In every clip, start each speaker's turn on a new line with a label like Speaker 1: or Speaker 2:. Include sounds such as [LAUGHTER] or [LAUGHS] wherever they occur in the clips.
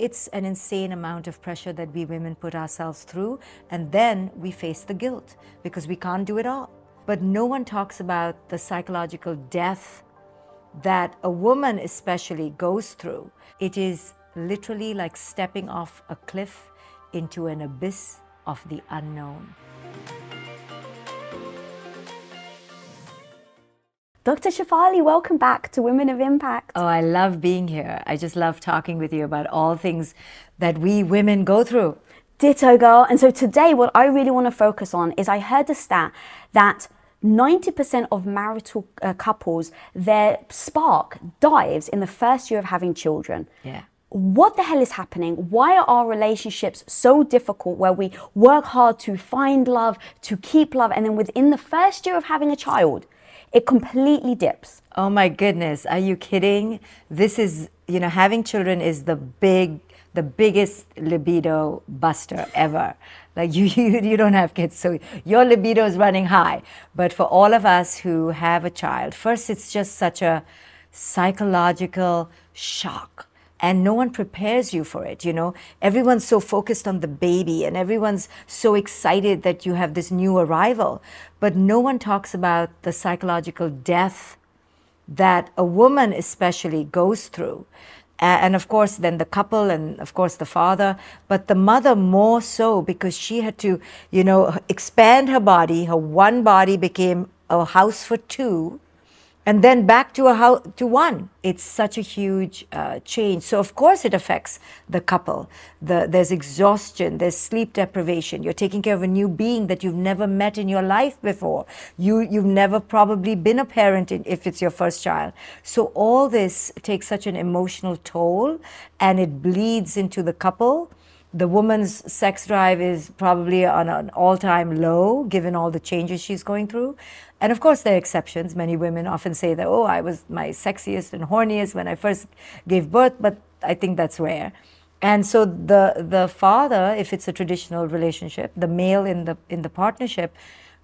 Speaker 1: it's an insane amount of pressure that we women put ourselves through, and then we face the guilt because we can't do it all. But no one talks about the psychological death that a woman, especially, goes through. It is literally like stepping off a cliff into an abyss of the unknown.
Speaker 2: Dr. Shefali, welcome back to Women of Impact.
Speaker 1: Oh, I love being here. I just love talking with you about all things that we women go through.
Speaker 2: Ditto, girl. And so today, what I really want to focus on is I heard a stat that 90% of marital uh, couples, their spark dives in the first year of having children.
Speaker 1: Yeah.
Speaker 2: What the hell is happening? Why are our relationships so difficult where we work hard to find love, to keep love, and then within the first year of having a child, it completely dips.
Speaker 1: Oh my goodness, are you kidding? This is, you know, having children is the big the biggest libido buster ever. Like [LAUGHS] you, you, you don't have kids, so your libido is running high. But for all of us who have a child, first it's just such a psychological shock and no one prepares you for it you know? Everyone's so focused on the baby and everyone's so excited that you have this new arrival. But no one talks about the psychological death that a woman especially goes through. And of course then the couple and of course the father. But the mother more so because she had to you know expand her body. Her one body became a house for two and then back to a to one. It's such a huge uh, change. So of course it affects the couple. The, there's exhaustion there's sleep deprivation. You're taking care of a new being that you've never met in your life before. You you've never probably been a parent in, if it's your first child. So all this takes such an emotional toll and it bleeds into the couple the woman's sex drive is probably on an all time low given all the changes she's going through. And of course, there are exceptions. Many women often say that, oh, I was my sexiest and horniest when I first gave birth, but I think that's rare. And so the, the father, if it's a traditional relationship, the male in the, in the partnership,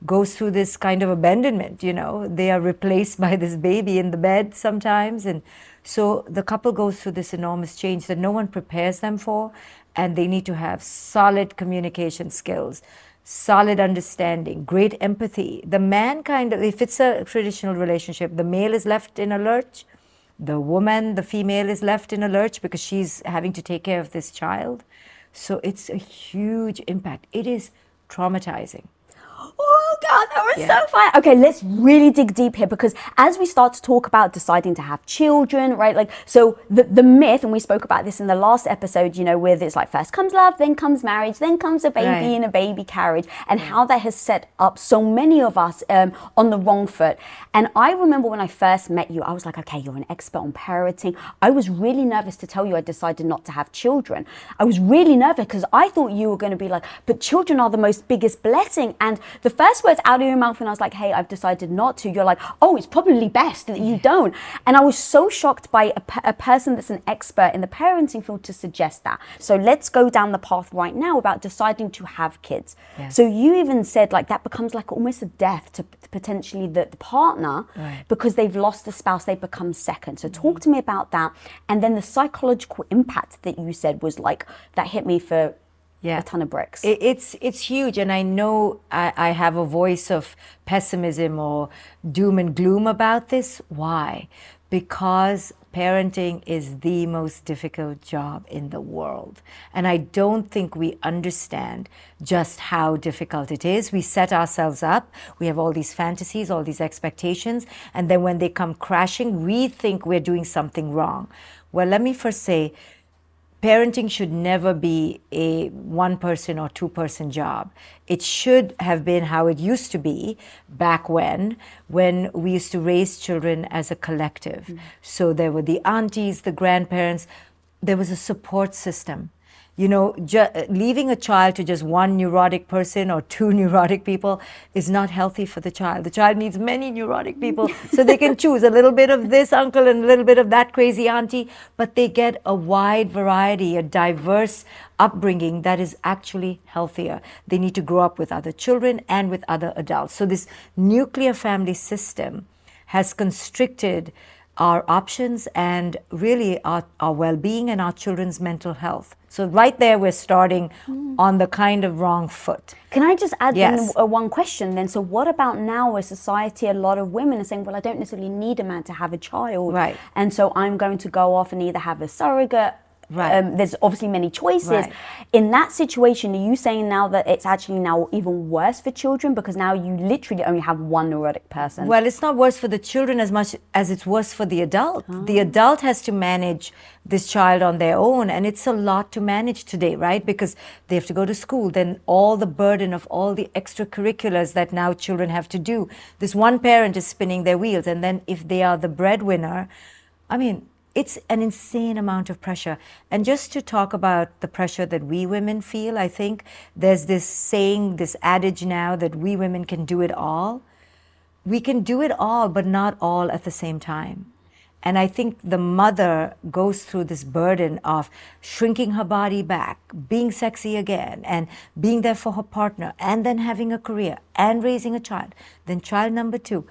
Speaker 1: goes through this kind of abandonment you know they are replaced [LAUGHS] by this baby in the bed sometimes and so the couple goes through this enormous change that no one prepares them for and they need to have solid communication skills solid understanding great empathy. The man kind of if it's a traditional relationship the male is left in a lurch the woman the female is left in a lurch because she's having to take care of this child. So it's a huge impact. It is traumatizing
Speaker 2: Oh god, that was yeah. so fun. Okay, let's really dig deep here because as we start to talk about deciding to have children, right? Like so the the myth, and we spoke about this in the last episode, you know, with it's like first comes love, then comes marriage, then comes a baby right. in a baby carriage, and how that has set up so many of us um, on the wrong foot. And I remember when I first met you, I was like, okay, you're an expert on parenting. I was really nervous to tell you I decided not to have children. I was really nervous because I thought you were going to be like, but children are the most biggest blessing and the first words out of your mouth when I was like, hey, I've decided not to, you're like, oh, it's probably best that you don't. And I was so shocked by a, a person that's an expert in the parenting field to suggest that. So let's go down the path right now about deciding to have kids. Yes. So you even said like that becomes like almost a death to potentially the, the partner right. because they've lost a spouse, they become second. So talk to me about that. And then the psychological impact that you said was like, that hit me for yeah. a ton of bricks.
Speaker 1: It, it's it's huge, and I know I, I have a voice of pessimism or doom and gloom about this. Why? Because parenting is the most difficult job in the world. And I don't think we understand just how difficult it is. We set ourselves up, we have all these fantasies, all these expectations, and then when they come crashing, we think we're doing something wrong. Well, let me first say, parenting should never be a one person or two person job. It should have been how it used to be back when, when we used to raise children as a collective. Mm. So there were the aunties, the grandparents, there was a support system you know, ju- leaving a child to just one neurotic person or two [LAUGHS] neurotic people is not healthy for the child. The child needs many neurotic people so they can choose a little bit of this uncle and a little bit of that crazy auntie, but they get a wide variety, a diverse upbringing that is actually healthier. They need to grow up with other children and with other adults. So, this nuclear family system has constricted our options and really our, our well being and our children's mental health. So, right there, we're starting on the kind of wrong foot.
Speaker 2: Can I just add
Speaker 1: Yes.
Speaker 2: in uh, one question then? So, what about now as society? A lot of women are saying, well, I don't necessarily need a man to have a child.
Speaker 1: Right.
Speaker 2: And so I'm going to go off and either have a surrogate.
Speaker 1: Right.
Speaker 2: Um, there's obviously many choices.
Speaker 1: Right.
Speaker 2: In that situation, are you saying now that it's actually now even worse for children because now you literally only have one neurotic person?
Speaker 1: Well, it's not worse for the children as much as it's worse for the adult. The adult has to manage this child on their own, and it's a lot to manage today, right? Because they have to go to school, then all the burden of all the extracurriculars that now children have to do. This one parent is spinning their wheels, and then if they are the breadwinner, I mean, it's an insane amount of pressure. And just to talk about the pressure that we women feel, I think there's this saying, this adage now that we women can do it all we can do it all, but not all at the same time. And I think the mother goes through this burden of shrinking her body back, being sexy again, and being there for her partner, and then having a career and raising a child. Then, child number two.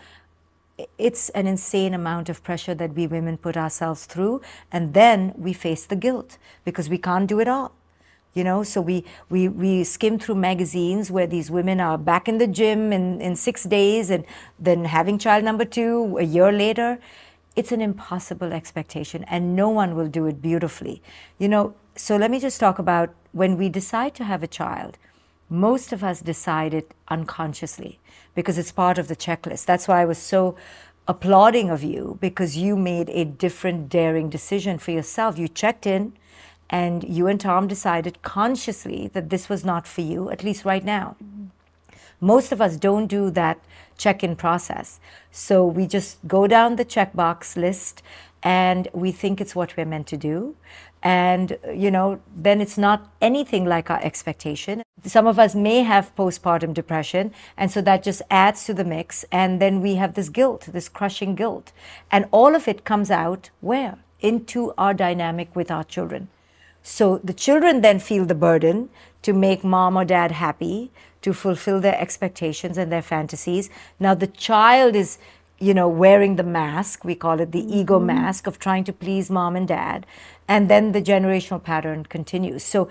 Speaker 1: It's an insane amount of pressure that we women put ourselves through. And then we face the guilt because we can't do it all you know? So we we we skim through magazines where these women are back in the gym in in 6 days and then having child number 2 a year later. It's an impossible expectation and no one will do it beautifully you know? So let me just talk about when we decide to have a child most of us decide it unconsciously because it's part of the checklist that's why i was so applauding of you because you made a different daring decision for yourself you checked in and you and Tom decided consciously that this was not for you, at least right now. Most of us don't do that check in process. So we just go down the checkbox list and we think it's what we're meant to do. And, you know, then it's not anything like our expectation. Some of us may have postpartum depression, and so that just adds to the mix. And then we have this guilt, this crushing guilt. And all of it comes out where? Into our dynamic with our children. So the children then feel the burden to make mom or dad happy, to fulfill their expectations and their fantasies. Now the child is, you know, wearing the mask, we call it the ego mm-hmm. mask of trying to please mom and dad. And then the generational pattern continues. So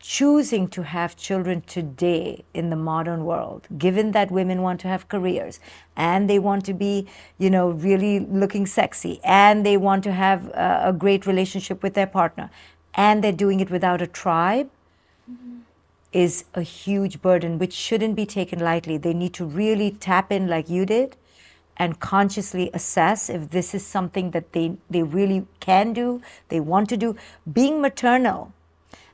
Speaker 1: choosing to have children today in the modern world, given that women want to have careers and they want to be, you know, really looking sexy and they want to have a, a great relationship with their partner and they're doing it without a tribe mm-hmm. is a huge burden which shouldn't be taken lightly. They need to really tap in like you did and consciously assess if this is something that they, they really can do, they want to do. Being maternal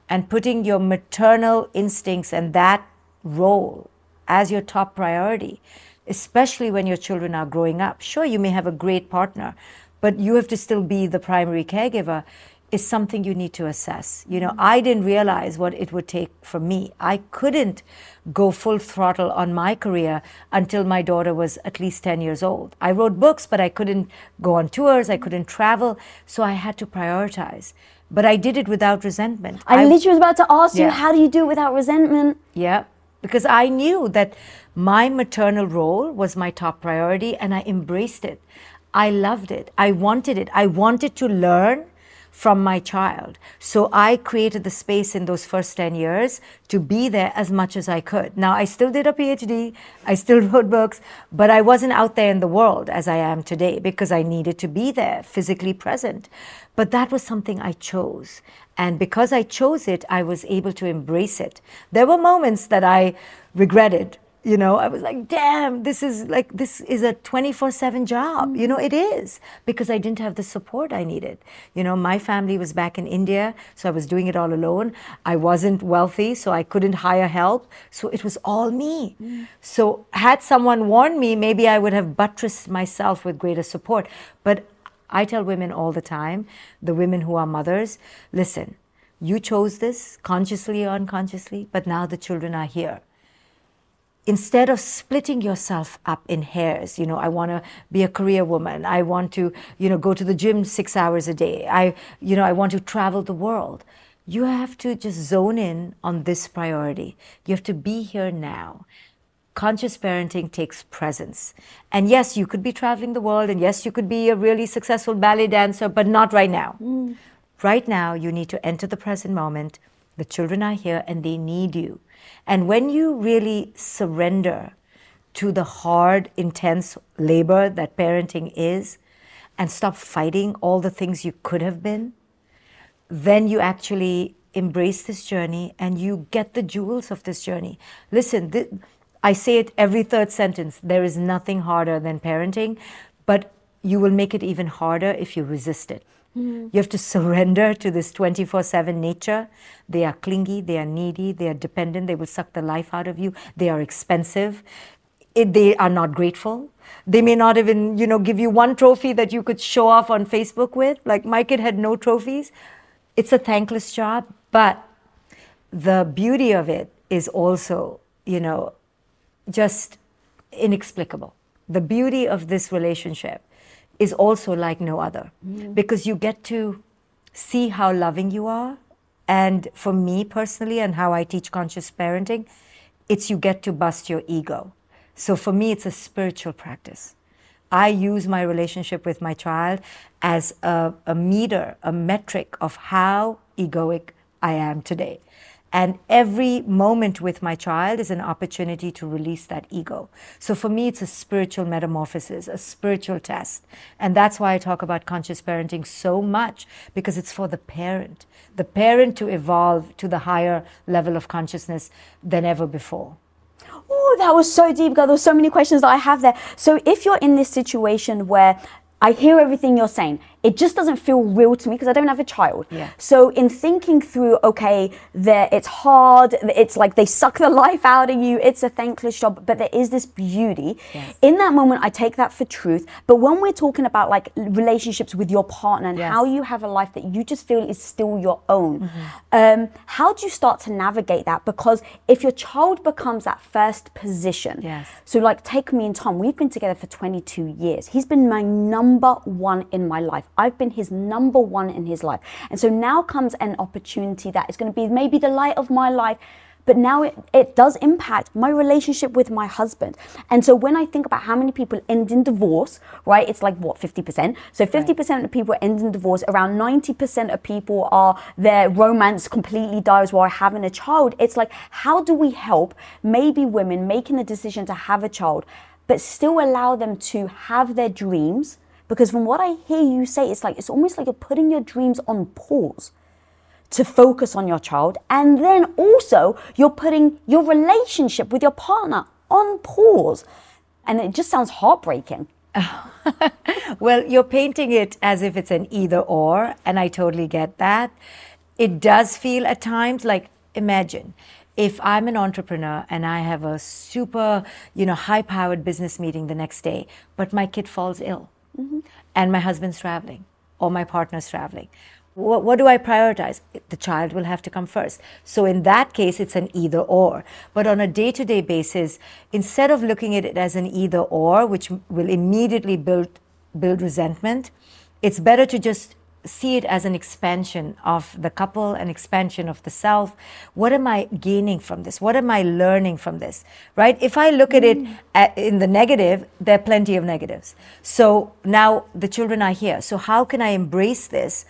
Speaker 1: and putting your maternal instincts and that role as your top priority, especially when your children are growing up. Sure, you may have a great partner, but you have to still be the primary caregiver is something you need to assess. You know, I didn't realize what it would take for me. I couldn't go full throttle on my career until my daughter was at least 10 years old. I wrote books, but I couldn't go on tours, I couldn't travel, so I had to prioritize. But I did it without resentment.
Speaker 2: I, literally was about to ask you, how do you do it without resentment?
Speaker 1: Yeah, because I knew that my maternal role was my top priority and I embraced it. I loved it. I wanted it. I wanted to learn from my child. So I created the space in those first 10 years to be there as much as I could. Now, I still did a PhD, I still [LAUGHS] wrote books, but I wasn't out there in the world as I am today because I needed to be there, physically present. But that was something I chose. And because I chose it, I was able to embrace it. There were moments that I regretted. You know, I was like, damn, this is like, this is a 24 7 job. You know, mm. it is because I didn't have the support I needed. You know, my family was back in India, so I was doing it all alone. I wasn't wealthy, so I couldn't hire help. So it was all me. Mm. So, had someone warned me, maybe I would have buttressed myself with greater support. But I tell women all the time, the women who are mothers, listen, you chose this consciously or unconsciously, but now the children are here. Instead of splitting yourself up in hairs, you know, I want to be a career woman. I want to, you know, go to the gym six hours a day. I, you know, I want to travel the world. You have to just zone in on this priority. You have to be here now conscious parenting takes presence. And yes, you could be traveling the world, and yes, you could be a really successful ballet dancer, but not right now. Mm. Right now, you need to enter the present moment. The children are here and they need you. And when you really surrender to the hard, intense labor that parenting is and stop fighting all the things you could have been, then you actually embrace this journey and you get the jewels of this journey. Listen, th- I say it every third sentence there is nothing harder than parenting, but you will make it even harder if you resist it. Mm. You have to surrender to this 24 7 nature. They are clingy, they are needy, they are dependent, they will suck the life out of you, they are expensive, it, they are not grateful. They may not even, you know, give you one trophy that you could show off on Facebook with. Like my kid had no trophies. It's a thankless job, but the beauty of it is also, you know, just inexplicable. The beauty of this relationship is also like no other mm. because you get to see how loving you are. And for me personally, and how I teach conscious parenting, it's you get to bust your ego. So for me, it's a spiritual practice. I use my relationship with my child as a, a meter, a metric of how egoic I am today. And every moment with my child is an opportunity to release that ego. So for me, it's a spiritual metamorphosis, a spiritual test. And that's why I talk about conscious parenting so much, because it's for the parent, the parent to evolve to the higher level of consciousness than ever before.
Speaker 2: Oh, that was so deep, girl. There were so many questions that I have there. So if you're in this situation where I hear everything you're saying. It just doesn't feel real to me because I don't have a child.
Speaker 1: Yeah.
Speaker 2: So in thinking through, okay, there it's hard. It's like they suck the [LAUGHS] life out of you. It's a thankless job, but there is this beauty. Yes. In that moment, I take that for truth. But when we're talking about like relationships with your partner and yes. how you have a life that you just feel is still your own, mm-hmm. um, how do you start to navigate that? Because if your child becomes that first position,
Speaker 1: yes.
Speaker 2: so like take me and Tom, we've been together for 22 years. He's been my number number one in my life. I've been his number one in his life. And so now comes an opportunity that is going to be maybe the light of my life. But now it, it does impact my relationship with my husband. And so when I think about how many people end in divorce, right, it's like what, 50%? So 50% right. of people end in divorce, around 90% of people are their romance completely dies while having a child. It's like, how do we help maybe women making the decision to have a child, but still allow them to have their dreams? Because from what I hear you say, it's like it's almost like you're putting your dreams on pause to focus on your child. And then also you're putting your relationship with your partner on pause. And it just sounds heartbreaking. [LAUGHS]
Speaker 1: well, you're painting it as if it's an either or, and I totally get that. It does feel at times like imagine if I'm an entrepreneur and I have a super, you know, high powered business meeting the next day, but my kid falls ill mm-hmm. and my husband's traveling or my partner's traveling. What, what, do I prioritize? The child will have to come first. So in that case, it's an either or. But on a day to day basis, instead of looking at it as an either or, which will immediately build, build resentment, it's better to just see it as an expansion of the couple, an expansion of the self. What am I gaining from this? What am I learning from this? Right? If I look at it mm. at, in the negative, there are plenty of negatives. So now the children are here. So how can I embrace this?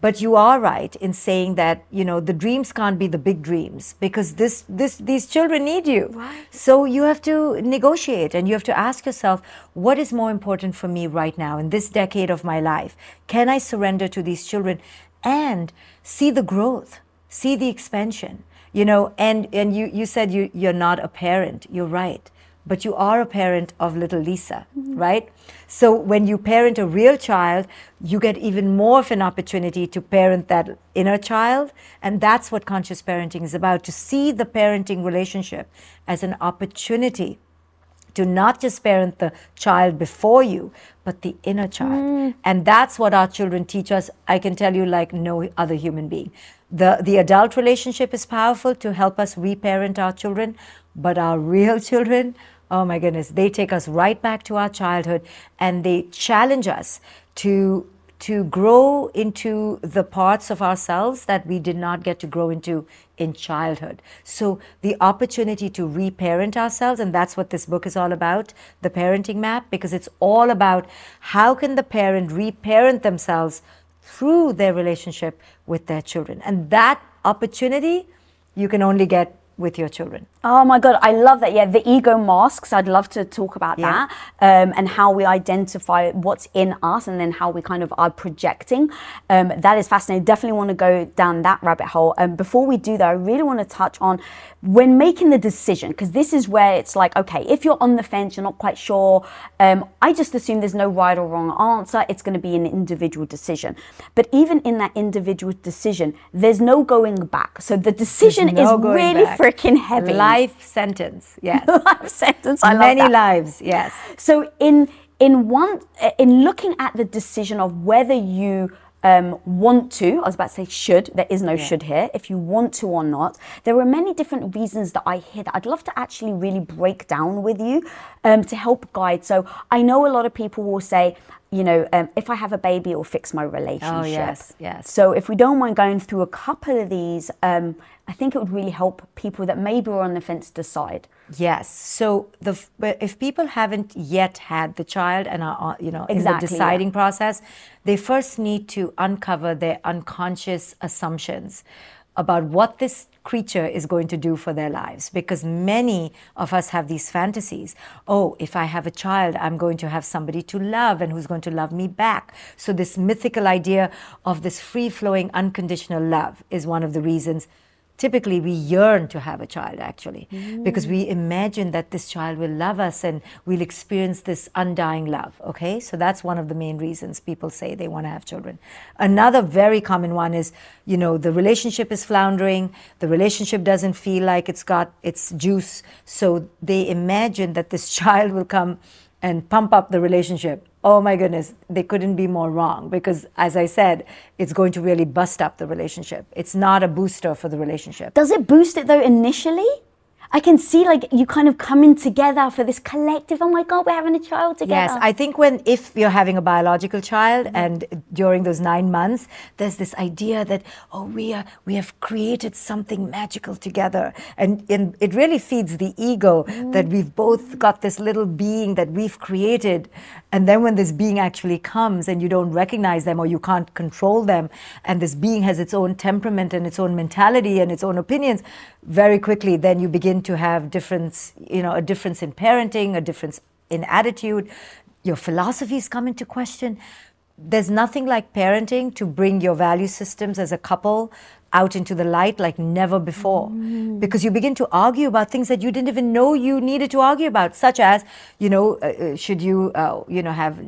Speaker 1: But you are right in saying that you know the dreams can't be the big dreams because this this these children need you.
Speaker 2: Right.
Speaker 1: So you have to negotiate and you have to ask yourself what is more important for me right now in this decade of my life. Can I surrender to these children and see the growth, see the expansion? You know, and and you you said you you're not a parent. You're right but you are a parent of little Lisa, mm-hmm. right? So when you parent a real child, you get even more of an opportunity to parent that inner child. And that's what conscious parenting is about to see the parenting relationship as an opportunity to not just parent the child before you, but the inner child. Mm. And that's what our children teach us. I can tell you, like no other human being. The, the adult relationship is powerful to help us reparent our children, but our real [LAUGHS] children Oh my goodness, they take us right back to our childhood and they challenge us to to grow into the parts of ourselves that we did not get to grow into in childhood. So the opportunity to reparent ourselves, and that's what this book is all about, the parenting map, because it's all about how can the parent reparent themselves through their relationship with their children. And that opportunity you can only get with your children.
Speaker 2: Oh my God, I love that. Yeah, the ego masks. I'd love to talk about yeah. that um, and how we identify what's in us and then how we kind of are projecting. Um, that is fascinating. Definitely want to go down that rabbit hole. Um, before we do that, I really want to touch on when making the decision, because this is where it's like, okay, if you're on the fence, you're not quite sure. Um, I just assume there's no right or wrong answer. It's going to be an individual decision. But even in that individual decision, there's no going back. So the decision no is really freaking heavy.
Speaker 1: Life sentence, yes. [LAUGHS]
Speaker 2: life sentence. I
Speaker 1: Many
Speaker 2: love
Speaker 1: that. lives, yes.
Speaker 2: So in in one in looking at the decision of whether you um, want to, I was about to say should, there is no yeah. should here, if you want to or not. There are many different reasons that I hear that I'd love to actually really break down with you um, to help guide. So I know a lot of people will say, you know, um, if I have a baby, it will fix my relationship. Oh,
Speaker 1: yes, yes.
Speaker 2: So if we don't mind going through a couple of these, um, I think it would really help people that maybe are on the fence decide.
Speaker 1: Yes. So the if people haven't yet had the child and are you know exactly, in the deciding yeah. process, they first need to uncover their unconscious assumptions about what this creature is going to do for their lives because many of us have these fantasies oh if i have a child i'm going to have somebody to love and who's going to love me back so this mythical idea of this free flowing unconditional love is one of the reasons typically we yearn to have a child actually mm. because we imagine that this child will love us and we'll experience this undying love okay? So that's one of the main reasons people say they want to have children. Another very common one is you know the relationship is floundering the relationship doesn't feel like it's got its juice so they imagine that this [LAUGHS] child will come and pump up the relationship oh my goodness, they couldn't be more wrong because, as I said, it's going to really bust up the relationship. It's not a booster for the relationship.
Speaker 2: Does it boost it though initially? I can see like you kind of coming together for this collective. Oh my God, we're having a child together.
Speaker 1: Yes, I think when if you're having a biological child mm-hmm. and during those nine months, there's this idea that oh we are we have created something magical together, and, and it really feeds the ego mm-hmm. that we've both got this little being that we've created, and then when this being actually comes and you don't recognize them or you can't control them, and this being has its own temperament and its own mentality and its own opinions, very quickly then you begin to have difference, you know, a difference in parenting, a difference in attitude. Your philosophies come into question. There's nothing like parenting to bring your value systems as a couple out into the light like never before. Mm. because you begin to argue about things that you didn't even know you needed to argue about such as you know uh, uh should you uh, you know have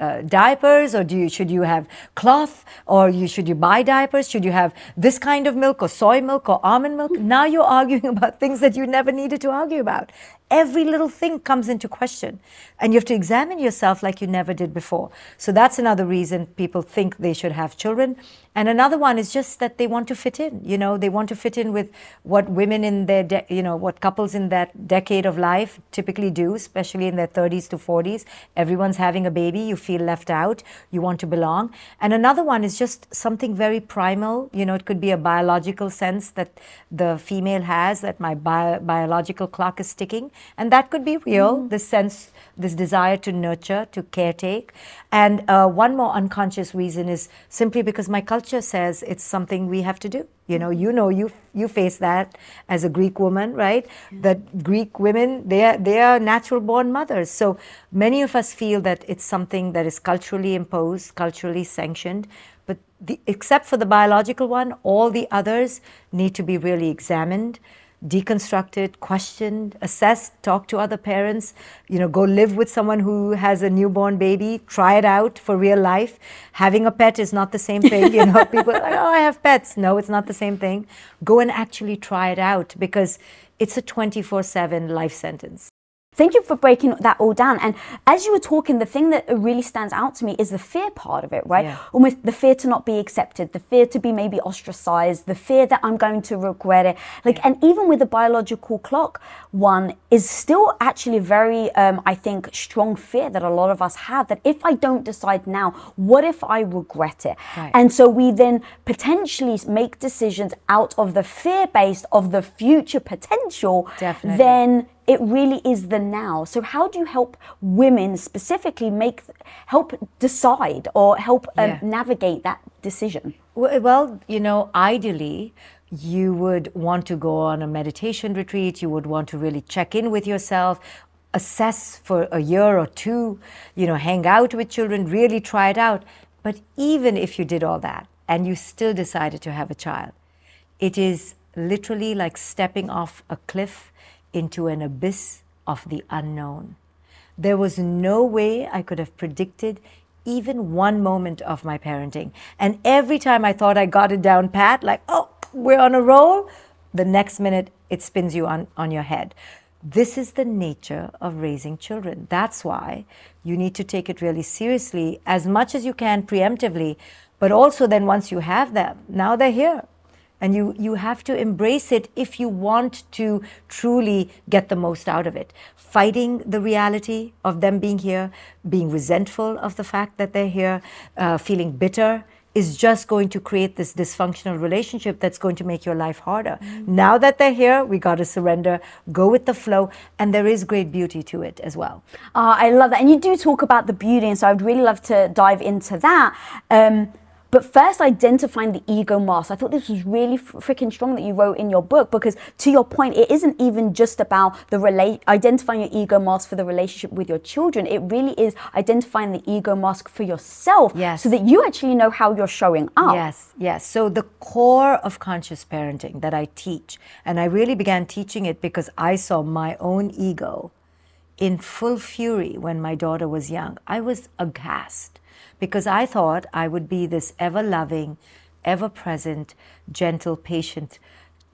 Speaker 1: uh, diapers or do you should you have cloth or you should you buy diapers? Should you have this kind of milk or soy milk or almond milk? [LAUGHS] Now you're arguing about things that you never needed to argue about. Every little thing comes into question and you have to examine yourself like you never did before. So that's another reason people think they should have children and another one is just that they want to fit in. You know, they want to fit in with what women in their, de- you know, what couples in that decade of life typically do, especially in their 30s to 40s. Everyone's having a baby. You feel left out. You want to belong. And another one is just something very primal. You know, it could be a biological sense that the female has that my bio- biological clock is ticking. And that could be real, mm. this sense, this desire to nurture, to caretake. And uh, one more unconscious reason is simply because my culture says it's something we have to do. You know, you know, you you face that as a Greek woman, right? Yeah. That Greek women, they are they are natural born mothers. So many of us feel that it's something that is culturally imposed, culturally sanctioned. But the, except for the biological one, all the others need to be really examined deconstructed, questioned, assessed, talk to other parents, you know, go live with someone who has a newborn baby, try it out for real life. Having a pet is not the same thing. You know, [LAUGHS] people are like, oh, I have pets. No, it's not the same thing. Go and actually try it out because it's a 24 7 life sentence.
Speaker 2: Thank you for breaking that all down. And as you were talking, the thing that really stands out to me is the fear part of it, right?
Speaker 1: Yeah.
Speaker 2: Almost the fear to not be accepted, the fear to be maybe ostracized, the fear that I'm going to regret it. Like, and even with the biological clock one is still actually very, um, I think, strong fear that a lot of us have that if I don't decide now, what if I regret it?
Speaker 1: Right.
Speaker 2: And so we then potentially make decisions out of the fear based of the future potential.
Speaker 1: Definitely.
Speaker 2: Then it really is the now. So how do you help women specifically make help decide or help um,
Speaker 1: Yeah.
Speaker 2: navigate that decision?
Speaker 1: Well, you know, ideally, you would want to go on a meditation retreat. You would want to really check in with yourself, assess for a year or two, you know, hang out with children, really try it out. But even if you did all that and you still decided to have a child, it is literally like stepping off a cliff into an abyss of the unknown. There was no way I could have predicted even one moment of my parenting. And every time I thought I got it down pat, like, oh, we're on a roll, the next minute it spins you on, on your head. This is the nature of raising children. That's why you need to take it really seriously as much as you can preemptively, but also then once you have them, now they're here. And you, you have to embrace it if you want to truly get the most out of it. Fighting the reality of them being here, being resentful of the fact that they're here, uh, feeling bitter, is just going to create this dysfunctional relationship that's going to make your life harder. Now that they're here, we got to surrender, go with the flow, and there is great beauty to it as well.
Speaker 2: Uh, I love that. And you do talk about the beauty, and so I'd really love to dive into that. Um, but first, identifying the ego mask. I thought this was really freaking strong that you wrote in your book because, to your point, it isn't even just about the relate identifying your ego mask for the relationship with your children. It really is identifying the ego mask for yourself,
Speaker 1: Yes.
Speaker 2: so that you actually know how you're showing up.
Speaker 1: Yes, yes. So the core of conscious parenting that I teach, and I really began teaching it because I saw my own ego in full fury when my daughter was young. I was aghast because I thought I would be this ever loving, ever present, gentle, patient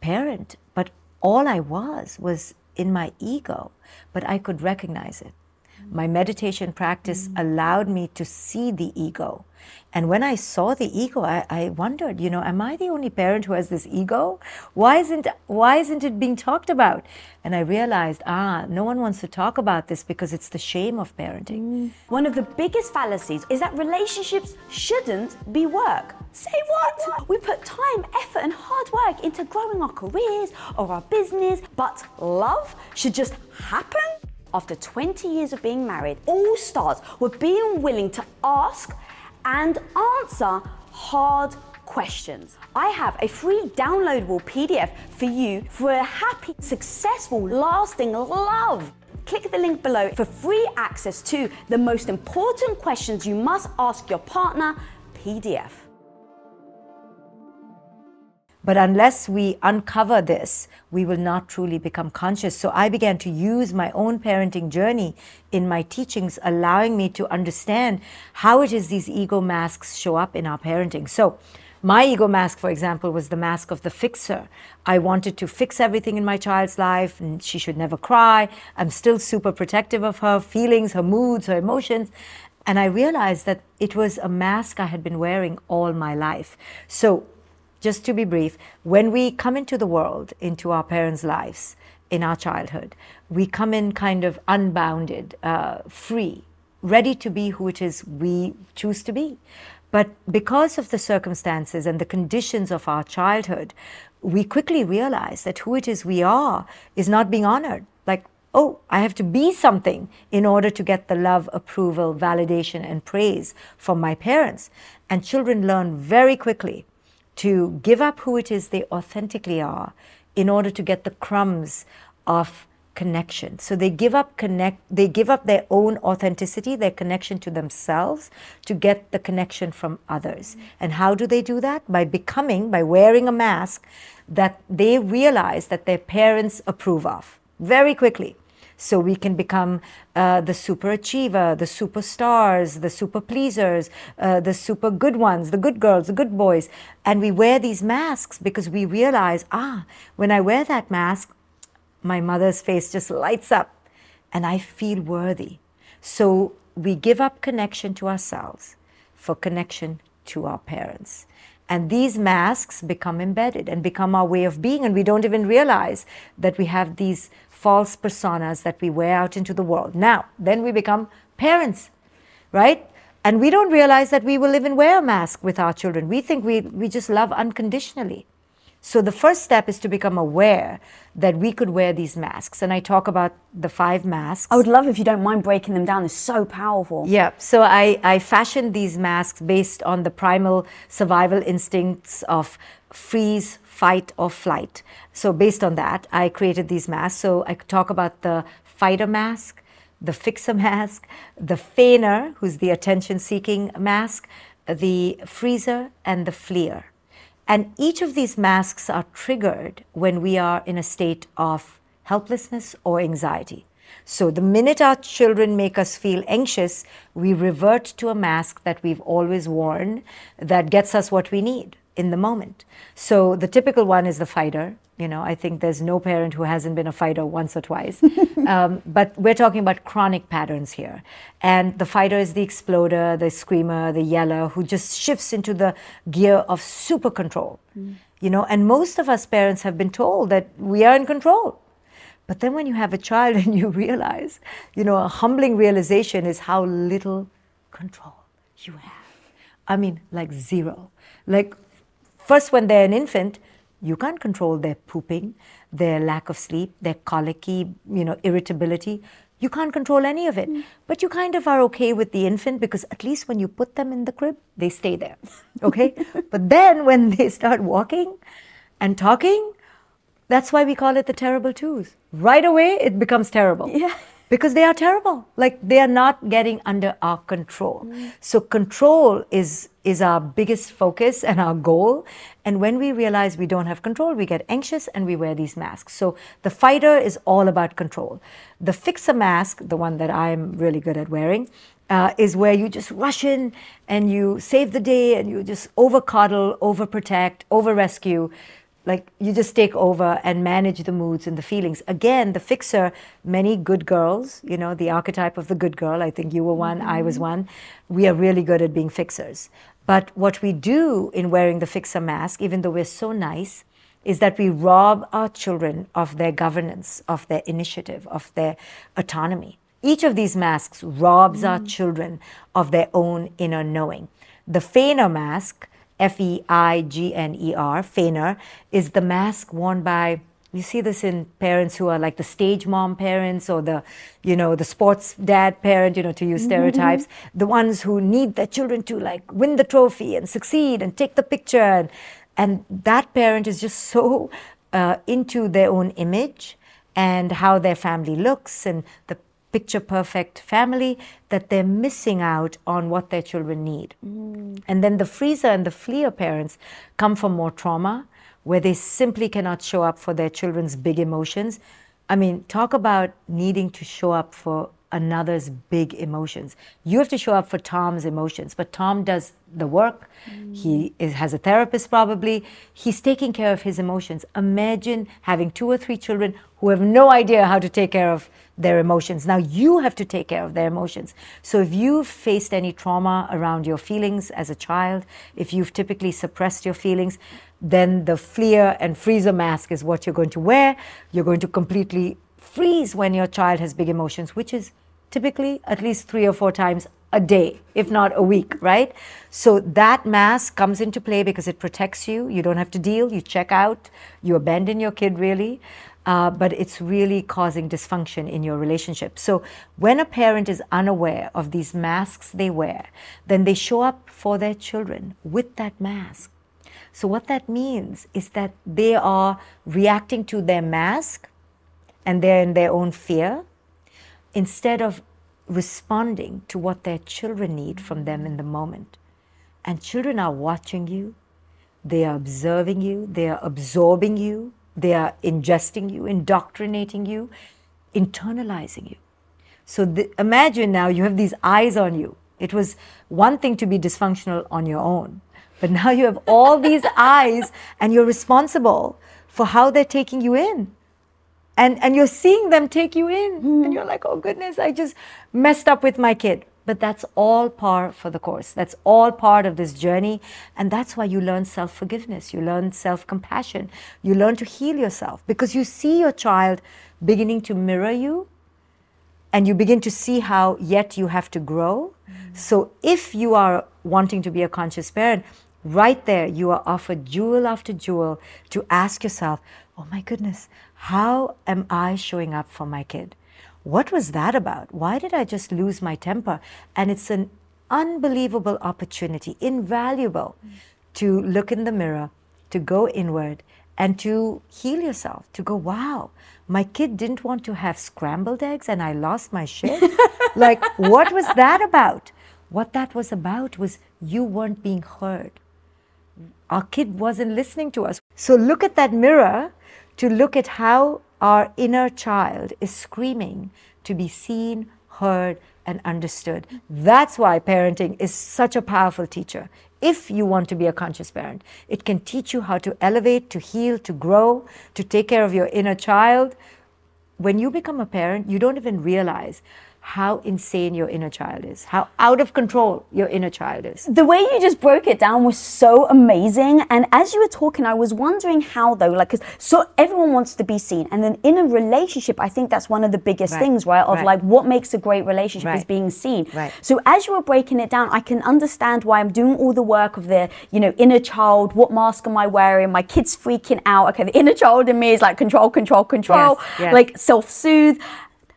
Speaker 1: parent. But all I was was in my ego, but I could recognize it. My meditation practice mm. allowed me to see the ego. And when I saw the ego, I, I wondered, you know, am I the only parent who has this ego? Why isn't why isn't it being talked about? And I realized, ah, no one wants to talk about this because it's the shame of parenting.
Speaker 2: One of the biggest fallacies is that relationships shouldn't be work. Say what? We put time, effort, and hard work into growing our careers or our business, but love should just happen? After 20 years of being married, all starts with being willing to ask and answer hard questions. I have a free downloadable PDF for you for a happy, successful, lasting love. Click the link below for free access to the most important questions you must ask your partner PDF.
Speaker 1: But unless we uncover this, we will not truly become conscious. So I began to use my own parenting journey in my teachings, allowing me to understand how it is these ego masks show up in our parenting. So my ego mask, for example, was the mask of the fixer. I wanted to fix everything in my child's life, and she should never cry. I'm still super protective of her feelings, her moods, her emotions. And I realized that it was a mask I had been wearing all my life. So just to be brief, when we come into the world, into our parents' lives, in our childhood, we come in kind of unbounded, uh, free, ready to be who it is we choose to be. But because of the circumstances and the conditions of our childhood, we quickly realize that who it is we are is not being honored. Like, oh, I have to be something in order to get the love, approval, validation, and praise from my parents. And children learn very quickly to give up who it is they authentically are in order to get the crumbs of connection. So they give up connect they give up their own authenticity their connection to themselves to get the connection from others. And how do they do that? By becoming by wearing a mask that they realize that their parents approve of very quickly so we can become uh, the super achiever, the superstars, the super pleasers, uh, the super good ones, the good girls, the good boys. And we wear these masks because we realize, ah, when I wear that mask, my mother's face just lights up. and I feel worthy. So we give up connection to ourselves for connection to our parents. And these masks become embedded and become our way of being, and we don't even realize that we have these false personas that we wear out into the world. Now, then we become parents, right? And we don't realize that we will even wear a mask with our children. We think we, we just love unconditionally. So the first step is to become aware that we could wear these masks. And I talk about the five masks.
Speaker 2: I would love if you don't mind breaking them down. They're so powerful.
Speaker 1: Yeah. So I, I fashioned these masks based on the primal survival instincts of freeze, fight, or flight. So based on that, I created these masks. So I could talk about the fighter mask, the fixer mask, the feigner, who's the attention seeking mask, the freezer, and the fleer. And each of these masks are triggered when we are in a state of helplessness or anxiety. So, the minute our children make us feel anxious, we revert to a mask that we've always worn that gets us what we need in the moment. So, the typical one is the fighter, you know, I think there's no parent who hasn't been a fighter once or twice. [LAUGHS] um, but we're talking about chronic patterns here. And the fighter is the exploder, the screamer, the yeller who just shifts into the gear of super control. Mm. You know, and most of us parents have been told that we are in control. But then when you have a child [LAUGHS] and you realize, you know, a humbling realization is how little control you have. I mean, like zero. Like, first, when they're an infant, you can't control their pooping, their lack of sleep, their colicky, you know, irritability. You can't control any of it. Mm. But you kind of are okay with the infant because at least when you put them in the crib, they stay there. [LAUGHS] Okay? but then when they start walking and talking, that's why we call it the terrible twos. Right away, it becomes terrible.
Speaker 2: Yeah
Speaker 1: because they are terrible. Like they are not getting under our control. Mm. so control is is our biggest focus and our goal. And when we realize we don't have control we get anxious and we wear these masks. So the fighter is all about control. The fixer mask the one that i'm really good at wearing uh, is where you just rush in and you save the day and you just over coddle over protect over rescue like you just take over and manage the moods and the feelings again the fixer many good girls you know the archetype of the good girl i think you were one mm-hmm. i was mm-hmm. one we are really good at being fixers but what we do in wearing the fixer mask even though we're so nice is that we rob our children of their governance of their initiative of their autonomy each of these masks robs mm. our children of their own inner knowing the feigner mask F E I G N E R, feigner, is the mask worn by you see this in parents who are like the stage mom parents or the you know the sports dad parent you know to use stereotypes mm-hmm. the ones who need their children to like win the trophy and succeed and take the picture and, and that parent is just so uh, into their own image and how their family looks and the picture perfect family that they're missing out on what their children need. Mm. And then the freezer and the fleer parents come from more trauma where they simply cannot show up for their children's big emotions. I mean, talk about needing to show up for another's big emotions. You have to show up for Tom's emotions, but Tom does the work. Mm. He is, has a therapist probably. He's taking care of his emotions. Imagine having two or three children who have no idea how to take care of their emotions. Now you have to take care of their emotions. So if you've faced any trauma around your feelings as a child, if you've typically suppressed your feelings, then the fleer and freezer mask is what you're going to wear. You're going to completely freeze when your child has big emotions, which is typically at least three or four times a day, if not a week, right? So that mask comes into play because it protects you. You don't have to deal, you check out, you abandon your kid really. Uh, but it's really causing dysfunction in your relationship. So, when a parent is unaware of these masks they wear, then they show up for their children with that mask. So, what that means is that they are reacting to their mask and they're in their own fear instead of responding to what their children need from them in the moment. And children are watching you, they are observing you, they are absorbing you, they are ingesting you, indoctrinating you, internalizing you. So the, imagine now you have these eyes on you. It was one thing to be dysfunctional on your own, but now you have all these [LAUGHS] eyes and you're responsible for how they're taking you in And, and you're seeing them take you in. And hmm. you're like, oh goodness, I just messed up with my kid. But that's all par for the course. That's all part of this journey. And that's why you learn self forgiveness. You learn self compassion. You learn to heal yourself because you see your child beginning to mirror you and you begin to see how yet you have to grow. Mm-hmm. So if you are wanting to be a conscious parent, right there you are offered jewel after jewel to ask yourself, oh my goodness, how am I showing up for my kid? What was that about? Why did I just lose my temper? And it's an unbelievable opportunity, invaluable, to look in the mirror, to go inward, and to heal yourself, to go, wow, my kid didn't want to have scrambled eggs and I lost my shit. [LAUGHS] like, what was that about? What that was about was you weren't being heard. Our kid wasn't listening to us. So look at that mirror to look at how our inner child is screaming to be seen, heard, and understood. That's why parenting is such a powerful teacher. If you want to be a conscious parent, it can teach you how to elevate, to heal, to grow, to take care of your inner child. When you become a parent, you don't even realize how insane your inner child is, how out of control your inner child is.
Speaker 2: The way you just broke it down was so amazing. And as you were talking, I was wondering how though, like, cause so everyone wants to be seen. And then in a relationship, I think that's one of the biggest
Speaker 1: Right.
Speaker 2: things, right? Of
Speaker 1: Right.
Speaker 2: like what makes a great relationship is being seen.
Speaker 1: Right.
Speaker 2: So as you were breaking it down, I can understand why I'm doing all the work of the, you know, inner child. What mask am I wearing? My kid's freaking out. Okay, the inner child in me is like control, control, control,
Speaker 1: Yes, yes.
Speaker 2: like self-soothe.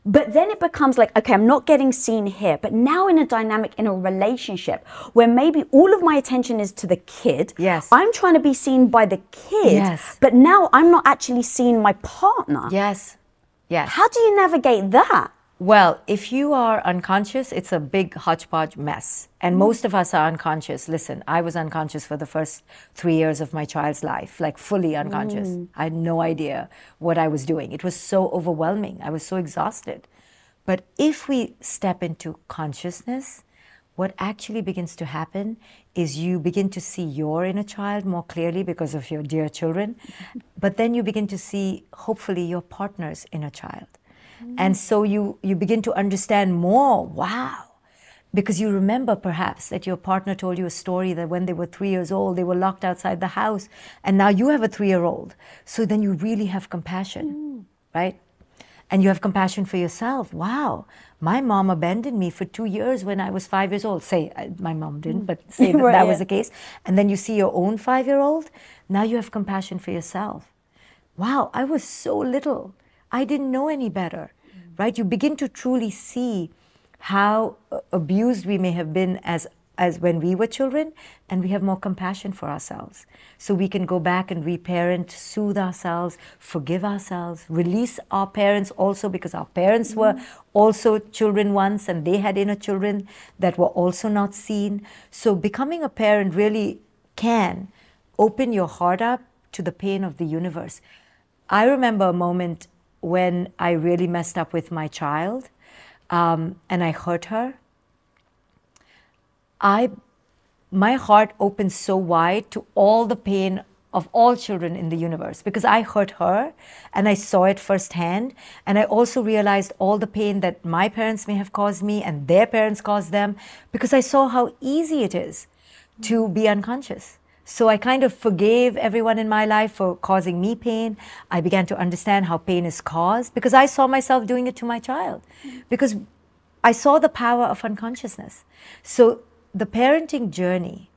Speaker 2: But then it becomes like, okay, I'm not getting seen here. But now in a dynamic, in a relationship where maybe all of my attention is to the kid.
Speaker 1: Yes.
Speaker 2: I'm trying to be seen by the kid.
Speaker 1: Yes.
Speaker 2: But now I'm not actually seeing my partner.
Speaker 1: Yes. Yes.
Speaker 2: How do you navigate that?
Speaker 1: Well, if you are unconscious, it's a big hodgepodge mess. And hmm. most of us are unconscious. Listen, I was unconscious for the first three years of my child's life, like fully unconscious. Hmm. I had no idea what I was doing. It was so overwhelming. I was so exhausted. But if we step into consciousness, what actually begins to happen is you begin to see your inner child more clearly because of your dear children. [LAUGHS] But then you begin to see, hopefully, your partner's inner child. And so you, you begin to understand more. Wow. Because you remember perhaps that your partner told you a story that when they were three years old, they were locked outside the house. And now you have a three year old. So then you really have compassion, mm. right? And you have compassion for yourself. Wow, my mom abandoned me for two years when I was five years old. Say, I- my mom didn't, mm. but say that [LAUGHS]
Speaker 2: Right,
Speaker 1: that
Speaker 2: yeah.
Speaker 1: was the case. And then you see your own five year old. Now you have compassion for yourself wow, I was so little. I didn't know any better, right? You begin to truly see how uh, abused we may have been as as when we were children and we have more compassion for ourselves so we can go back and reparent soothe ourselves forgive ourselves release our parents also because our parents were also children once and they had inner children that were also not seen so becoming a parent really can open your heart up to the pain of the universe. I remember a moment when I really messed up with my child um, and I hurt her. I, my heart opened so wide to all the pain of all children in the universe because I hurt her and I saw it firsthand. And I also realized all the pain that my parents may have caused me and their parents caused them because I saw how easy it is to be unconscious. So I kind of forgave everyone in my life for causing me pain. I began to understand how pain is caused because I saw myself doing it to my child. Because I saw the power of unconsciousness. So the parenting journey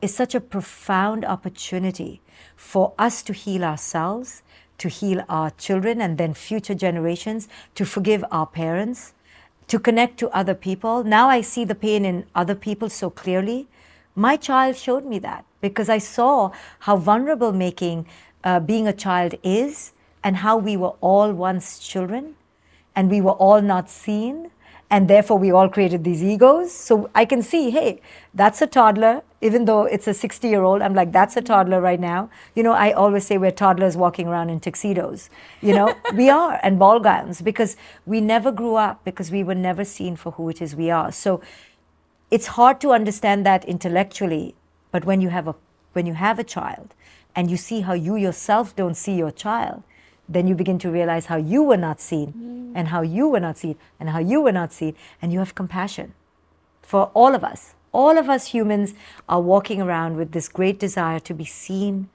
Speaker 1: is such a profound opportunity for us to heal ourselves, to heal our children and then future generations, to forgive our parents, to connect to other people. Now I see the pain in other people so clearly. My child showed me that because I saw how vulnerable making uh, being a child is and how we were all once children and we were all not seen and therefore we all created these egos. So i can see hey that's a toddler even though it's a 60 year old i'm like that's a toddler right now. You know i always say we're toddlers walking around in tuxedos. You know [LAUGHS] we are and ball gowns because we never grew up because we were never seen for who it is we are. So it's hard to understand that intellectually but when you have a when you have a child and you see how you yourself don't see your child then you begin to realize how you were not seen mm. and how you were not seen and how you were not seen. And you have compassion for all of us. All of us humans are walking around with this great desire to be seen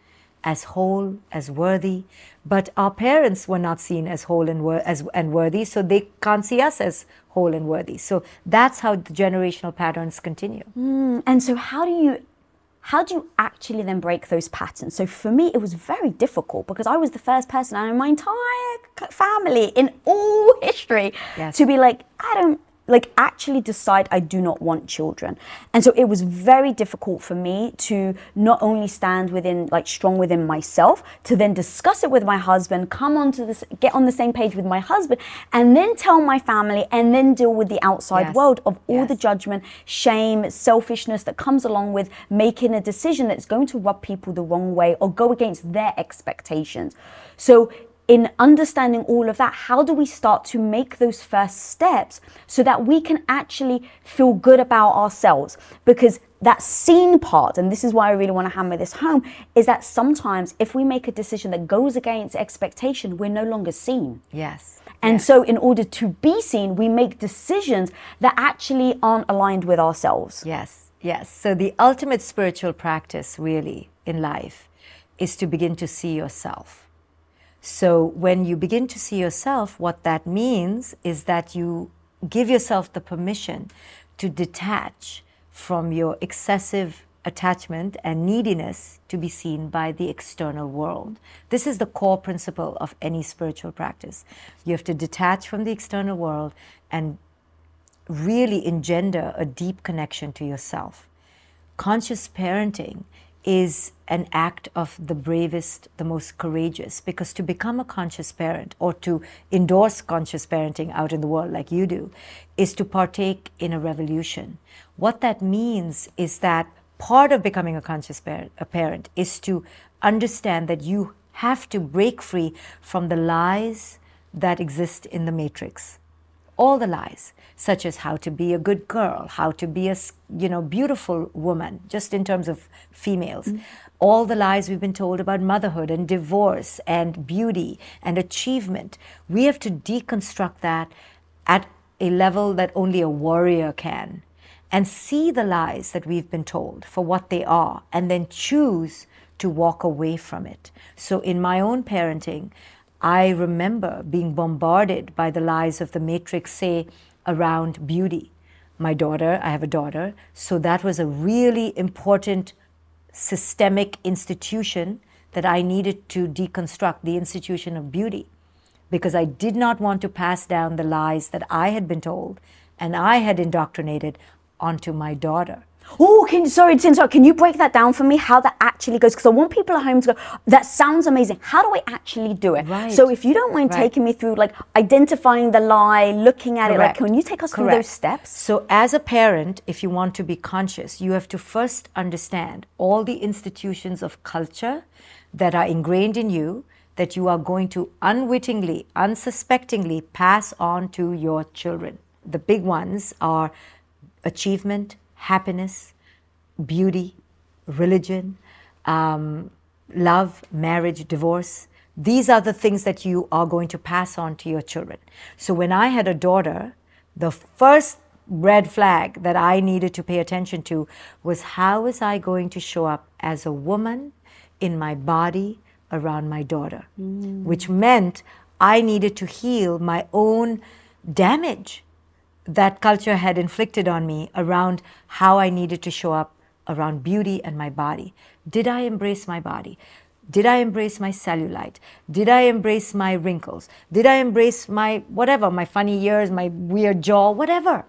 Speaker 1: as whole, as worthy, but our parents were not seen as whole and, wor- as, and worthy, so they can't see us as whole and worthy. So that's how the generational patterns continue.
Speaker 2: Mm, and so, how do you? How do you actually then break those patterns? So for me, it was very difficult because I was the first person in my entire family in all history
Speaker 1: Yes.
Speaker 2: to be like, I don't like actually decide I do not want children. And so it was very difficult for me to not only stand within like strong within myself, to then discuss it with my husband, come on to this get on the same page with my husband, and then tell my family and then deal with the outside
Speaker 1: Yes.
Speaker 2: world of all the judgment, shame, selfishness that comes along with making a decision that's going to rub people the wrong way or go against their expectations. So in understanding all of that, how do we start to make those first steps so that we can actually feel good about ourselves? Because that seen part, and this is why I really want to hammer this home, is that sometimes if we make a decision that goes against expectation, we're no longer seen.
Speaker 1: Yes.
Speaker 2: And
Speaker 1: Yes.
Speaker 2: so, in order to be seen, we make decisions that actually aren't aligned with ourselves.
Speaker 1: Yes, yes. So the ultimate spiritual practice, really, in life is to begin to see yourself. So when you begin to see yourself, what that means is that you give yourself the permission to detach from your excessive attachment and neediness to be seen by the external world. This is the core principle of any spiritual practice. You have to detach from the external world and really engender a deep connection to yourself. Conscious parenting is an act of the bravest, the most courageous, because to become a conscious parent or to endorse conscious parenting out in the world like you do is to partake in a revolution. What that means is that part of becoming a conscious parent, a parent is to understand that you have to break free from the lies that exist in the matrix all the lies such as how to be a good girl how to be a you know beautiful woman just in terms of females. Mm. All the lies we've been told about motherhood and divorce and beauty and achievement. We have to deconstruct that at a level that only a warrior can and see the lies that we've been told for what they are and then choose to walk away from it. So in my own parenting I remember being bombarded by the lies of the matrix, say, around beauty. My daughter, I have a daughter, so that was a really important systemic institution that I needed to deconstruct the institution of beauty because I did not want to pass down the lies that I had been told and I had indoctrinated onto my daughter.
Speaker 2: Oh, can sorry interrupt. Can you break that down for me? How that actually goes? Because I want people at home to go. That sounds amazing. How do I actually do it?
Speaker 1: Right.
Speaker 2: So, if you don't mind
Speaker 1: Right.
Speaker 2: taking me through, like identifying the lie, looking at it, like,
Speaker 1: Correct.
Speaker 2: can you take us through those steps?
Speaker 1: So, as a parent, if you want to be conscious, you have to first understand all the institutions of culture that are ingrained in you that you are going to unwittingly, unsuspectingly pass on to your children. The big ones are achievement, happiness, beauty, religion, um, love, marriage, divorce. These are the things that you are going to pass on to your children. So when I had a daughter, the first red flag that I needed to pay attention to was how was I going to show up as a woman in my body around my daughter, which meant I needed to heal my own damage that culture had inflicted on me around how I needed to show up around beauty and my body. Did I embrace my body? Did I embrace my cellulite? Did I embrace my wrinkles? Did I embrace my whatever, my funny ears, my weird jaw, whatever?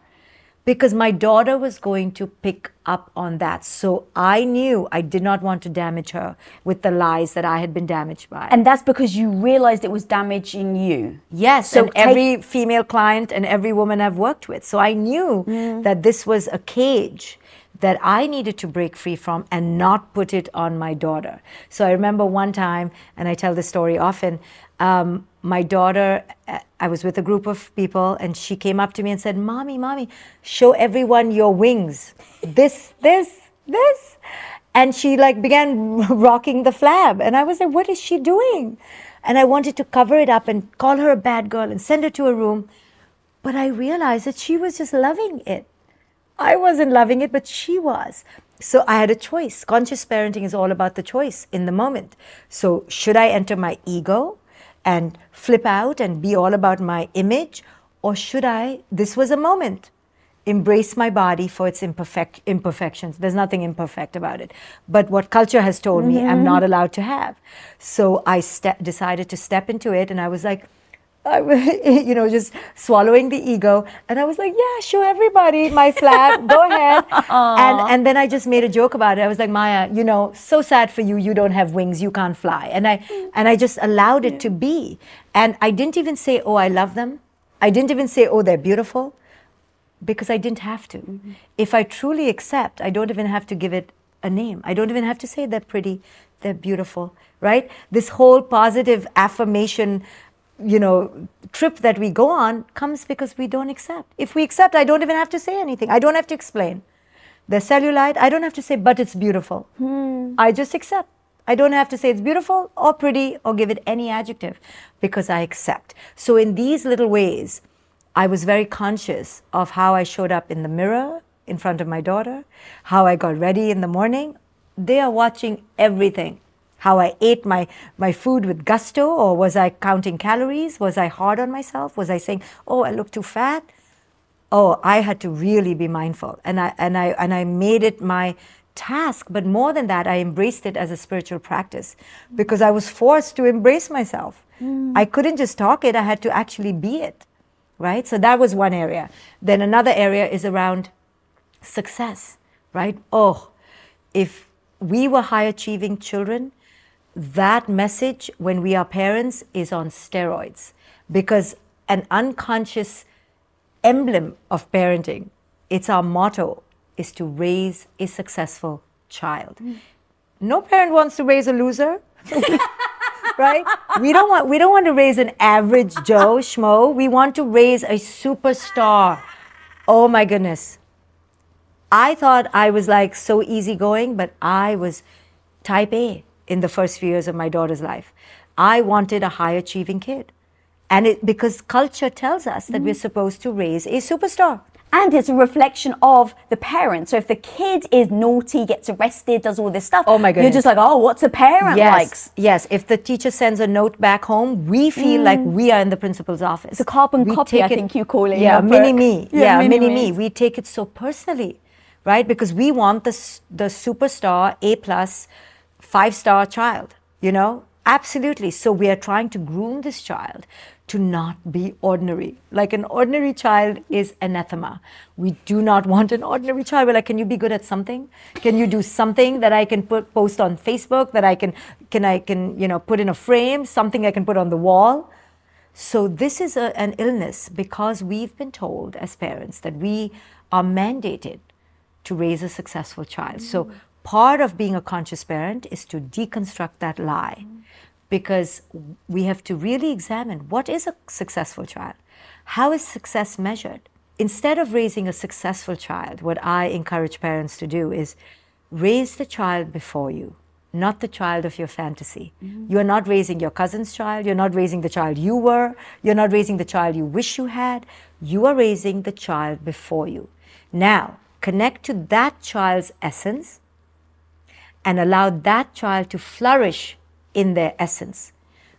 Speaker 1: Because my daughter was going to pick up on that. So I knew I did not want to damage her with the lies that I had been damaged by.
Speaker 2: And that's because you realized it was damaging you.
Speaker 1: Yes,
Speaker 2: So
Speaker 1: every female client and every woman I've worked with. So I knew that this was a cage that I needed to break free from and not put it on my daughter. So I remember one time, and I tell this story often. Um, my daughter, uh, I was with a group of people, and she came up to me and said, "Mommy, mommy, show everyone your wings. This, this, this." And she like began [LAUGHS] rocking the flab, and I was like, "What is she doing?" And I wanted to cover it up and call her a bad girl and send her to a room. But I realized that she was just loving it. I wasn't loving it, but she was. So I had a choice. Conscious parenting is all about the choice in the moment. So should I enter my ego and flip out and be all about my image? Or should I, this was a moment, embrace my body for its imperfect, imperfections. There's nothing imperfect about it. But what culture has told me I'm not mm-hmm. allowed to have. So I ste- decided to step into it and I was like, [LAUGHS] I, [LAUGHS] you know, just swallowing the ego. And I was like, yeah, show everybody my flag. Go [LAUGHS] ahead. And, and then I just made a joke about it. I was like, Maya, you know, so sad for you. You don't have wings. You can't fly. And I, and I just allowed it to be. And I didn't even say, oh, I love them. I didn't even say, oh, they're beautiful. Because I didn't have to. Mm-hmm. If I truly accept, I don't even have to give it a name. I don't even have to say they're pretty, they're beautiful, right? This whole positive affirmation you know, trip that we go on comes because we don't accept. If we accept, I don't even have to say anything. I don't have to explain. The cellulite, I don't have to say, but it's beautiful. Hmm. I just accept. I don't have to say it's beautiful or pretty or give it any adjective because I accept. So, in these little ways, I was very conscious of how I showed up in the mirror in front of my daughter, how I got ready in the morning. They are watching everything how I ate my, my food with gusto, or was I counting calories? Was I hard on myself? Was I saying, oh, I look too fat? Oh, I had to really be mindful. And I, and I, and I made it my task. But more than that, I embraced it as a spiritual practice because I was forced to embrace myself. Hmm. I couldn't just talk it, I had to actually be it. Right? So that was one area. Then another area is around success. Right? Oh, if we were high achieving children, that message when we are parents is on steroids because an unconscious emblem of parenting it's our motto is to raise a successful child. No parent wants to raise a loser [LAUGHS] right? We don't want we don't want to raise an average joe schmo. We want to raise a superstar. Oh my goodness. I thought i was like so easygoing but i was type a in the first few years of my daughter's life. I wanted a high achieving kid. And it because culture tells us that we're mm-hmm. supposed to raise a superstar.
Speaker 2: And it's a reflection of the parent. So if the kid is naughty, gets arrested, does all this stuff,
Speaker 1: Oh my
Speaker 2: you're just like, oh, what's a parent
Speaker 1: Yes,
Speaker 2: like?
Speaker 1: yes. If the teacher sends a note back home, we feel like mm. we are in the principal's office.
Speaker 2: It's a carbon
Speaker 1: We
Speaker 2: copy, I
Speaker 1: take
Speaker 2: think you call it
Speaker 1: Yeah, mini me. [LAUGHS]
Speaker 2: Yeah,
Speaker 1: Yeah,
Speaker 2: mini me.
Speaker 1: We take it so personally, right? Because we want the the superstar, A plus, five star child. You know, absolutely. So we are trying to groom this child to not be ordinary. Like an ordinary child is anathema. We do not want an ordinary child. We're like, can you be good at something? Can you do something that I can put post on Facebook? That I can can I can you know put in a frame? Something I can put on the wall? So this is a, an illness because we've been told as parents that we are mandated to raise a successful child. So part of being a conscious parent is to deconstruct that lie because we have to really examine what is a successful child? How is success measured? Instead of raising a successful child, what I encourage parents to do is raise the child before you, not the child of your fantasy. Mm-hmm. You are not raising your cousin's child, you're not raising the child you were, you're not raising the child you wish you had. You are raising the child before you. Now, connect to that child's essence and allow that child to flourish in their essence.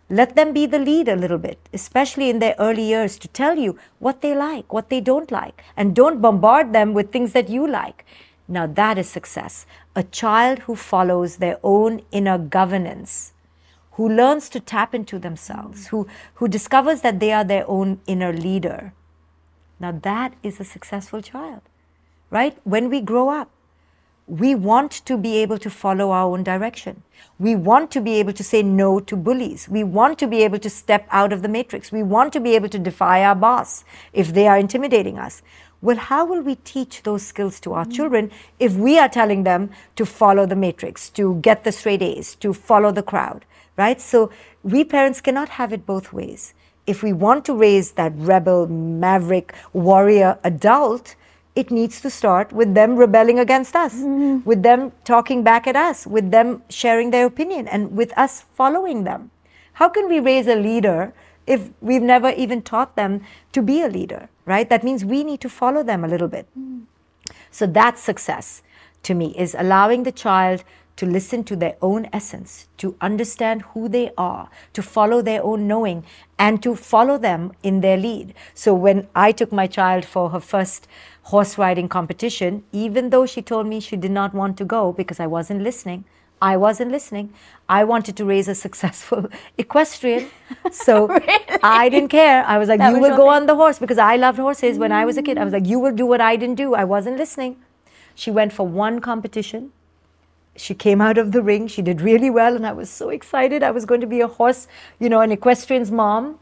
Speaker 1: Let them be the lead a little bit, especially in their early years, to tell you what they like, what they don't like, and don't bombard them with things that you like. Now, that is success. A child who follows their own inner governance, who learns to tap into themselves, who, who discovers that they are their own inner leader. Now, that is a successful child, right? When we grow up, we want to be able to follow our own direction. We want to be able to say no to bullies. We want to be able to step out of the matrix. We want to be able to defy our boss if they are intimidating us. Well, how will we teach those skills to our children if we are telling them to follow the matrix, to get the straight A's, to follow the crowd, right? So we parents cannot have it both ways. If we want to raise that rebel, maverick, warrior adult, it needs to start with them rebelling against us, mm-hmm. with them talking back at us, with them sharing their opinion, and with us following them. How can we raise a leader if we've never even taught them to be a leader, right? That means we need to follow them a little bit. Mm. So that's success to me is allowing the child to listen to their own essence, to understand who they are, to follow their own knowing, and to follow them in their lead. So when I took my child for her first horse riding competition, even though she told me she did not want to go because I wasn't listening, I wasn't listening. I wanted to raise a successful [LAUGHS] equestrian. So [LAUGHS]
Speaker 2: Really?
Speaker 1: I didn't care. I was like,
Speaker 2: That
Speaker 1: you
Speaker 2: was
Speaker 1: will go
Speaker 2: thing.
Speaker 1: on the horse because I loved horses when I was a kid. I was like, you will do what I didn't do. I wasn't listening. She went for one competition. She came out of the ring. She did really well. And I was so excited. I was going to be a horse, you know, an equestrian's mom.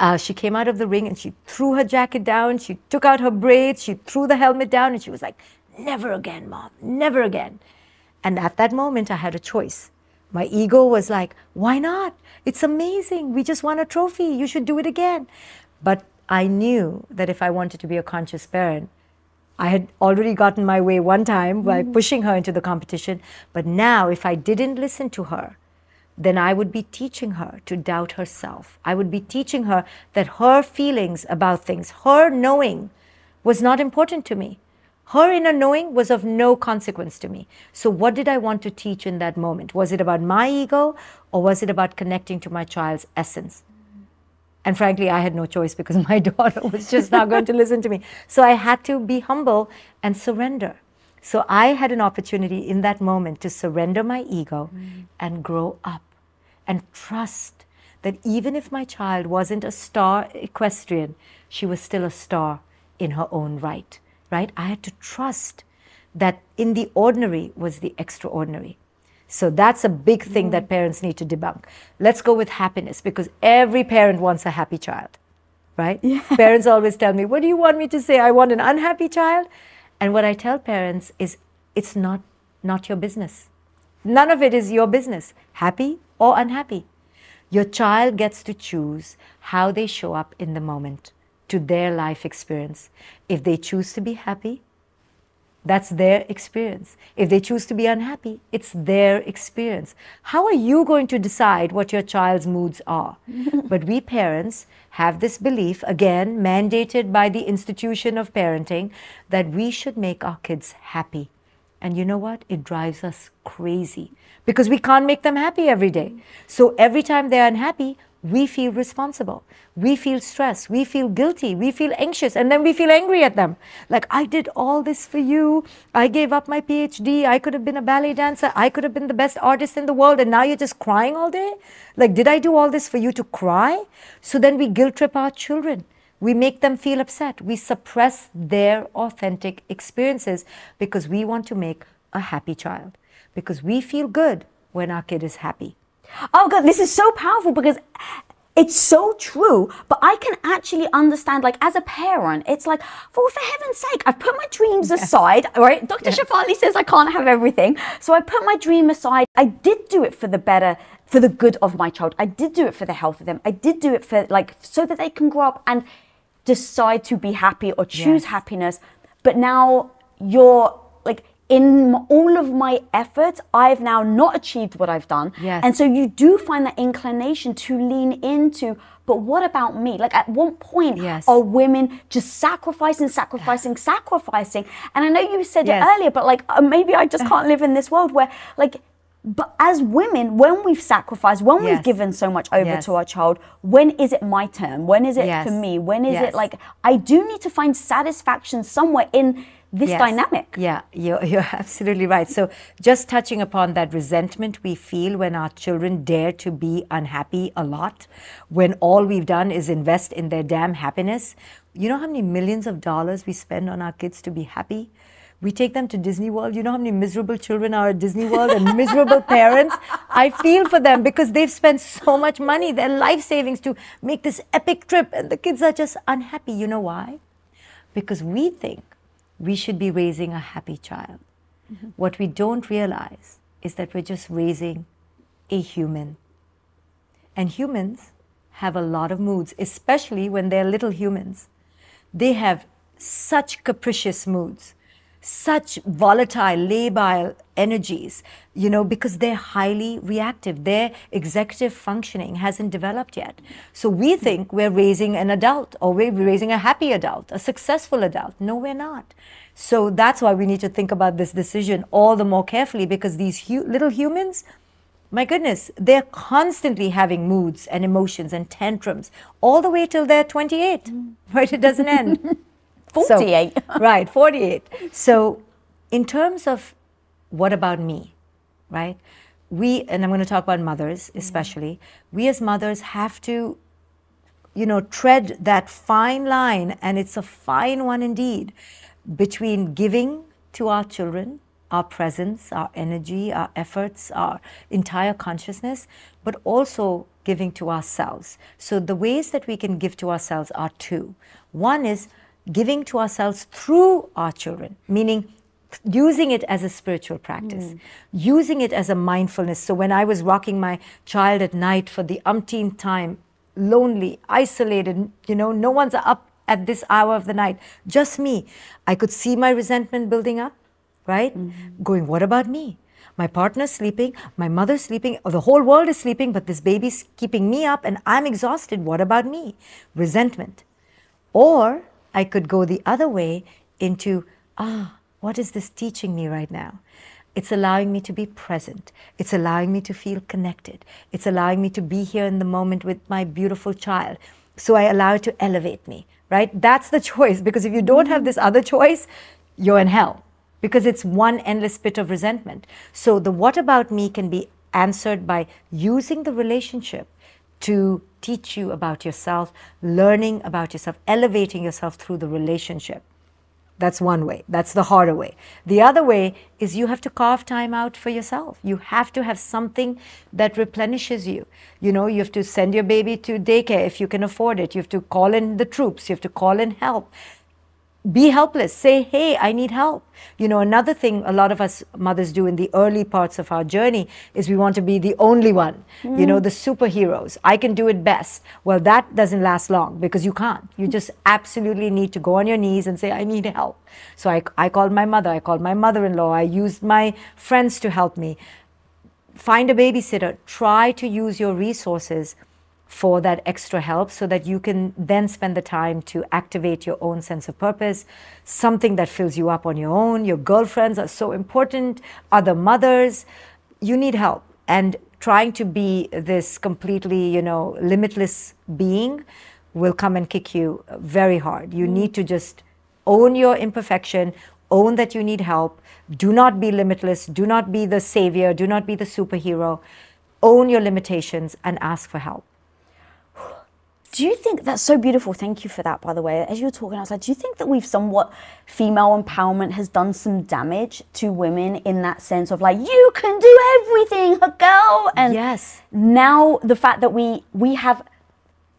Speaker 1: Uh, she came out of the ring and she threw her jacket down. She took out her braids. She threw the helmet down and she was like, Never again, mom, never again. And at that moment, I had a choice. My ego was like, Why not? It's amazing. We just won a trophy. You should do it again. But I knew that if I wanted to be a conscious parent, I had already gotten my way one time by pushing her into the competition. But now, if I didn't listen to her, then I would be teaching her to doubt herself. I would be teaching her that her feelings about things, her knowing, was not important to me. Her inner knowing was of no consequence to me. So, what did I want to teach in that moment? Was it about my ego or was it about connecting to my child's essence? And frankly, I had no choice because [LAUGHS] my daughter was just not going to listen to me. So I had to be humble and surrender. So I had an opportunity in that moment to surrender my ego mm. and grow up and trust that even if my child wasn't a star equestrian, she was still a star in her own right, right? I had to trust that in the ordinary was the extraordinary. So that's a big thing that mm-hmm. parents need to debunk. Let's go with happiness because every parent wants a happy child, right? Yeah. [LAUGHS] Parents always tell me, What do you want me to say? I want an unhappy child. And what I tell parents is, It's not, not your business. None of it is your business, happy or unhappy. Your child gets to choose how they show up in the moment to their life experience. If they choose to be happy, that's their experience. If they choose to be unhappy, it's their experience. How are you going to decide what your child's moods are? [LAUGHS] but we parents have this belief, again, mandated by the institution of parenting, that we should make our kids happy. And you know what? It drives us crazy because we can't make them happy every day. So every time they're unhappy, we feel responsible. We feel stressed. We feel guilty. We feel anxious. And then we feel angry at them. Like, I did all this for you. I gave up my PhD. I could have been a ballet dancer. I could have been the best artist in the world. And now you're just crying all day? Like, did I do all this for you to cry? So then we guilt trip our children. We make them feel upset. We suppress their authentic experiences because we want to make a happy child. Because we feel good when our kid is happy.
Speaker 2: Oh god, this is so powerful because it's so true, but I can actually understand, like, as a parent, it's like, for, for heaven's sake, I've put my dreams aside, right? Dr. Shefali says I can't have everything. So I put my dream aside. I did do it for the better, for the good of my child. I did do it for the health of them. I did do it for, like, so that they can grow up and decide to be happy or choose
Speaker 1: Yes.
Speaker 2: happiness. But now you're, like, in all of my efforts, I've now not achieved what I've done.
Speaker 1: Yes.
Speaker 2: And so you do find that inclination to lean into, but what about me? Like at what point
Speaker 1: Yes.
Speaker 2: are women just sacrificing, sacrificing, [SIGHS] sacrificing? And I know you said
Speaker 1: Yes.
Speaker 2: it earlier, but like uh, maybe I just can't live in this world where like, but as women, when we've sacrificed, when we've given so much over
Speaker 1: Yes.
Speaker 2: to our child, when is it my turn? When is it
Speaker 1: Yes.
Speaker 2: for me? When is
Speaker 1: Yes.
Speaker 2: it like I do need to find satisfaction somewhere in this
Speaker 1: Yes.
Speaker 2: dynamic?
Speaker 1: Yeah, you're, [LAUGHS] you're absolutely right. So, just touching upon that resentment we feel when our children dare to be unhappy a lot, when all we've done is invest in their damn happiness. You know how many millions of dollars we spend on our kids to be happy? We take them to Disney World. You know how many miserable children are at Disney World and miserable parents? I feel for them because they've spent so much money, their life savings to make this epic trip, and the kids are just unhappy. You know why? Because we think we should be raising a happy child. Mm-hmm. What we don't realize is that we're just raising a human. And humans have a lot of moods, especially when they're little humans. They have such capricious moods. Such volatile, labile energies, you know, because they're highly reactive. Their executive functioning hasn't developed yet. So we think we're raising an adult or we're raising a happy adult, a successful adult. No, we're not. So that's why we need to think about this decision all the more carefully because these hu- little humans, my goodness, they're constantly having moods and emotions and tantrums all the way till they're 28, mm. [LAUGHS] right? It doesn't end. [LAUGHS]
Speaker 2: 48.
Speaker 1: So, [LAUGHS] right, 48. So, in terms of what about me, right? We, and I'm going to talk about mothers mm. especially, we as mothers have to, you know, tread that fine line, and it's a fine one indeed, between giving to our children our presence, our energy, our efforts, our entire consciousness, but also giving to ourselves. So, the ways that we can give to ourselves are two. One is giving to ourselves through our children, meaning using it as a spiritual practice, mm. using it as a mindfulness. So when I was rocking my child at night for the umpteenth time, lonely, isolated, you know, no one's up at this hour of the night, just me, I could see my resentment building up, right? Mm-hmm. Going, what about me? My partner's sleeping, my mother's sleeping, the whole world is sleeping, but this baby's keeping me up and I'm exhausted. What about me? Resentment. Or I could go the other way into, ah, what is this teaching me right now? It's allowing me to be present. It's allowing me to feel connected. It's allowing me to be here in the moment with my beautiful child. So I allow it to elevate me, right? That's the [LAUGHS] choice. Because if you don't have this other choice, you're in hell because it's one endless pit of resentment. So the what about me can be answered by using the relationship to teach you about yourself, learning about yourself, elevating yourself through the relationship. That's one way. That's the harder way. The other way is you have to carve time out for yourself. You have to have something that replenishes you. You know, you have to send your baby to daycare if you can afford it. You have to call in the troops. You have to call in help be helpless. Say hey i need help. You know another thing a lot of us mothers do in the early parts of our journey is we want to be the only one you know the superheroes. I can do it best. Well that doesn't last long because you can't. You just absolutely need to go on your knees and say i need help. So i, I called my mother i called my mother-in-law i used my friends to help me. Find a babysitter. Try to use your resources for that extra help so that you can then spend the time to activate your own sense of purpose, something that fills you up on your own. Your girlfriends are so important, other mothers. You need help. And trying to be this completely, you know, limitless being will come and kick you very hard. You mm-hmm. need to just own your imperfection, own that you need help. Do not be limitless. Do not be the savior. Do not be the superhero. Own your limitations and ask for help.
Speaker 2: Do you think that's so beautiful? Thank you for that, by the way. As you were talking, I was like, do you think that we've somewhat female empowerment has done some damage to women in that sense of like, you can do everything, a girl? And
Speaker 1: Yes.
Speaker 2: now the fact that we we have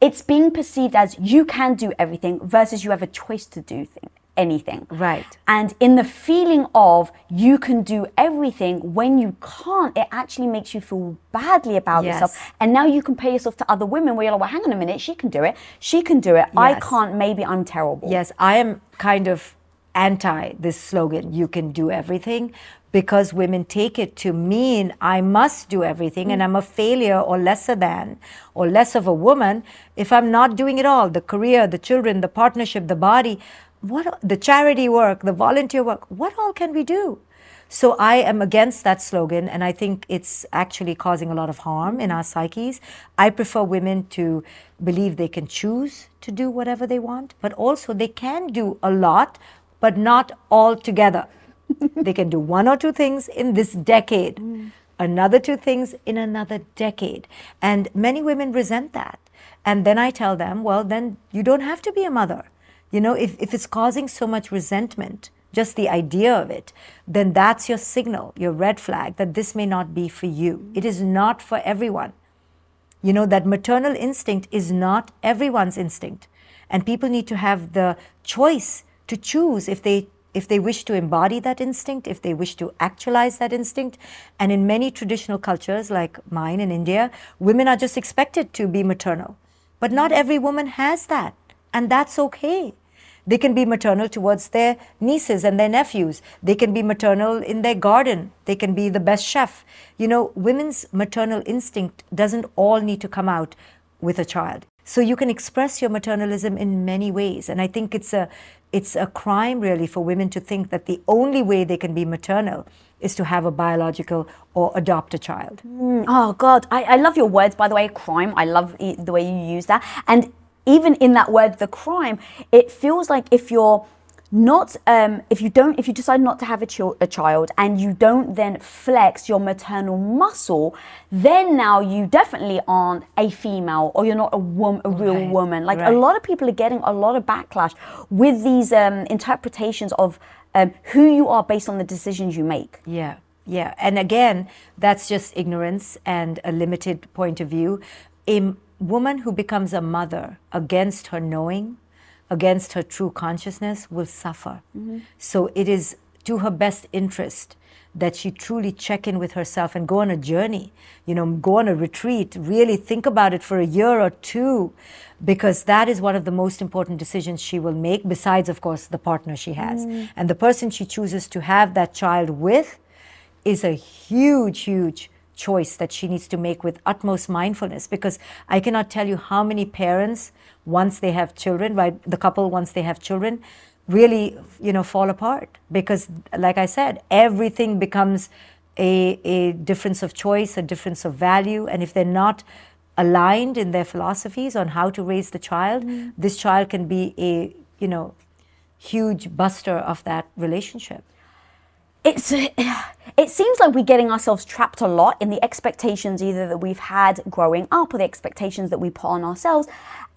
Speaker 2: it's being perceived as you can do everything versus you have a choice to do thing, anything.
Speaker 1: Right.
Speaker 2: And in the feeling of you can do everything when you can't, it actually makes you feel badly about
Speaker 1: Yes.
Speaker 2: yourself. And now you compare yourself to other women where you're like, well, hang on a minute, she can do it. She can do it. I can't. Maybe I'm terrible.
Speaker 1: Yes, I am kind of anti this slogan, you can do everything, because women take it to mean I must do everything and mm. I'm a failure or lesser than or less of a woman if I'm not doing it all the career, the children, the partnership, the body, what the charity work, the volunteer work, what all can we do? So I am against that slogan, and I think it's actually causing a lot of harm in our psyches. I prefer women to believe they can choose to do whatever they want, but also they can do a lot, but not all together. [LAUGHS] they can do one or two things in this decade, mm. another two things in another decade. And many women resent that. And then I tell them, well, then you don't have to be a mother. You know, if, if it's causing so much resentment, just the idea of it, then that's your signal, your red flag that this may not be for you. It is not for everyone. You know, that maternal instinct is not everyone's instinct. And people need to have the choice to choose if they if they wish to embody that instinct, if they wish to actualize that instinct. And in many traditional cultures like mine in India, women are just expected to be maternal. But not every woman has that. And that's okay. They can be maternal towards their nieces and their nephews. They can be maternal in their garden. They can be the best chef. You know, women's maternal instinct doesn't all need to come out with a child. So you can express your maternalism in many ways. And I think it's a it's a crime really for women to think that the only way they can be maternal is to have a biological or adopt a child.
Speaker 2: Mm, oh God, I, I love your words, by the way, crime. I love the way you use that. And even in that word, the crime, it feels like if you're not um, if you don't if you decide not to have a, ch- a, child and you don't then flex your maternal muscle then now you definitely aren't a female or you're not a woman a real right, woman. Like right. a lot of people are getting a lot of backlash with these um, interpretations of um, who you are based on the decisions you make.
Speaker 1: Yeah yeah. And again that's just ignorance and a limited point of view woman who becomes a mother against her knowing against her true consciousness will suffer. Mm-hmm. So it is to her best interest that she truly check in with herself and go on a journey, you know, go on a retreat, really think about it for a year or two, because that is one of the most important decisions she will make, besides, of course, the partner she has. Mm. And the person she chooses to have that child with is a huge, huge choice that she needs to make with utmost mindfulness because I cannot tell you how many parents once they have children right the couple once they have children really you know fall apart because like I said everything becomes a, a difference of choice a difference of value and if they're not aligned in their philosophies on how to raise the child mm. this child can be a you know huge buster of that relationship
Speaker 2: it's it seems like we're getting ourselves trapped a lot in the expectations either that we've had growing up or the expectations that we put on ourselves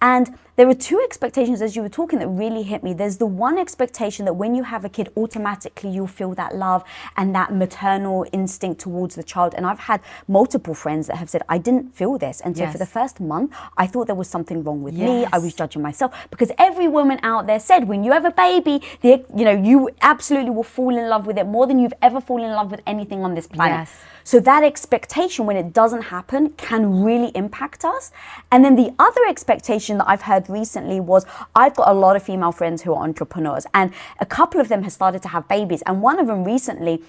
Speaker 2: and there are two expectations as you were talking that really hit me. There's the one expectation that when you have a kid, automatically you'll feel that love and that maternal instinct towards the child. And I've had multiple friends that have said, I didn't feel this. And so yes. for the first month, I thought there was something wrong with yes. me. I was judging myself because every woman out there said, when you have a baby, the, you know, you absolutely will fall in love with it more than you've ever fallen in love with anything on this planet. Yes. So that expectation, when it doesn't happen, can really impact us. And then the other expectation that I've heard recently was I've got a lot of female friends who are entrepreneurs, and a couple of them have started to have babies. And one of them recently,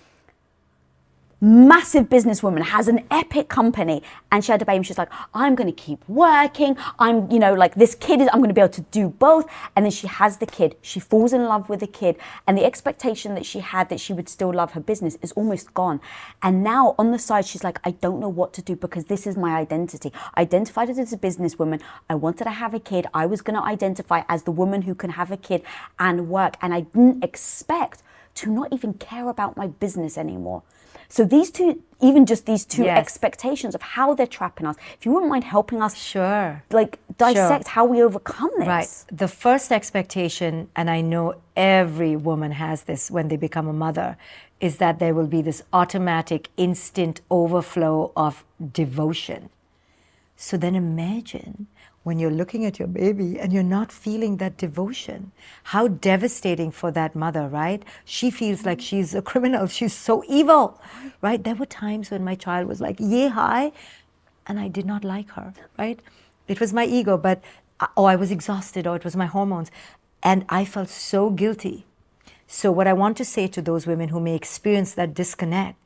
Speaker 2: massive businesswoman, has an epic company, and she had a baby. She's like, I'm going to keep working. I'm, you know, like this kid is, I'm going to be able to do both. And then she has the kid. She falls in love with the kid. And the expectation that she had that she would still love her business is almost gone. And now on the side, she's like, I don't know what to do because this is my identity. I identified as a businesswoman. I wanted to have a kid. I was going to identify as the woman who can have a kid and work. And I didn't expect to not even care about my business anymore. So these two, even just these two yes. expectations of how they're trapping us. If you wouldn't mind helping us,
Speaker 1: sure,
Speaker 2: like dissect sure. how we overcome this.
Speaker 1: Right. The first expectation, and I know every woman has this when they become a mother, is that there will be this automatic, instant overflow of devotion. So then imagine when you're looking at your baby and you're not feeling that devotion. How devastating for that mother, right? She feels like she's a criminal. She's so evil, right? There were times when my child was like, yay, hi, and I did not like her, right? It was my ego, but uh, oh, I was exhausted, or it was my hormones. And I felt so guilty. So, what I want to say to those women who may experience that disconnect,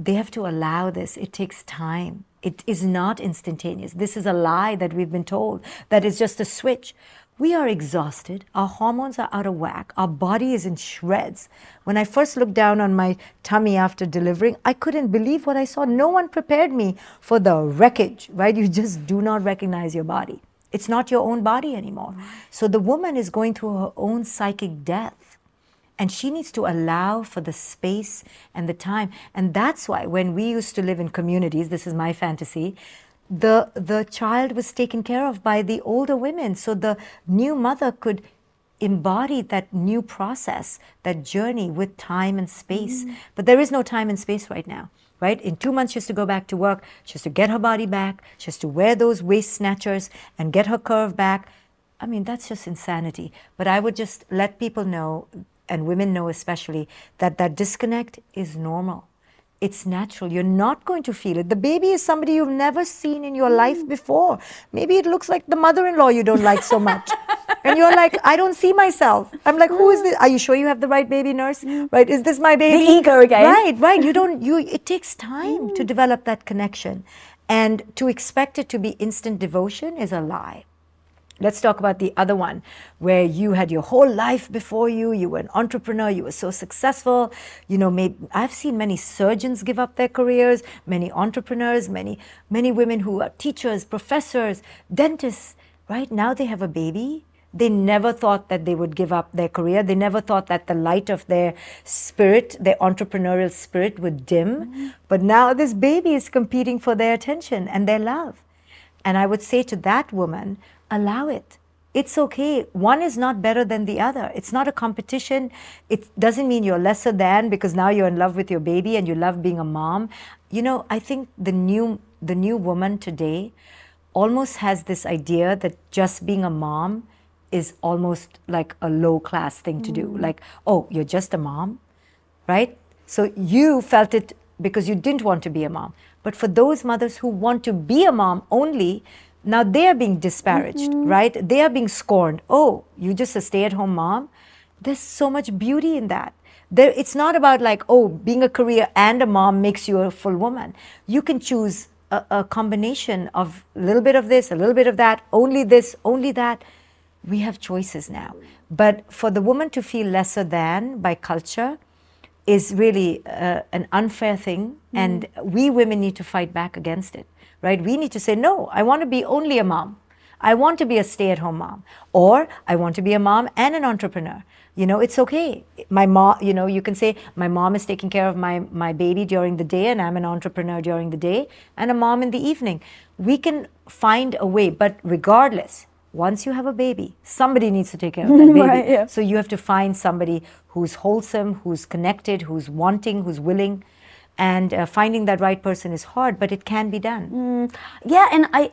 Speaker 1: they have to allow this. It takes time. It is not instantaneous. This is a lie that we've been told that is just a switch. We are exhausted. Our hormones are out of whack. Our body is in shreds. When I first looked down on my tummy after delivering, I couldn't believe what I saw. No one prepared me for the wreckage, right? You just do not recognize your body. It's not your own body anymore. So the woman is going through her own psychic death. And she needs to allow for the space and the time. And that's why when we used to live in communities, this is my fantasy, the, the child was taken care of by the older women. So the new mother could embody that new process, that journey with time and space. Mm. But there is no time and space right now, right? In two months, she has to go back to work. She has to get her body back. She has to wear those waist snatchers and get her curve back. I mean, that's just insanity. But I would just let people know and women know especially, that that disconnect is normal. It's natural. You're not going to feel it. The baby is somebody you've never seen in your life hmm. before. Maybe it looks like the mother in law you don't like so much. [LAUGHS] and you're like, I don't see myself. I'm like, who is hmm. this? Are you sure you have the right baby nurse? Hmm. Right? Is this my baby?
Speaker 2: The ego again.
Speaker 1: Right, right. You don't. You. It takes [LAUGHS] time to develop that connection, and to expect it to be instant devotion is a lie. Let's talk about the other one where you had your whole life before you. You were an entrepreneur. You were so successful. You know, maybe, I've seen many surgeons give up their careers, many entrepreneurs, many, many women who are teachers, professors, dentists. Right now they have a baby. They never thought that they would give up their career. They never thought that the light of their spirit, their entrepreneurial spirit would dim. Mm-hmm. But now this baby is competing for their attention and their love. And I would say to that woman, allow it. It's okay. One is not better than the other. It's not a competition. It doesn't mean you're lesser than because now you're in love with your baby and you love being a mom. You know, I think the new the new woman today almost has this idea that just being a mom is almost like a low class thing to do. Mm. Like, oh, you're just a mom, right? So you felt it because you didn't want to be a mom. But for those mothers who want to be a mom only, now they are being disparaged, mm-hmm. right? They are being scorned. Oh, you just a stay at home mom? There's so much beauty in that. There, it's not about like, oh, being a career and a mom makes you a full woman. You can choose a, a combination of a little bit of this, a little bit of that, only this, only that. We have choices now. But for the woman to feel lesser than by culture is really uh, an unfair thing. Mm-hmm. And we women need to fight back against it right? We need to say, no, I want to be only a mom. I want to be a stay at home mom. Or I want to be a mom and an entrepreneur. You know, it's okay. My mom, you know, you can say, my mom is taking care of my, my baby during the day and I'm an entrepreneur during the day and a mom in the evening. We can find a way, but regardless, once you have a baby, somebody needs to take care of that [LAUGHS] baby. right, yeah. So you have to find somebody who's wholesome, who's connected, who's wanting, who's willing and uh, finding that right person is hard but it can be done.
Speaker 2: Mm, yeah and i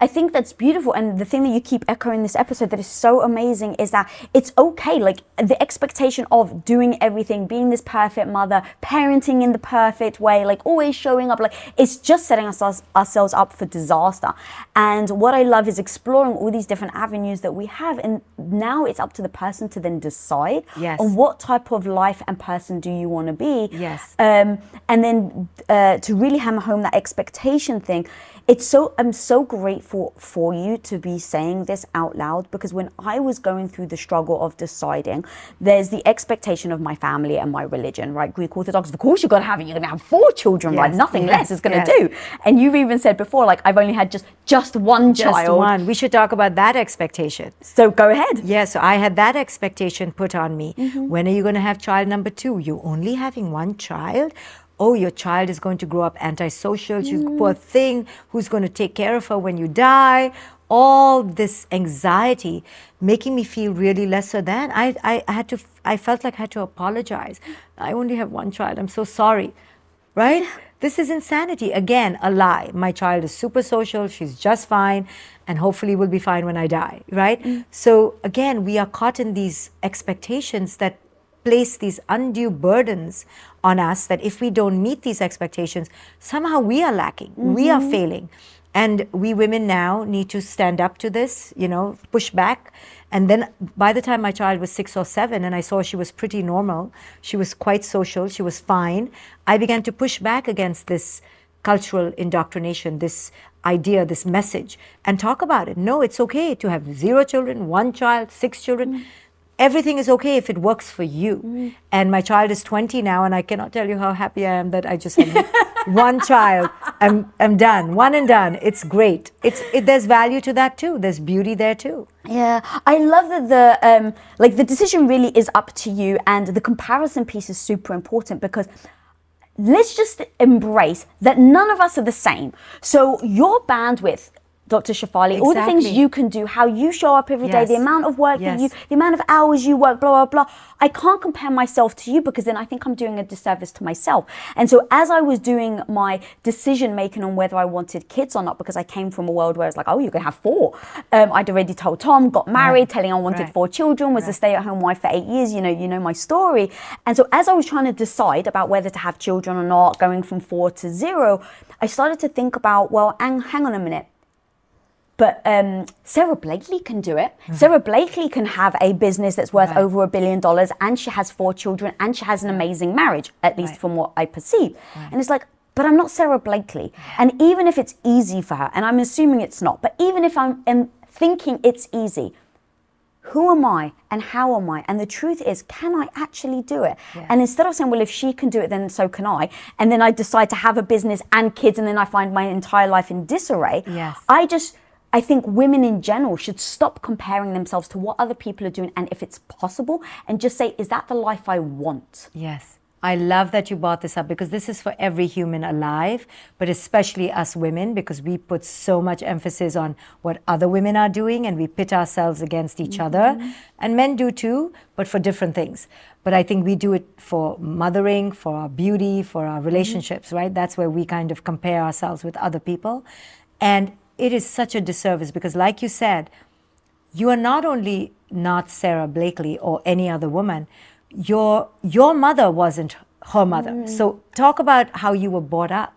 Speaker 2: I think that's beautiful. And the thing that you keep echoing this episode that is so amazing is that it's okay. Like the expectation of doing everything, being this perfect mother, parenting in the perfect way, like always showing up, like it's just setting us, ourselves up for disaster. And what I love is exploring all these different avenues that we have. And now it's up to the person to then decide
Speaker 1: yes.
Speaker 2: on what type of life and person do you want to be.
Speaker 1: Yes.
Speaker 2: Um, and then uh, to really hammer home that expectation thing it's so I'm so grateful for you to be saying this out loud because when I was going through the struggle of deciding, there's the expectation of my family and my religion, right? Greek Orthodox, of course you're gonna have it, you're gonna have four children, yes, right? Nothing yes, less is gonna yes. do. And you've even said before, like I've only had just just one
Speaker 1: just
Speaker 2: child.
Speaker 1: one. We should talk about that expectation.
Speaker 2: So go ahead.
Speaker 1: Yeah, so I had that expectation put on me. Mm-hmm. When are you gonna have child number two? You only having one child? Oh, your child is going to grow up antisocial, she's mm. a poor thing, who's going to take care of her when you die? All this anxiety making me feel really lesser than. I, I, I had to, I felt like I had to apologize. I only have one child. I'm so sorry. Right? This is insanity. Again, a lie. My child is super social. She's just fine and hopefully will be fine when I die. Right? Mm. So again, we are caught in these expectations that place these undue burdens on us that if we don't meet these expectations, somehow we are lacking, mm-hmm. we are mm-hmm. failing. And we women now need to stand up to this, you know, push back. And then by the time my child was six or seven and I saw she was pretty normal, she was quite social, she was fine, I began to push back against this cultural indoctrination, this idea, this message, and talk about it. No, it's okay to have zero children, one child, six children. Mm everything is okay if it works for you. Mm. And my child is 20 now, and I cannot tell you how happy I am that I just had [LAUGHS] one child. I'm, I'm done, one and done. It's great. It's, it, there's value to that too. There's beauty there too.
Speaker 2: Yeah, I love that the um, like the decision really is up to you, and the comparison piece is super important because let's just embrace that none of us are the same. So your bandwidth Dr. Shefali, exactly. all the things you can do, how you show up every yes. day, the amount of work yes. that you, the amount of hours you work, blah, blah, blah. I can't compare myself to you because then I think I'm doing a disservice to myself. And so as I was doing my decision making on whether I wanted kids or not, because I came from a world where it's like, oh, you can have four. Um, I'd already told Tom, got married, right. telling I wanted right. four children, was right. a stay at home wife for eight years. You know, you know my story. And so as I was trying to decide about whether to have children or not, going from four to zero, I started to think about, well, hang on a minute but um, Sara Blakely can do it. Sara Blakely can have a business that's worth
Speaker 1: Right.
Speaker 2: over a billion dollars, and she has four children, and she has an amazing marriage, at least
Speaker 1: Right.
Speaker 2: from what I perceive. And it's like, but I'm not Sara Blakely. And even if it's easy for her, and I'm assuming it's not, but even if I'm am thinking it's easy, who am I and how am I? And the truth is, can I actually do it?
Speaker 1: Yes.
Speaker 2: And instead of saying, well, if she can do it, then so can I, and then I decide to have a business and kids, and then I find my entire life in disarray,
Speaker 1: Yes.
Speaker 2: I just, I think women in general should stop comparing themselves to what other people are doing and if it's possible, and just say, is that the life I want?
Speaker 1: Yes. I love that you brought this up because this is for every human alive, but especially us women because we put so much emphasis on what other women are doing and we pit ourselves against each other. Mm-hmm. And men do too, but for different things. But I think we do it for mothering, for our beauty, for our relationships, right? That's where we kind of compare ourselves with other people. And it is such a disservice because, like you said, you are not only not Sara Blakely or any other woman, your your mother wasn't her mother. Mm. So talk about how you were brought up.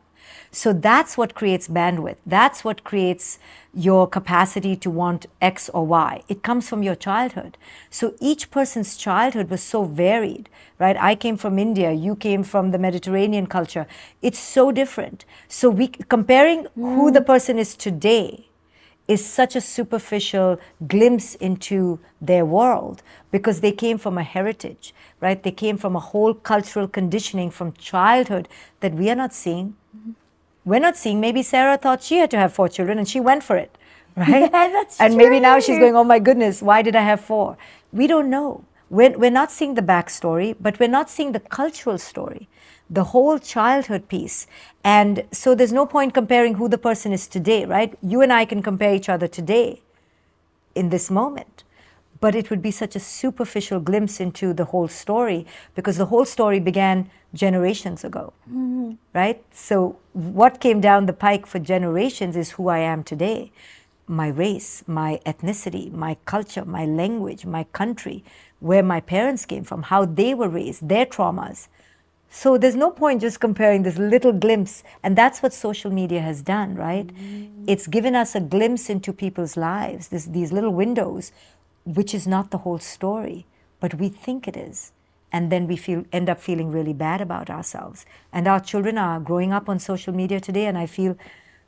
Speaker 1: So that's what creates bandwidth. That's what creates your capacity to want X or Y. It comes from your childhood. So each person's childhood was so varied, right? I came from India, you came from the Mediterranean culture. It's so different. So we comparing who the mm. person is today is such a superficial glimpse into their world because they came from a heritage, right? They came from a whole cultural conditioning from childhood that we are not seeing. Mm-hmm. We're not seeing. Maybe Sara thought she had to have four children and she went for it, [LAUGHS] right?
Speaker 2: Yeah,
Speaker 1: and maybe now she's going, oh my goodness, why did I have four? We don't know. We're, we're not seeing the backstory, but we're not seeing the cultural story, the whole childhood piece. And so there's no point comparing who the person is today, right? You and I can compare each other today in this moment. But it would be such a superficial glimpse into the whole story because the whole story began generations ago, mm-hmm. right? So, what came down the pike for generations is who I am today my race, my ethnicity, my culture, my language, my country, where my parents came from, how they were raised, their traumas. So there's no point just comparing this little glimpse. And that's what social media has done, right? Mm-hmm. It's given us a glimpse into people's lives, this, these little windows, which is not the whole story, but we think it is. And then we feel, end up feeling really bad about ourselves. And our children are growing up on social media today, and I feel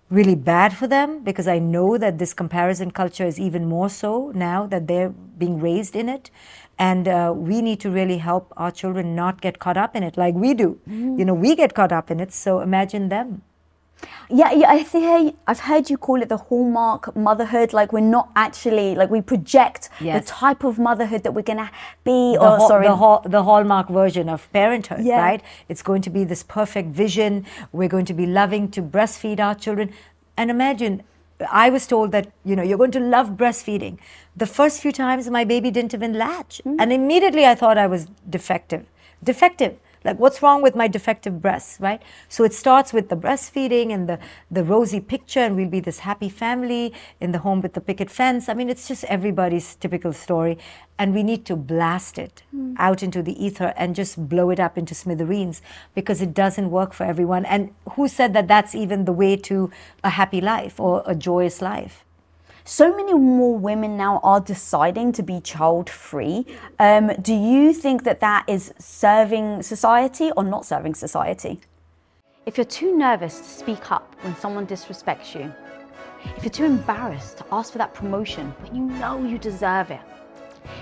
Speaker 1: really bad for them because I know that this comparison culture is even more so now that they're being raised in it. And uh, we need to really help our children not get caught up in it like we do. You know, we get caught up in it, so imagine them.
Speaker 2: Yeah, yeah. I think I've heard you call it the hallmark motherhood. Like we're not actually like we project
Speaker 1: Yes.
Speaker 2: the type of motherhood that we're gonna be.
Speaker 1: the,
Speaker 2: or
Speaker 1: hall-
Speaker 2: sorry,
Speaker 1: the, hall- the hallmark version of parenthood,
Speaker 2: Yeah.
Speaker 1: right? It's going to be this perfect vision. We're going to be loving to breastfeed our children. And imagine, I was told that, you know, you're going to love breastfeeding. The first few times my baby didn't even latch.
Speaker 2: Mm.
Speaker 1: And immediately I thought I was defective. Defective. Like, what's wrong with my defective breasts, right? So it starts with the breastfeeding and the, the rosy picture, and we'll be this happy family in the home with the picket fence. I mean, it's just everybody's typical story. And we need to blast it hmm. out into the ether and just blow it up into smithereens because it doesn't work for everyone. And who said that that's even the way to a happy life or a joyous life?
Speaker 2: So many more women now are deciding to be child free. Um, do you think that that is serving society or not serving society? If you're too nervous to speak up when someone disrespects you, if you're too embarrassed to ask for that promotion when you know you deserve it,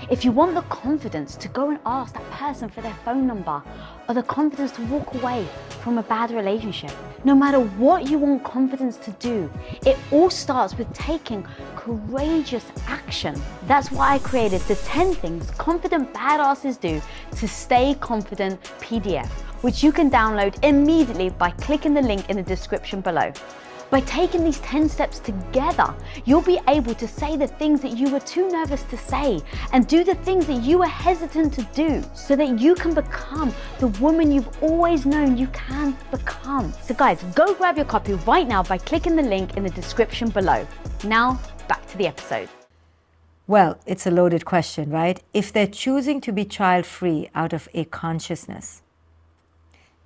Speaker 2: if you want the confidence to go and ask that person for their phone number or the confidence to walk away from a bad relationship, no matter what you want confidence to do, it all starts with taking courageous action. That's why I created the 10 things confident badasses do to stay confident PDF, which you can download immediately by clicking the link in the description below. By taking these 10 steps together, you'll be able to say the things that you were too nervous to say and do the things that you were hesitant to do so that you can become the woman you've always known you can become. So, guys, go grab your copy right now by clicking the link in the description below. Now, back to the episode.
Speaker 1: Well, it's a loaded question, right? If they're choosing to be child free out of a consciousness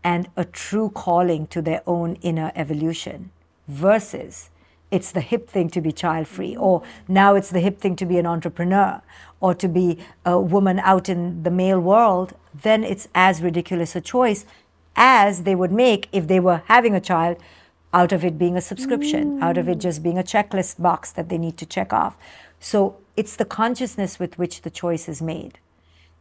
Speaker 1: and a true calling to their own inner evolution versus it's the hip thing to be child free, or now it's the hip thing to be an entrepreneur, or to be a woman out in the male world, then it's as ridiculous a choice as they would make if they were having a child out of it being a subscription, out of it just being a checklist box that they need to check off. So it's the consciousness with which the choice is made.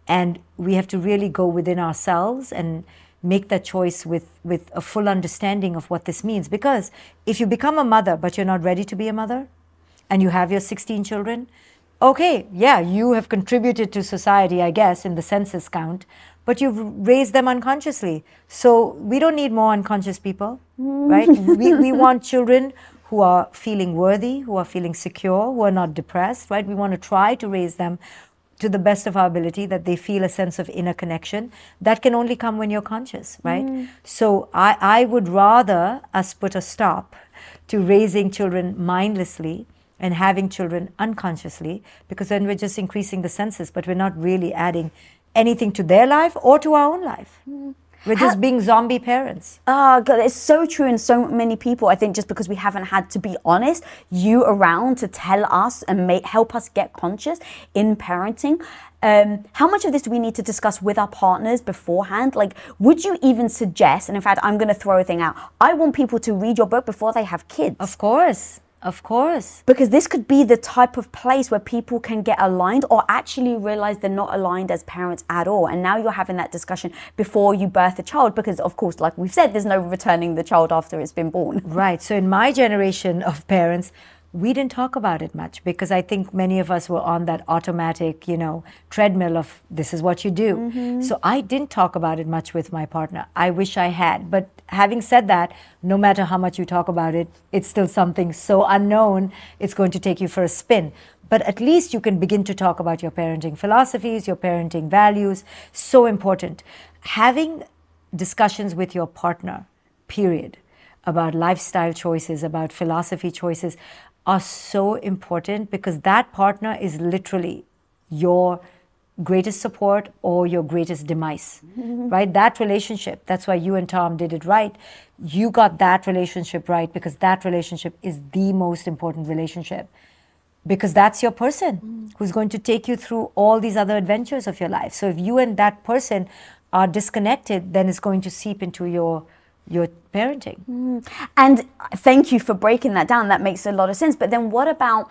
Speaker 1: And we have to really go within ourselves and make that choice with, with a full understanding of what this means. Because if you become a mother, but you're not ready to be a mother, and you have your 16 children, okay, yeah, you have contributed to society, I guess, in the census count, but you've raised them unconsciously. So we don't need more unconscious people, mm. right? we, we [LAUGHS] want children who are feeling worthy, who are feeling secure, who are not depressed, right? We want to try to raise them to the best of our ability that they feel a sense of inner connection that can only come when you're conscious right mm. so I, I would rather us put a stop to raising children mindlessly and having children unconsciously because then we're just increasing the census but we're not really adding anything to their life or to our own life mm. We're just being zombie parents.
Speaker 2: Oh, God, it's so true in so many people. I think just because we haven't had to be honest, you around to tell us and make, help us get conscious in parenting. Um, how much of this do we need to discuss with our partners beforehand? Like, would you even suggest, and in fact, I'm going to throw a thing out, I want people to read your book before they have kids.
Speaker 1: Of course. Of course.
Speaker 2: Because this could be the type of place where people can get aligned or actually realize they're not aligned as parents at all. And now you're having that discussion before you birth a child because, of course, like we've said, there's no returning the child after it's been born.
Speaker 1: Right. So in my generation of parents, we didn't talk about it much because I think many of us were on that automatic, you know, treadmill of this is what you do. Mm-hmm. So I didn't talk about it much with my partner. I wish I had. But having said that, no matter how much you talk about it, it's still something so unknown, it's going to take you for a spin. But at least you can begin to talk about your parenting philosophies, your parenting values. So important. Having discussions with your partner, period, about lifestyle choices, about philosophy choices are so important because that partner is literally your greatest support or your greatest demise, right? That relationship, that's why you and Tom did it right. You got that relationship right because that relationship is the most important relationship because that's your person mm. who's going to take you through all these other adventures of your life. So if you and that person are disconnected, then it's going to seep into your your parenting.
Speaker 2: Mm. And thank you for breaking that down. That makes a lot of sense. But then what about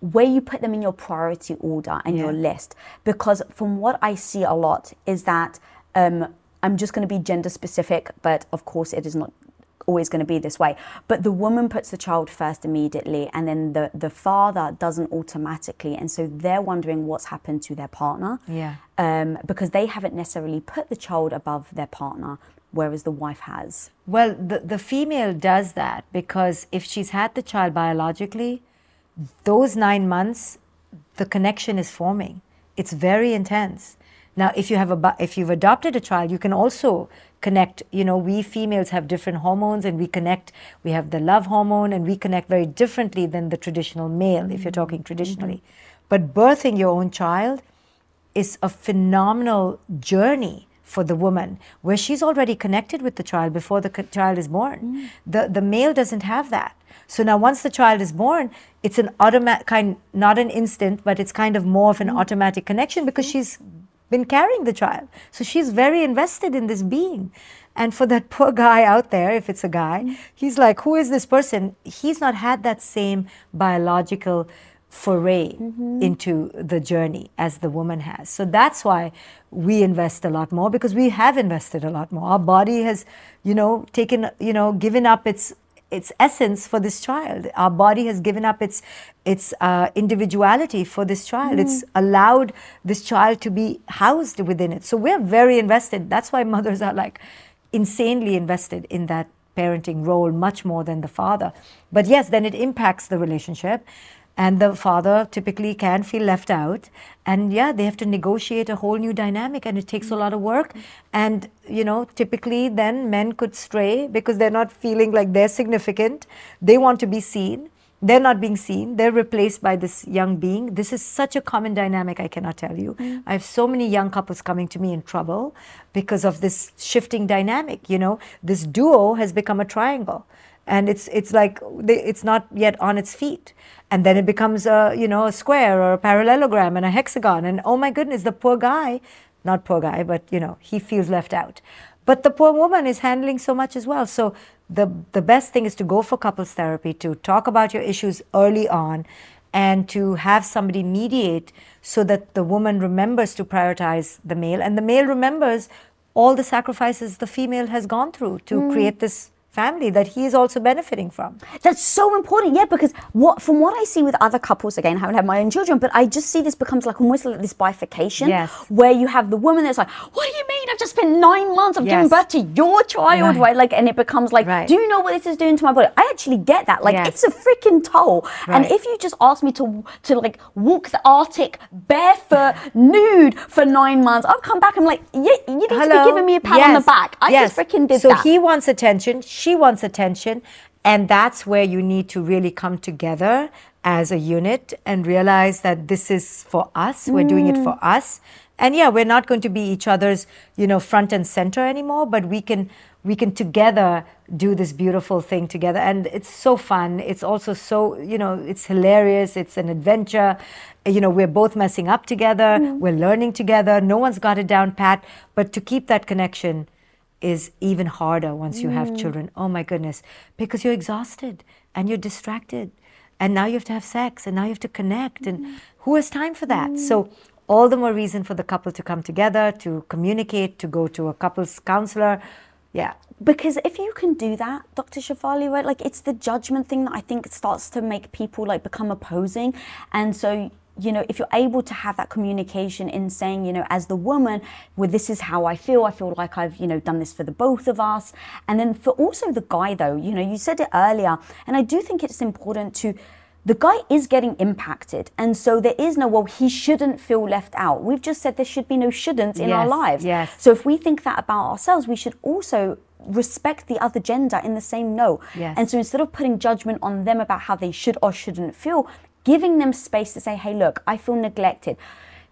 Speaker 2: where you put them in your priority order and yeah. your list? Because from what I see a lot is that um, I'm just going to be gender specific, but of course it is not always going to be this way. But the woman puts the child first immediately, and then the, the father doesn't automatically. And so they're wondering what's happened to their partner.
Speaker 1: Yeah.
Speaker 2: Um, because they haven't necessarily put the child above their partner whereas the wife has?
Speaker 1: Well, the, the female does that because if she's had the child biologically, those nine months, the connection is forming. It's very intense. Now, if you have a if you've adopted a child, you can also connect. You know, we females have different hormones, and we connect. We have the love hormone, and we connect very differently than the traditional male. Mm-hmm. If you're talking traditionally, mm-hmm. but birthing your own child is a phenomenal journey for the woman where she's already connected with the child before the child is born. Mm. The, the male doesn't have that. So now once the child is born, it's an automatic kind, not an instant, but it's kind of more of an mm. automatic connection because mm. she's been carrying the child. So she's very invested in this being. And for that [LAUGHS] poor guy out there, if it's a guy, mm. he's like, who is this person? He's not had that same biological foray mm-hmm. into the journey as the woman has. So that's why we invest a lot more because we have invested a lot more. Our body has, you know, taken, you know, given up its its essence for this child. Our body has given up its its uh, individuality for this child. Mm. It's allowed this child to be housed within it. So we're very invested. That's why mothers are like insanely invested in that parenting role much more than the father. But yes, then it impacts the relationship and the father typically can feel left out. And yeah they have to negotiate a whole new dynamic and it takes a lot of work. And you know typically then men could stray because they're not feeling like they're significant. They want to be seen. They're not being seen. They're replaced by this young being. This is such a common dynamic i cannot tell you. Mm. i have so many young couples coming to me in trouble because of this shifting dynamic you know. This duo has become a triangle and it's it's like it's not yet on its feet. And then it becomes a you know a square or a parallelogram and a hexagon. And oh my goodness the poor guy not poor guy but you know he feels left out. But the poor woman is handling so much as well. So the the best thing is to go for couples therapy to talk about your issues early on and to have somebody mediate so that the woman remembers to prioritize the male. And the male remembers all the sacrifices the female has gone through to mm. create this family that he is also benefiting from.
Speaker 2: That's so important, yeah, because what from what I see with other couples, again, I haven't had my own children, but I just see this becomes like almost like this bifurcation
Speaker 1: Yes.
Speaker 2: where you have the woman that's like, What do you mean? I've just spent nine months of giving birth to your child,
Speaker 1: Right.
Speaker 2: right? Like and it becomes like,
Speaker 1: Right.
Speaker 2: Do you know what this is doing to my body? I actually get that. Like
Speaker 1: Yes.
Speaker 2: it's a freaking toll. And if you just ask me to to like walk the Arctic barefoot, nude for nine months, I'll come back and like, yeah, you need to be giving me a pat on the back. I
Speaker 1: Yes.
Speaker 2: just freaking did
Speaker 1: so
Speaker 2: that.
Speaker 1: he wants attention, she wants attention, and that's where you need to really come together as a unit and realize that this is for us. We're doing it
Speaker 2: Mm.
Speaker 1: for us. And yeah, we're not going to be each other's, you know, front and center anymore, but we can we can together do this beautiful thing together and it's so fun it's also so you know it's hilarious it's an adventure you know we're both messing up together
Speaker 2: Mm.
Speaker 1: we're learning together no one's got it down pat but to keep that connection is even harder once you
Speaker 2: Mm.
Speaker 1: have children. Oh my goodness. Because you're exhausted and you're distracted. And now you have to have sex and now you have to connect. And
Speaker 2: Mm.
Speaker 1: who has time for that? So, all the more reason for the couple to come together, to communicate, to go to a couples counselor. Yeah.
Speaker 2: because if you can do that dr shefali right like it's the judgment thing that i think starts to make people like become opposing and so you know if you're able to have that communication in saying you know as the woman well this is how i feel i feel like i've you know done this for the both of us and then for also the guy though you know you said it earlier and i do think it's important to the guy is getting impacted and so there is no well he shouldn't feel left out we've just said there should be no shouldn't in our lives
Speaker 1: yes.
Speaker 2: so if we think that about ourselves, we should also respect the other gender in the same no.
Speaker 1: Yes.
Speaker 2: And so instead of putting judgment on them about how they should or shouldn't feel, giving them space to say, hey, look, I feel neglected.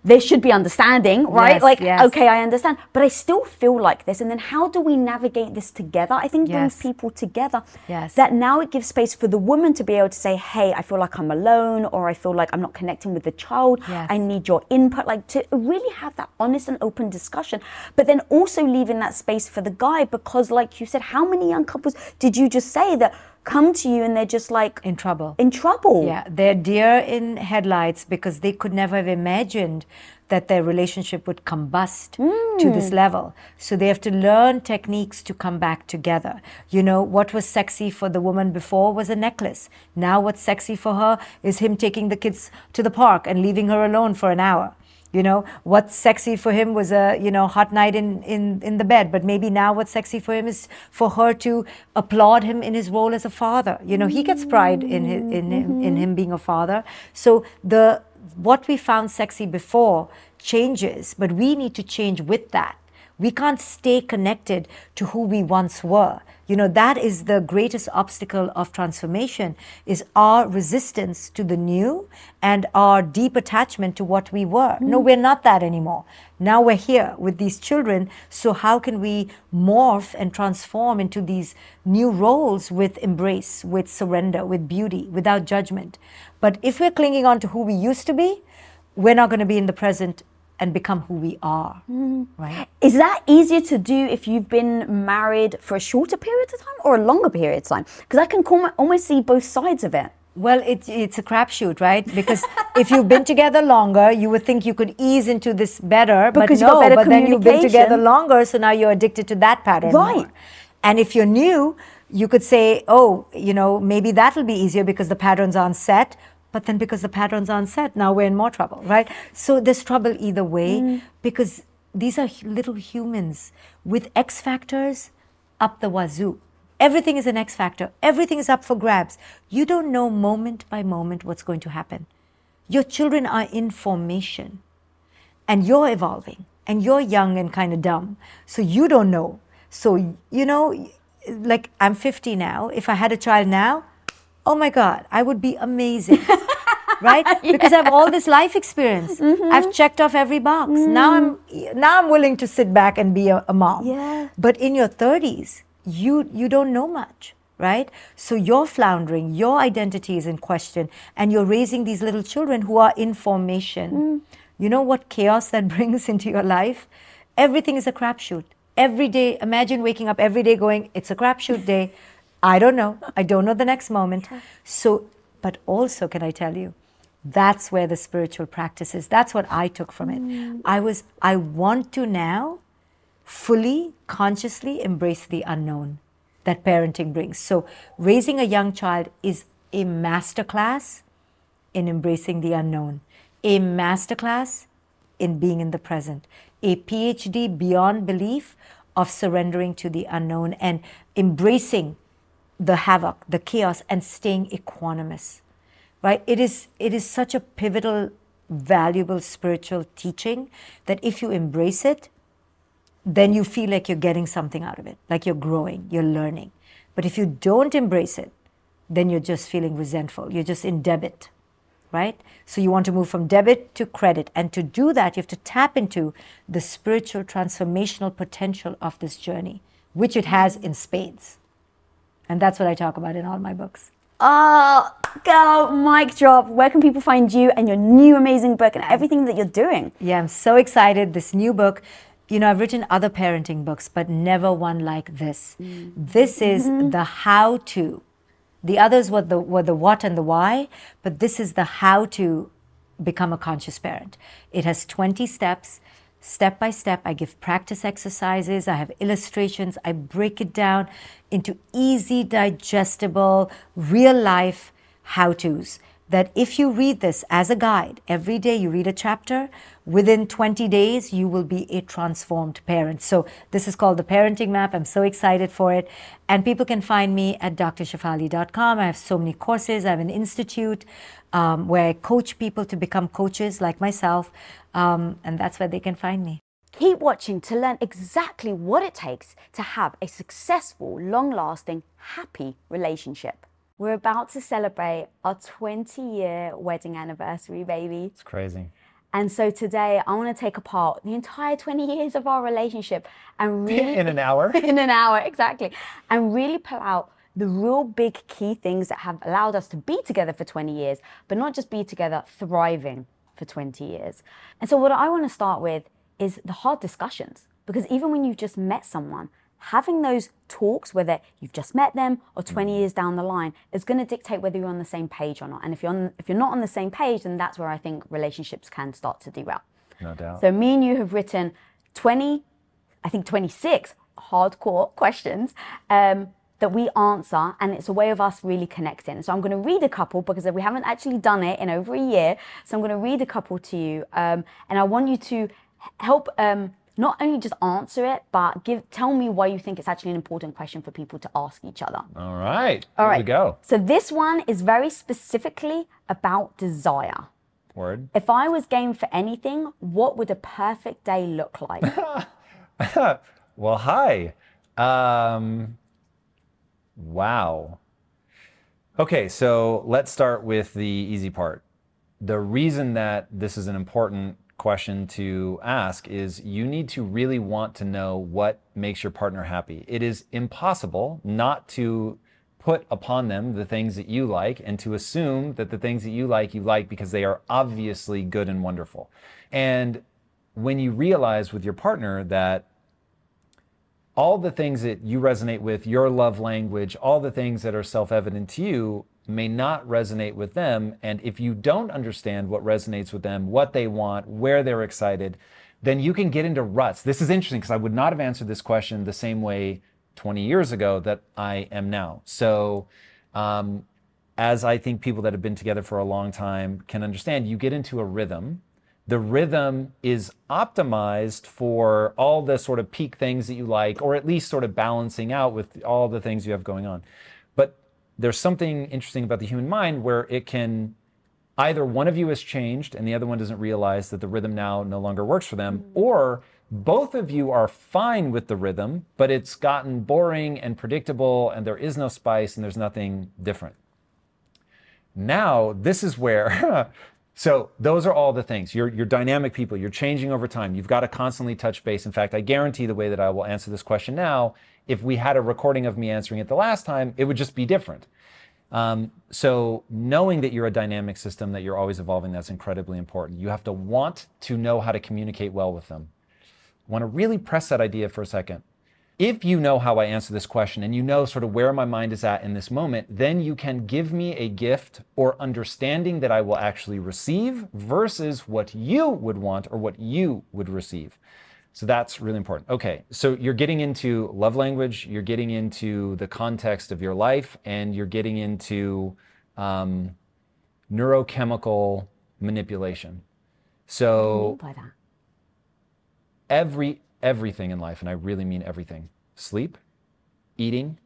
Speaker 2: There should be understanding, right?
Speaker 1: Yes,
Speaker 2: like,
Speaker 1: yes.
Speaker 2: okay, I understand, but I still feel like this. And then how do we navigate this together? I think brings people together.
Speaker 1: Yes.
Speaker 2: That now it gives space for the woman to be able to say, hey, I feel like I'm alone, or I feel like I'm not connecting with the child.
Speaker 1: Yes.
Speaker 2: I need your input, like to really have that honest and open discussion. But then also leaving that space for the guy because, like you said, how many young couples did you just say that come to you and they're just like
Speaker 1: In trouble.
Speaker 2: in trouble?
Speaker 1: Yeah, they're deer in headlights because they could never have imagined that their relationship would combust to hmm. this level. So they have to learn techniques to come back together. You know, what was sexy for the woman before was a necklace. Now, what's sexy for her is him taking the kids to the park and leaving her alone for an hour. You know, what's sexy for him was a, you know, hot night in, in, in the bed. But maybe now what's sexy for him is for her to applaud him in his role as a father. You know, he gets pride in, his, in, him, mm-hmm. in him being a father. So the what we found sexy before changes, but we need to change with that. We can't stay connected to who we once were. You know, that is the greatest obstacle of transformation is our resistance to the new and our deep attachment to what we were. No, hmm. we're not that anymore. Now we're here with these children. So how can we morph and transform into these new roles with embrace, with surrender, with beauty, without judgment? But if we're clinging on to who we used to be, we're not going to be in the present and become who we are. Mm. Right?
Speaker 2: Is that easier to do if you've been married for a shorter period of time or a longer period of time? Because I can almost see both sides of it.
Speaker 1: Well, it, it's a crapshoot, right? Because [LAUGHS] if you've been together longer, you would think you could ease into this better,
Speaker 2: Because
Speaker 1: but no.
Speaker 2: better
Speaker 1: but then you've been together longer, so now you're addicted to that pattern.
Speaker 2: Right.
Speaker 1: more. And if you're new, you could say, oh, you know, maybe that'll be easier because the patterns aren't set. But then because the patterns aren't set, now we're in more trouble, right? So there's trouble either way
Speaker 2: Mm.
Speaker 1: because these are little humans with X factors up the wazoo. Everything is an X factor. Everything is up for grabs. You don't know moment by moment what's going to happen. Your children are in formation and you're evolving and you're young and kind of dumb. So you don't know. So, you know, like I'm 50 now. If I had a child now, oh my God, I would be amazing. right? [LAUGHS] Because I have all this life experience.
Speaker 2: Mm-hmm.
Speaker 1: I've checked off every box. Now I'm now I'm willing to sit back and be a, a mom.
Speaker 2: Yeah.
Speaker 1: But in your 30s, you you don't know much. right? So you're floundering, your identity is in question, and you're raising these little children who are in formation. You know what chaos that [LAUGHS] brings into your life? Everything is a crapshoot. Every day, imagine waking up every day going, it's a crapshoot day. I don't know. I don't know the next moment. So, but also, can I tell you, that's where the spiritual practice is. That's what I took from it. Mm. I was, I want to now fully, consciously embrace the unknown that parenting brings. So, raising a young child is a masterclass in embracing the unknown, a masterclass in being in the present, a PhD beyond belief of surrendering to the unknown and embracing the havoc, the chaos, and staying equanimous. Right? It is it is such a pivotal, valuable spiritual teaching that if you embrace it, then you feel like you're getting something out of it, like you're growing, you're learning. But if you don't embrace it, then you're just feeling resentful. You're just in debit, right? So you want to move from debit to credit. And to do that, you have to tap into the spiritual transformational potential of this journey, which it has in spades. And that's what I talk about in all my books.
Speaker 2: Oh, girl, mic drop. Where can people find you and your new amazing book and everything that you're doing?
Speaker 1: Yeah, I'm so excited. This new book, you know, I've written other parenting books, but never one like this. Mm. This is mm-hmm. the how to. The others were the, were the what and the why, but this is the how to become a conscious parent. It has 20 steps. Step by step, I give practice exercises, I have illustrations, I break it down into easy, digestible, real life how to's. That if you read this as a guide, every day you read a chapter, within 20 days you will be a transformed parent. So, this is called the Parenting Map. I'm so excited for it. And people can find me at drshefali.com. I have so many courses, I have an institute um, where I coach people to become coaches like myself. Um, and that's where they can find me.
Speaker 2: Keep watching to learn exactly what it takes to have a successful, long lasting, happy relationship. We're about to celebrate our 20 year wedding anniversary, baby.
Speaker 3: It's crazy.
Speaker 2: And so today I want to take apart the entire 20 years of our relationship and [LAUGHS] really.
Speaker 3: In an hour. [LAUGHS]
Speaker 2: in an hour, exactly. And really pull out the real big key things that have allowed us to be together for 20 years, but not just be together, thriving for 20 years. And so, what I want to start with is the hard discussions. Because even when you've just met someone, having those talks, whether you've just met them or 20 years down the line, is going to dictate whether you're on the same page or not. And if you're on, if you're not on the same page, then that's where I think relationships can start to derail.
Speaker 3: No doubt.
Speaker 2: So me and you have written 20, I think 26 hardcore [LAUGHS] questions um, that we answer, and it's a way of us really connecting. So I'm going to read a couple because we haven't actually done it in over a year. So I'm going to read a couple to you, um, and I want you to help. Um, not only just answer it, but give tell me why you think it's actually an important question for people to ask each other.
Speaker 3: All right.
Speaker 2: All
Speaker 3: Here
Speaker 2: right.
Speaker 3: we go.
Speaker 2: So this one is very specifically about desire.
Speaker 3: Word.
Speaker 2: If I was game for anything, what would a perfect day look like? [LAUGHS]
Speaker 3: Well, hi. Um, wow. Okay, so let's start with the easy part. The reason that this is an important question to ask is you need to really want to know what makes your partner happy. It is impossible not to put upon them the things that you like and to assume that the things that you like, you like because they are obviously good and wonderful. And when you realize with your partner that all the things that you resonate with, your love language, all the things that are self evident to you may not resonate with them. And if you don't understand what resonates with them, what they want, where they're excited, then you can get into ruts. This is interesting because I would not have answered this question the same way 20 years ago that I am now. So, um, as I think people that have been together for a long time can understand, you get into a rhythm the rhythm is optimized for all the sort of peak things that you like, or at least sort of balancing out with all the things you have going on. There's something interesting about the human mind where it can either one of you has changed and the other one doesn't realize that the rhythm now no longer works for them, mm-hmm. or both of you are fine with the rhythm, but it's gotten boring and predictable and there is no spice and there's nothing different. Now, this is where [LAUGHS] So those are all the things. You're, you're dynamic people. You're changing over time. You've got to constantly touch base. In fact, I guarantee the way that I will answer this question now, if we had a recording of me answering it the last time, it would just be different. Um, so knowing that you're a dynamic system, that you're always evolving, that's incredibly important. You have to want to know how to communicate well with them. I want to really press that idea for a second if you know how I answer this question and you know sort of where my mind is at in this moment, then you can give me a gift or understanding that I will actually receive versus what you would want or what you would receive. So that's really important. Okay, so you're getting into love language, you're getting into the context of your life, and you're getting into um, neurochemical manipulation. So every everything in life, and I really mean everything sleep, eating,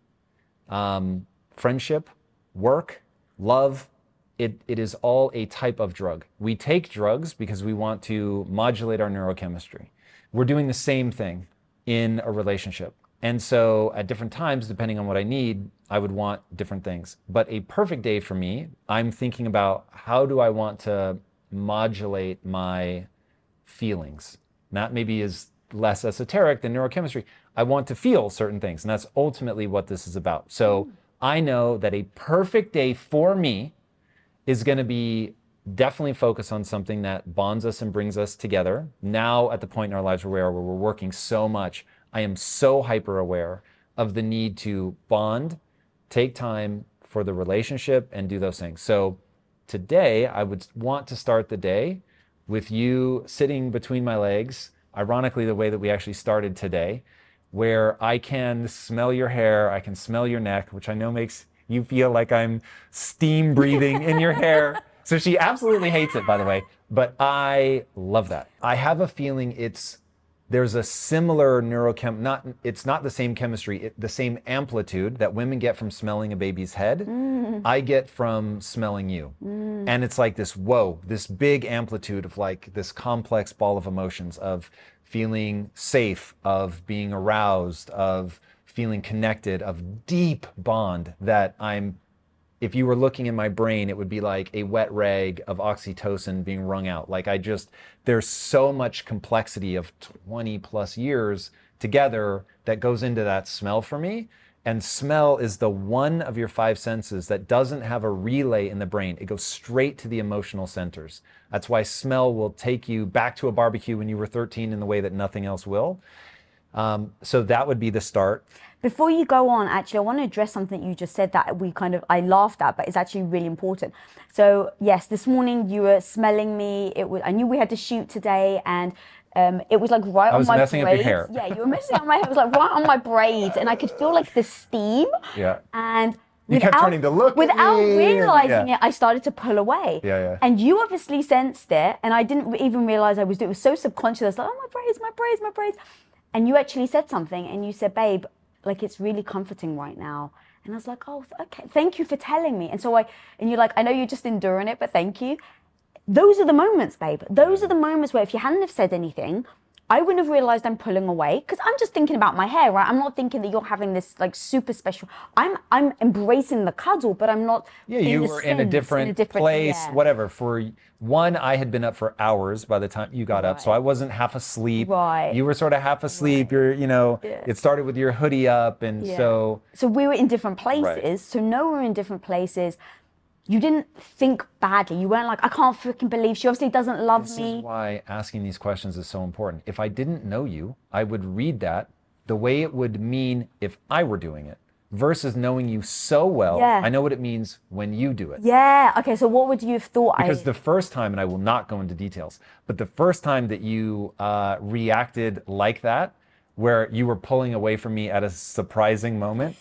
Speaker 3: um, friendship, work, love. It, it is all a type of drug. We take drugs because we want to modulate our neurochemistry. We're doing the same thing in a relationship. And so at different times, depending on what I need, I would want different things. But a perfect day for me, I'm thinking about how do I want to modulate my feelings. That maybe is less esoteric than neurochemistry. I want to feel certain things. And that's ultimately what this is about. So hmm. I know that a perfect day for me is going to be definitely focus on something that bonds us and brings us together. Now, at the point in our lives where we are, where we're working so much, I am so hyper aware of the need to bond, take time for the relationship, and do those things. So today, I would want to start the day with you sitting between my legs ironically, the way that we actually started today, where I can smell your hair, I can smell your neck, which I know makes you feel like I'm steam breathing in your hair. [LAUGHS] So she absolutely hates it, by the way, but I love that. I have a feeling it's there's a similar neurochem not it's not the same chemistry it, the same amplitude that women get from smelling a baby's head mm. i get from smelling you mm. and it's like this whoa this big amplitude of like this complex ball of emotions of feeling safe of being aroused of feeling connected of deep bond that i'm if you were looking in my brain, it would be like a wet rag of oxytocin being wrung out. Like I just, there's so much complexity of 20 plus years together that goes into that smell for me. And smell is the one of your five senses that doesn't have a relay in the brain. It goes straight to the emotional centers. That's why smell will take you back to a barbecue when you were 13 in the way that nothing else will. Um, so that would be the start.
Speaker 2: Before you go on, actually, I want to address something you just said that we kind of I laughed at, but it's actually really important. So yes, this morning you were smelling me. It was I knew we had to shoot today, and um, it was like right
Speaker 3: I was
Speaker 2: on my
Speaker 3: messing
Speaker 2: braids.
Speaker 3: up your hair.
Speaker 2: Yeah, you were messing on my hair. It was like right on my braids, and I could feel like the steam.
Speaker 3: Yeah.
Speaker 2: And
Speaker 3: you kept turning to look
Speaker 2: without realizing
Speaker 3: yeah.
Speaker 2: it. I started to pull away.
Speaker 3: Yeah, yeah.
Speaker 2: And you obviously sensed it, and I didn't even realize I was doing. It was so subconscious. I was like, oh my braids, my braids, my braids. And you actually said something, and you said, babe, like it's really comforting right now. And I was like, oh, okay, thank you for telling me. And so I, and you're like, I know you're just enduring it, but thank you. Those are the moments, babe. Those are the moments where if you hadn't have said anything, I wouldn't have realized I'm pulling away because I'm just thinking about my hair, right? I'm not thinking that you're having this like super special. I'm I'm embracing the cuddle, but I'm not.
Speaker 3: Yeah, you were in a, different, in a different place, yeah. whatever. For one, I had been up for hours by the time you got right. up, so I wasn't half asleep.
Speaker 2: Right.
Speaker 3: You were sort of half asleep. Right. You're, you know, yeah. it started with your hoodie up, and yeah. so.
Speaker 2: So we were in different places. Right. So no, we're in different places you didn't think badly. You weren't like, I can't freaking believe she obviously doesn't love
Speaker 3: this
Speaker 2: me.
Speaker 3: This is why asking these questions is so important. If I didn't know you, I would read that the way it would mean if I were doing it versus knowing you so well.
Speaker 2: Yeah.
Speaker 3: I know what it means when you do it.
Speaker 2: Yeah. Okay. So what would you have thought?
Speaker 3: Because
Speaker 2: I...
Speaker 3: the first time, and I will not go into details, but the first time that you uh, reacted like that, where you were pulling away from me at a surprising moment.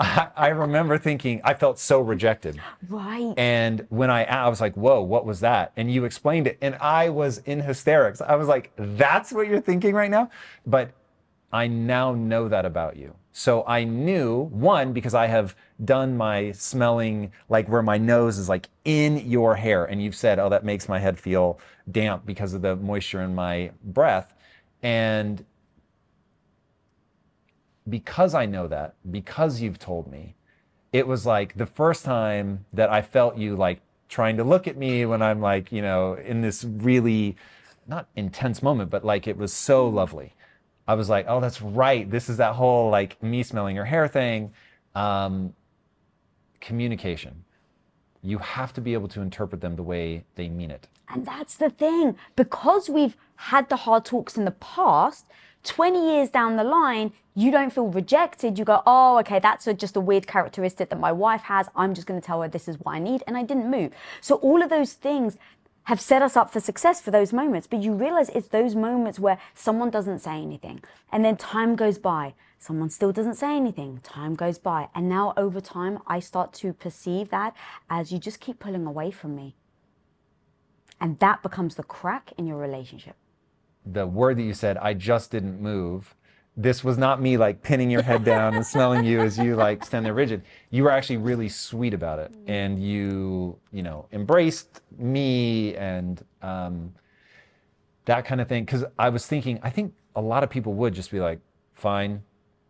Speaker 3: I, [LAUGHS] I, remember thinking I felt so rejected.
Speaker 2: Right.
Speaker 3: And when I I was like, "Whoa, what was that?" And you explained it, and I was in hysterics. I was like, "That's what you're thinking right now?" But I now know that about you. So I knew one because I have done my smelling like where my nose is like in your hair and you've said, "Oh, that makes my head feel damp because of the moisture in my breath." And because I know that, because you've told me, it was like the first time that I felt you like trying to look at me when I'm like, you know, in this really not intense moment, but like it was so lovely. I was like, oh, that's right. This is that whole like me smelling your hair thing. Um, communication. You have to be able to interpret them the way they mean it.
Speaker 2: And that's the thing. Because we've had the hard talks in the past, 20 years down the line, you don't feel rejected. You go, oh, okay, that's a, just a weird characteristic that my wife has. I'm just going to tell her this is what I need. And I didn't move. So all of those things have set us up for success for those moments. But you realize it's those moments where someone doesn't say anything. And then time goes by. Someone still doesn't say anything. Time goes by. And now over time, I start to perceive that as you just keep pulling away from me. And that becomes the crack in your relationship.
Speaker 3: The word that you said, I just didn't move. This was not me like pinning your head down and smelling you as you like stand there rigid. You were actually really sweet about it, and you, you know, embraced me and um, that kind of thing. Because I was thinking, I think a lot of people would just be like, "Fine,"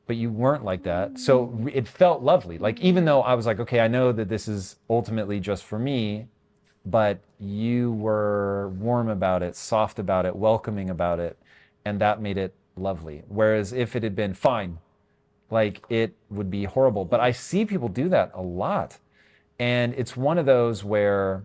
Speaker 3: but you weren't like that. So it felt lovely. Like even though I was like, "Okay, I know that this is ultimately just for me," but you were warm about it, soft about it, welcoming about it, and that made it lovely. Whereas if it had been fine, like it would be horrible. But I see people do that a lot. And it's one of those where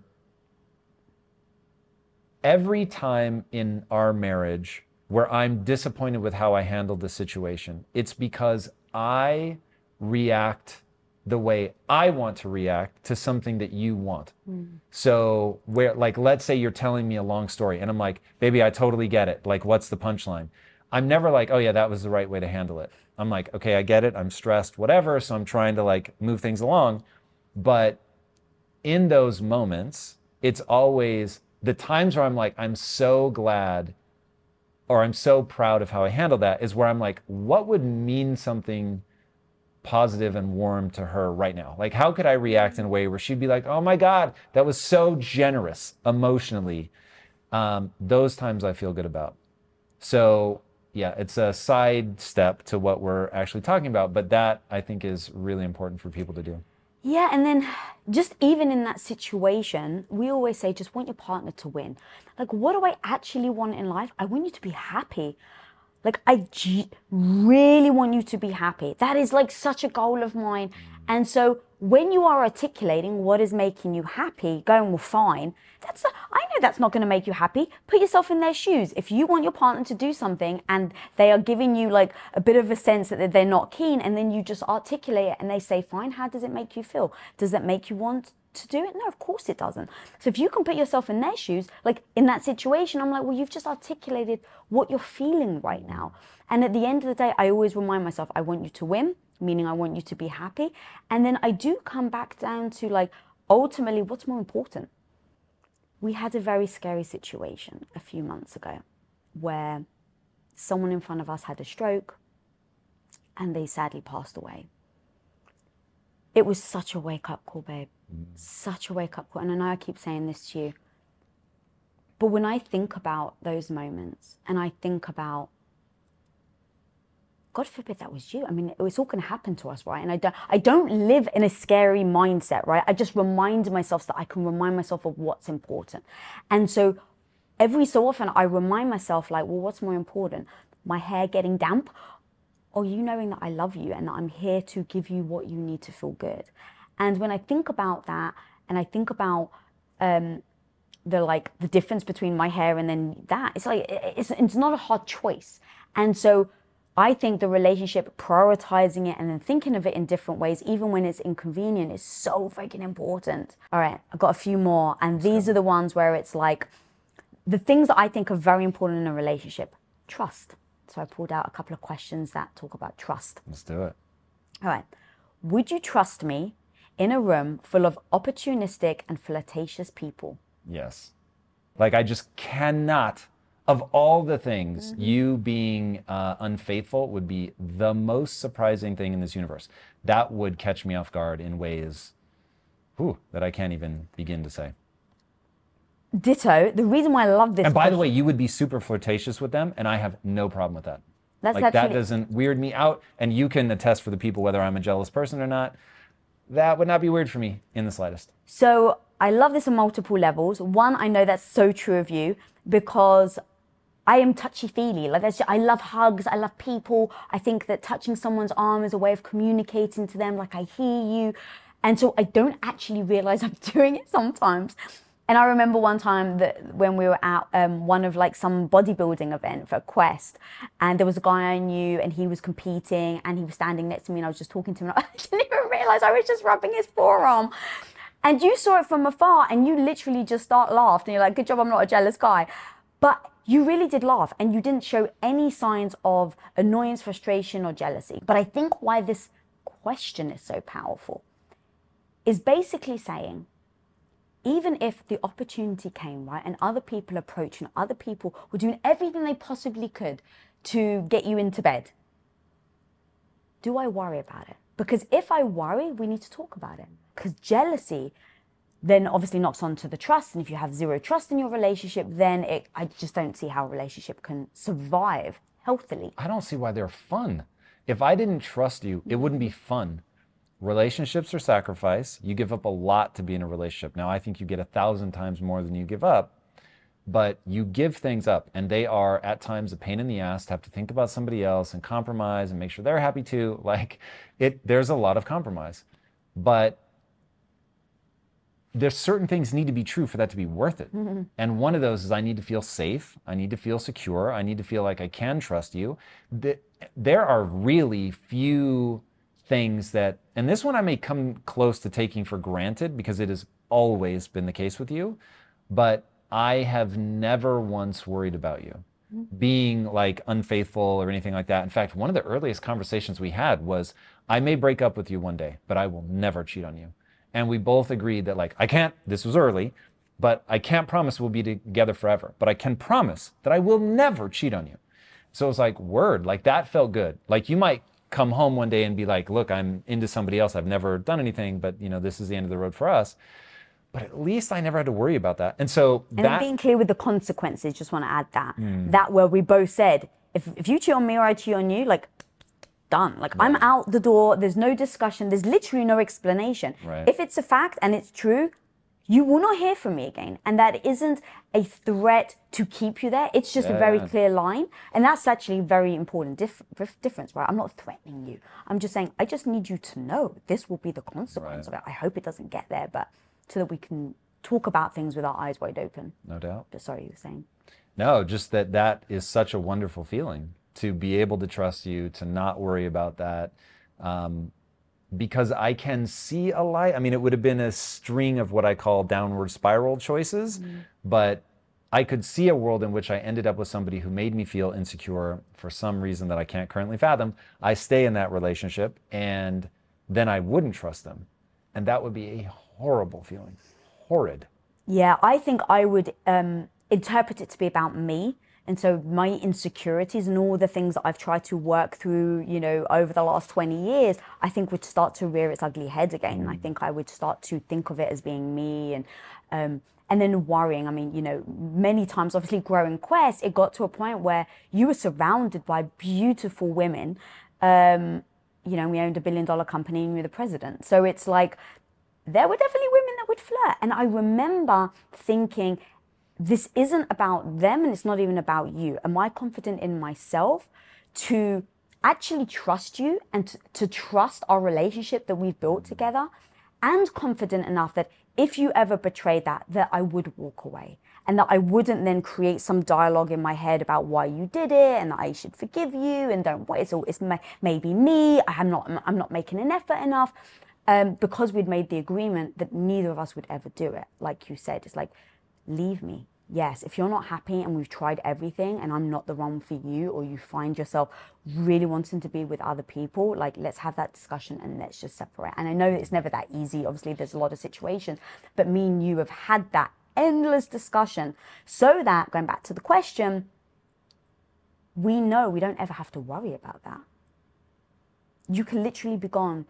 Speaker 3: every time in our marriage where I'm disappointed with how I handled the situation, it's because I react the way I want to react to something that you want. Mm. So where like let's say you're telling me a long story and I'm like, "Baby, I totally get it. Like what's the punchline?" I'm never like, "Oh yeah, that was the right way to handle it." I'm like, "Okay, I get it. I'm stressed, whatever, so I'm trying to like move things along." But in those moments, it's always the times where I'm like, "I'm so glad or I'm so proud of how I handled that is where I'm like, what would mean something positive and warm to her right now? Like, how could I react in a way where she'd be like, oh my God, that was so generous emotionally? Um, those times I feel good about. So, yeah, it's a side step to what we're actually talking about, but that I think is really important for people to do.
Speaker 2: Yeah, and then just even in that situation, we always say just want your partner to win. Like, what do I actually want in life? I want you to be happy. Like, I g- really want you to be happy. That is like such a goal of mine. Mm. And so, when you are articulating what is making you happy, going, well, fine, that's, I know that's not going to make you happy. Put yourself in their shoes. If you want your partner to do something and they are giving you like a bit of a sense that they're not keen, and then you just articulate it and they say, fine, how does it make you feel? Does that make you want to do it? No, of course it doesn't. So if you can put yourself in their shoes, like in that situation, I'm like, well, you've just articulated what you're feeling right now. And at the end of the day, I always remind myself, I want you to win, meaning I want you to be happy. And then I do come back down to like, ultimately, what's more important? We had a very scary situation a few months ago where someone in front of us had a stroke and they sadly passed away. It was such a wake up call, babe. Such a wake up call. And I know I keep saying this to you. But when I think about those moments and I think about, God forbid that was you. I mean, it's all going to happen to us, right? And I don't, I don't live in a scary mindset, right? I just remind myself that I can remind myself of what's important. And so every so often I remind myself, like, well, what's more important? My hair getting damp or you knowing that I love you and that I'm here to give you what you need to feel good. And when I think about that and I think about um, the like the difference between my hair and then that, it's like it's it's not a hard choice. And so I think the relationship, prioritizing it and then thinking of it in different ways, even when it's inconvenient, is so freaking important. All right, I've got a few more. And these are the ones where it's like the things that I think are very important in a relationship trust. So I pulled out a couple of questions that talk about trust.
Speaker 3: Let's do it.
Speaker 2: All right. Would you trust me in a room full of opportunistic and flirtatious people?
Speaker 3: Yes. Like I just cannot. Of all the things, you being uh, unfaithful would be the most surprising thing in this universe. That would catch me off guard in ways whew, that I can't even begin to say.
Speaker 2: Ditto. The reason why I love this.
Speaker 3: And by the way, you would be super flirtatious with them, and I have no problem with that.
Speaker 2: That's
Speaker 3: like that doesn't weird me out, and you can attest for the people whether I'm a jealous person or not. That would not be weird for me in the slightest.
Speaker 2: So I love this on multiple levels. One, I know that's so true of you because I am touchy feely. Like that's, I love hugs. I love people. I think that touching someone's arm is a way of communicating to them, like I hear you. And so I don't actually realize [LAUGHS] I'm doing it sometimes. And I remember one time that when we were at um, one of like some bodybuilding event for Quest, and there was a guy I knew, and he was competing, and he was standing next to me, and I was just talking to him. And [LAUGHS] I didn't even realize I was just rubbing his forearm. And you saw it from afar, and you literally just start laughed, and you're like, "Good job, I'm not a jealous guy." But you really did laugh, and you didn't show any signs of annoyance, frustration, or jealousy. But I think why this question is so powerful is basically saying even if the opportunity came, right, and other people approached and other people were doing everything they possibly could to get you into bed, do I worry about it? Because if I worry, we need to talk about it. Because jealousy then obviously knocks onto the trust. And if you have zero trust in your relationship, then it, I just don't see how a relationship can survive healthily.
Speaker 3: I don't see why they're fun. If I didn't trust you, it wouldn't be fun. Relationships are sacrifice. You give up a lot to be in a relationship. Now, I think you get a thousand times more than you give up, but you give things up, and they are at times a pain in the ass to have to think about somebody else and compromise and make sure they're happy too. [LAUGHS] Like it, there's a lot of compromise, but there's certain things need to be true for that to be worth it. Mm-hmm. And one of those is I need to feel safe. I need to feel secure. I need to feel like I can trust you. There are really few things that, and this one I may come close to taking for granted because it has always been the case with you, but I have never once worried about you mm-hmm. being like unfaithful or anything like that. In fact, one of the earliest conversations we had was I may break up with you one day, but I will never cheat on you. And we both agreed that like I can't, this was early, but I can't promise we'll be together forever, but I can promise that I will never cheat on you. So it was like, word, like that felt good. Like you might come home one day and be like, look, I'm into somebody else. I've never done anything, but you know, this is the end of the road for us. But at least I never had to worry about that. And so
Speaker 2: and
Speaker 3: that,
Speaker 2: being clear with the consequences, just want to add that. Mm. That where we both said, if, if you cheat on me or I cheat on you, like done. Like right. I'm out the door. There's no discussion. There's literally no explanation.
Speaker 3: Right.
Speaker 2: If it's a fact and it's true, you will not hear from me again. And that isn't a threat to keep you there. It's just yeah. a very clear line. And that's actually a very important dif- difference, right? I'm not threatening you. I'm just saying, I just need you to know this will be the consequence right. of it. I hope it doesn't get there, but so that we can talk about things with our eyes wide open.
Speaker 3: No doubt.
Speaker 2: But sorry, you were saying.
Speaker 3: No, just that that is such a wonderful feeling to be able to trust you, to not worry about that. Um, because I can see a light. I mean, it would have been a string of what I call downward spiral choices, mm-hmm. but I could see a world in which I ended up with somebody who made me feel insecure for some reason that I can't currently fathom. I stay in that relationship and then I wouldn't trust them. And that would be a horrible feeling. Horrid.
Speaker 2: Yeah, I think I would um, interpret it to be about me and so my insecurities and all the things that I've tried to work through, you know, over the last 20 years, I think would start to rear its ugly head again. Mm. I think I would start to think of it as being me and, um, and then worrying. I mean, you know, many times, obviously growing Quest, it got to a point where you were surrounded by beautiful women. Um, you know, we owned a billion dollar company and we were the president. So it's like, there were definitely women that would flirt. And I remember thinking, this isn't about them and it's not even about you. Am I confident in myself to actually trust you and to, to, trust our relationship that we've built together? And confident enough that if you ever betrayed that, that I would walk away and that I wouldn't then create some dialogue in my head about why you did it and that I should forgive you and don't, it's, all, it's maybe me, I'm not, I'm not making an effort enough. Um, because we'd made the agreement that neither of us would ever do it. Like you said, it's like, leave me, yes, if you're not happy and we've tried everything and I'm not the one for you, or you find yourself really wanting to be with other people, like let's have that discussion and let's just separate. And I know it's never that easy. Obviously, there's a lot of situations, but me and you have had that endless discussion so that, going back to the question, we know we don't ever have to worry about that. You can literally be gone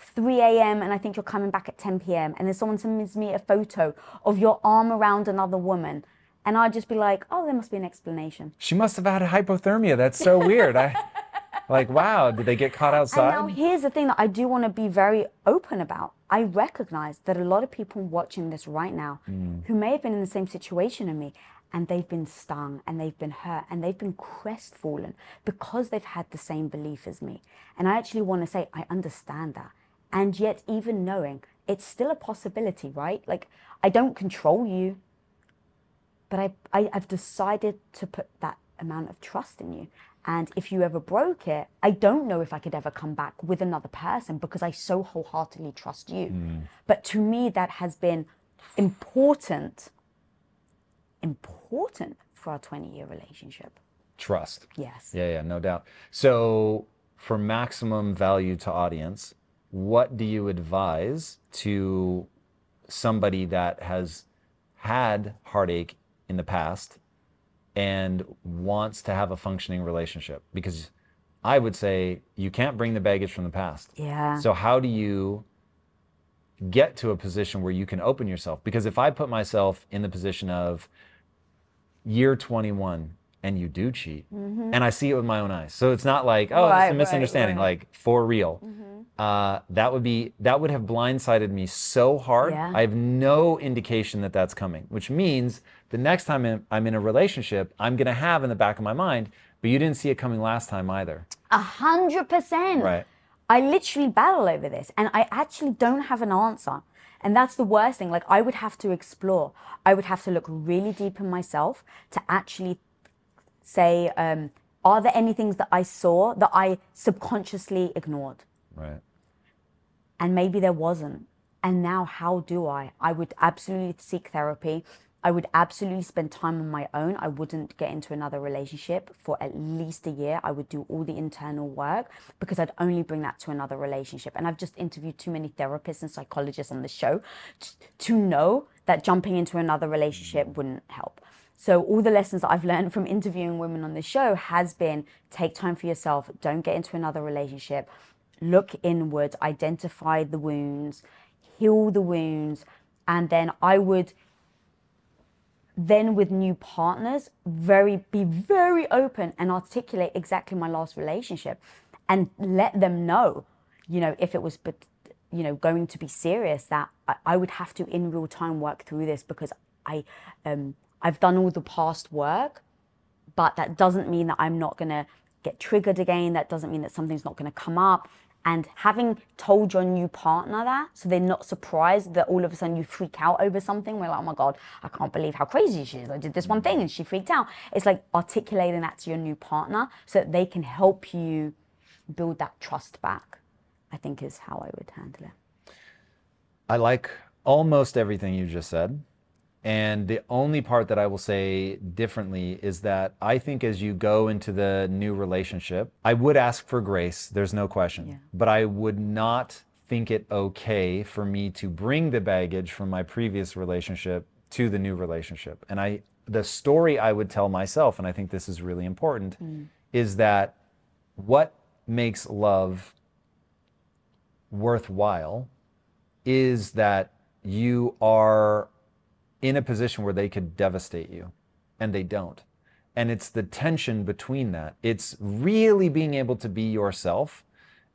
Speaker 2: 3 a.m. and I think you're coming back at 10 p.m. and then someone sends me a photo of your arm around another woman. And I'd just be like, oh, there must be an explanation.
Speaker 3: She must have had a hypothermia. That's so weird. I [LAUGHS] like, wow, did they get caught outside?
Speaker 2: And now here's the thing that I do want to be very open about. I recognize that a lot of people watching this right now mm. who may have been in the same situation as me and they've been stung and they've been hurt and they've been crestfallen because they've had the same belief as me. And I actually want to say, I understand that. And yet, even knowing it's still a possibility, right? Like, I don't control you, but I, I, I've decided to put that amount of trust in you. And if you ever broke it, I don't know if I could ever come back with another person because I so wholeheartedly trust you. Mm. But to me, that has been important, important for our 20 year relationship.
Speaker 3: Trust.
Speaker 2: Yes.
Speaker 3: Yeah, yeah, no doubt. So, for maximum value to audience, what do you advise to somebody that has had heartache in the past and wants to have a functioning relationship? Because I would say you can't bring the baggage from the past.
Speaker 2: Yeah.
Speaker 3: So, how do you get to a position where you can open yourself? Because if I put myself in the position of year 21 and you do cheat, and I see it with my own eyes, so it's not like, oh,
Speaker 2: Mm-hmm. Right,
Speaker 3: it's a misunderstanding,
Speaker 2: right. Mm-hmm.
Speaker 3: like for real. Uh, that would be that would have blindsided me so hard.
Speaker 2: Yeah.
Speaker 3: I have no indication that that's coming, which means the next time I'm- I'm in a relationship, I'm going to have in the back of my mind, but you didn't see it coming last time either.
Speaker 2: A hundred percent.
Speaker 3: Right.
Speaker 2: I literally battle over this and I actually don't have an answer. And that's the worst thing. Like, I would have to explore. I would have to look really deep in myself to actually say, um, are there any things that I saw that I subconsciously ignored?
Speaker 3: Right.
Speaker 2: and maybe there wasn't. And now, how do I? I would absolutely seek therapy. I would absolutely spend time on my own. I wouldn't get into another relationship for at least a year. I would do all the internal work because I'd only bring that to another relationship. And I've just interviewed too many therapists and psychologists on the show t- to know that jumping into another relationship wouldn't help. So all the lessons that I've learned from interviewing women on the show has been take time for yourself, don't get into another relationship, look inwards, identify the wounds, heal the wounds, and then I would then with new partners very be very open and articulate exactly my last relationship and let them know you know if it was but you know going to be serious that I, I would have to in real time work through this because i um i've done all the past work but that doesn't mean that I'm not going to get triggered again. That doesn't mean that something's not going to come up. And having told your new partner that, so they're not surprised that all of a sudden you freak out over something. We're like, oh my God, I can't believe how crazy she is. I did this one thing and she freaked out. It's like articulating that to your new partner so that they can help you build that trust back, I think is how I would handle it.
Speaker 3: I like almost everything you just said. And the only part that I will say differently is that I think as you go into the new relationship, I would ask for grace, there's no question.
Speaker 2: Yeah.
Speaker 3: But I would not think it okay for me to bring the baggage from my previous relationship to the new relationship. And I the story I would tell myself, and I think this is really important, mm. is that what makes love worthwhile is that you are in a position where they could devastate you and they don't. And it's the tension between that. It's really being able to be yourself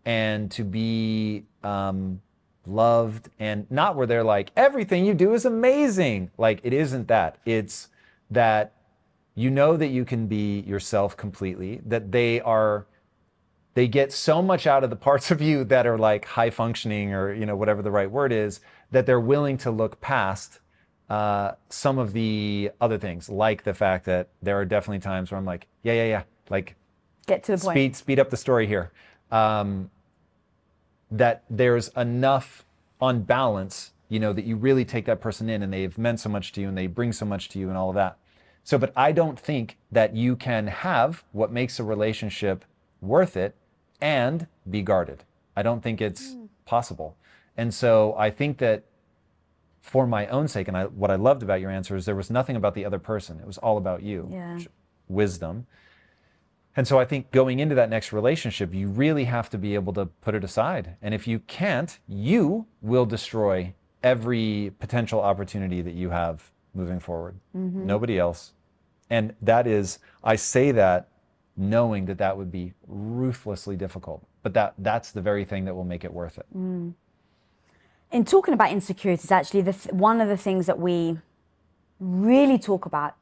Speaker 3: and to be um, loved and not where they're like, everything you do is amazing. Like, it isn't that. It's that you know that you can be yourself completely, that they are they get so much out of the parts of you that are like high functioning or you know whatever the right word is that they're willing to look past uh, some of the other things like the fact that there are definitely times where i'm like yeah yeah yeah like
Speaker 2: Get to the point.
Speaker 3: speed speed up the story here. Um, that there's enough on balance you know that you really take that person in and they've meant so much to you and they bring so much to you and all of that. So but i don't think that you can have what makes a relationship worth it and be guarded. I don't think it's possible. And so i think that for my own sake and I, what i loved about your answer is there was nothing about the other person it was all about you
Speaker 2: Yeah.
Speaker 3: wisdom and so I think going into that next relationship, you really have to be able to put it aside. And if you can't, you will destroy every potential opportunity that you have moving forward. Mm-hmm. Nobody else. And that is, I say that knowing that that would be ruthlessly difficult. But that that's the very thing that will make it worth it. Mm.
Speaker 2: In talking about insecurities, actually, the th- one of the things that we really talk about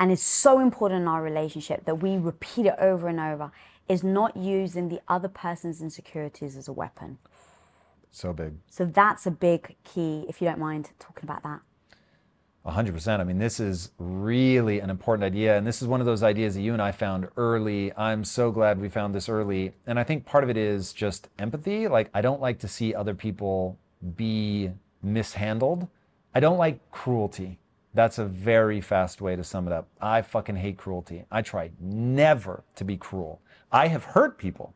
Speaker 2: and is so important in our relationship that we repeat it over and over is not using the other person's insecurities as a weapon.
Speaker 3: So big.
Speaker 2: So that's a big key, if you don't mind talking about that.
Speaker 3: 100%. I mean, this is really an important idea. And this is one of those ideas that you and I found early. I'm so glad we found this early. And I think part of it is just empathy. Like, I don't like to see other people be mishandled. I don't like cruelty. That's a very fast way to sum it up. I fucking hate cruelty. I try never to be cruel. I have hurt people.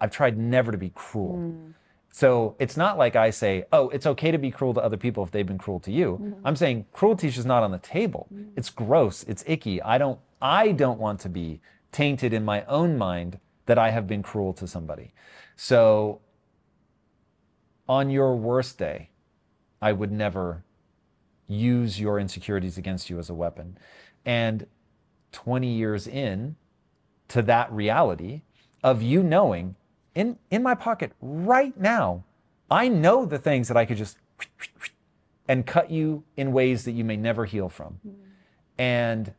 Speaker 3: I've tried never to be cruel. Mm. So it's not like I say, oh, it's okay to be cruel to other people if they've been cruel to you. Mm-hmm. I'm saying cruelty is just not on the table. Mm-hmm. It's gross. It's icky. I don't I don't want to be tainted in my own mind that I have been cruel to somebody. So on your worst day, I would never use your insecurities against you as a weapon. And 20 years in to that reality of you knowing in, in my pocket right now, I know the things that I could just and cut you in ways that you may never heal from. Mm. And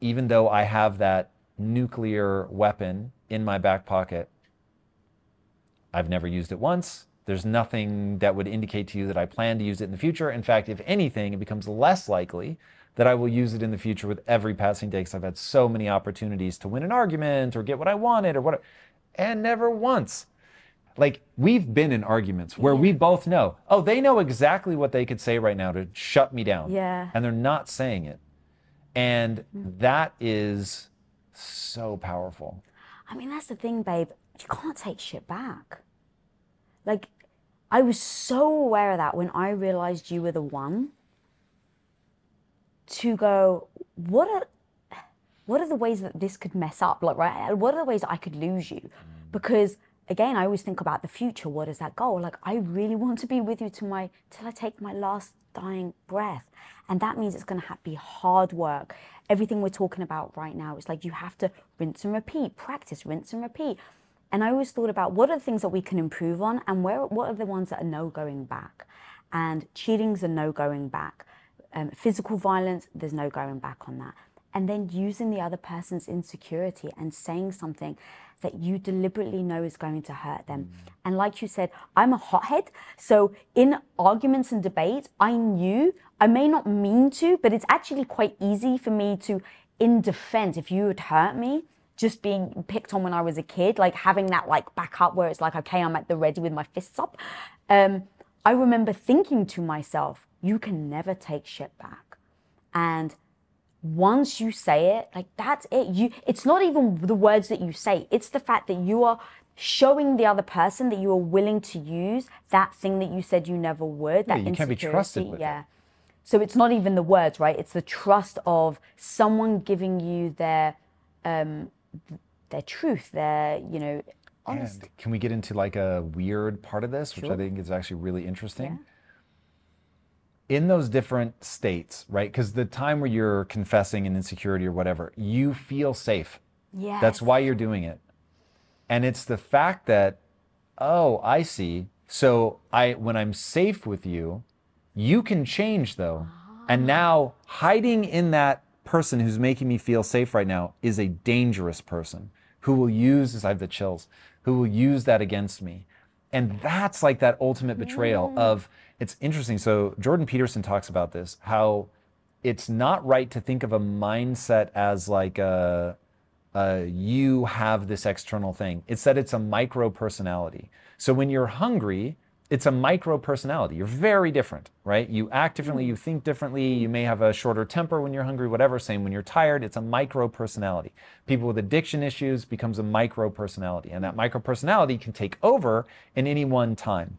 Speaker 3: even though I have that nuclear weapon in my back pocket, I've never used it once. There's nothing that would indicate to you that I plan to use it in the future. In fact, if anything, it becomes less likely that I will use it in the future with every passing day because I've had so many opportunities to win an argument or get what I wanted or what and never once. Like we've been in arguments where yeah. we both know, oh, they know exactly what they could say right now to shut me down.
Speaker 2: Yeah.
Speaker 3: And they're not saying it. And mm. that is so powerful.
Speaker 2: I mean, that's the thing, babe. You can't take shit back. Like, I was so aware of that when I realized you were the one to go, what are what are the ways that this could mess up? Like, right, uh, what are the ways I could lose you? Mm. Because again, I always think about the future. What is that goal? Like, I really [LAUGHS] want to be with you to my till I take my last dying breath, and that means it's going to be hard work. Everything we're talking about right now is like you have to rinse and repeat, practice, rinse and repeat. And I always thought about what are the things that we can improve on, and where what are the ones that are no going back. And cheating's a no going back. Um, physical violence, there's no going back on that and then using the other person's insecurity and saying something that you deliberately know is going to hurt them. Mm. And like you said, I'm a hothead. So in arguments and debates, I knew I may not mean to, but it's actually quite easy for me to, in defense, if you would hurt me, just being picked on when I was a kid, like having that like backup where it's like, okay, I'm at the ready with my fists up. Um, I remember thinking to myself, you can never take shit back. And once you say it, like that's it. You it's not even the words that you say, it's the fact that you are showing the other person that you are willing to use that thing that you said you never would. That
Speaker 3: yeah, you can't be trusted with
Speaker 2: yeah.
Speaker 3: It.
Speaker 2: So it's not even the words, right? It's the trust of someone giving you their um their truth, their, you know, honest.
Speaker 3: And can we get into like a weird part of this, which sure. I think is actually really interesting? Yeah in those different states, right? Because the time where you're confessing an insecurity or whatever, you feel safe.
Speaker 2: Yeah.
Speaker 3: That's why you're doing it. And it's the fact that, oh, I see. So I when I'm safe with you, you can change though. And ah. now hiding in that person who's making me feel safe right now is a dangerous person who will use, I have the chills, who will use that against me. And that's like that ultimate betrayal mm. of it's interesting. So Jordan Peterson talks about this, how it's not right to think of a mindset as like a, a you have this external thing. It's that it's a micro personality. So when you're hungry, it's a micro personality. You're very different, right? You act differently, mm-hmm. you think differently, you may have a shorter temper when you're hungry, whatever. Same when you're tired, it's a micro personality. People with addiction issues becomes a micro personality, and that micro personality can take over in any one time.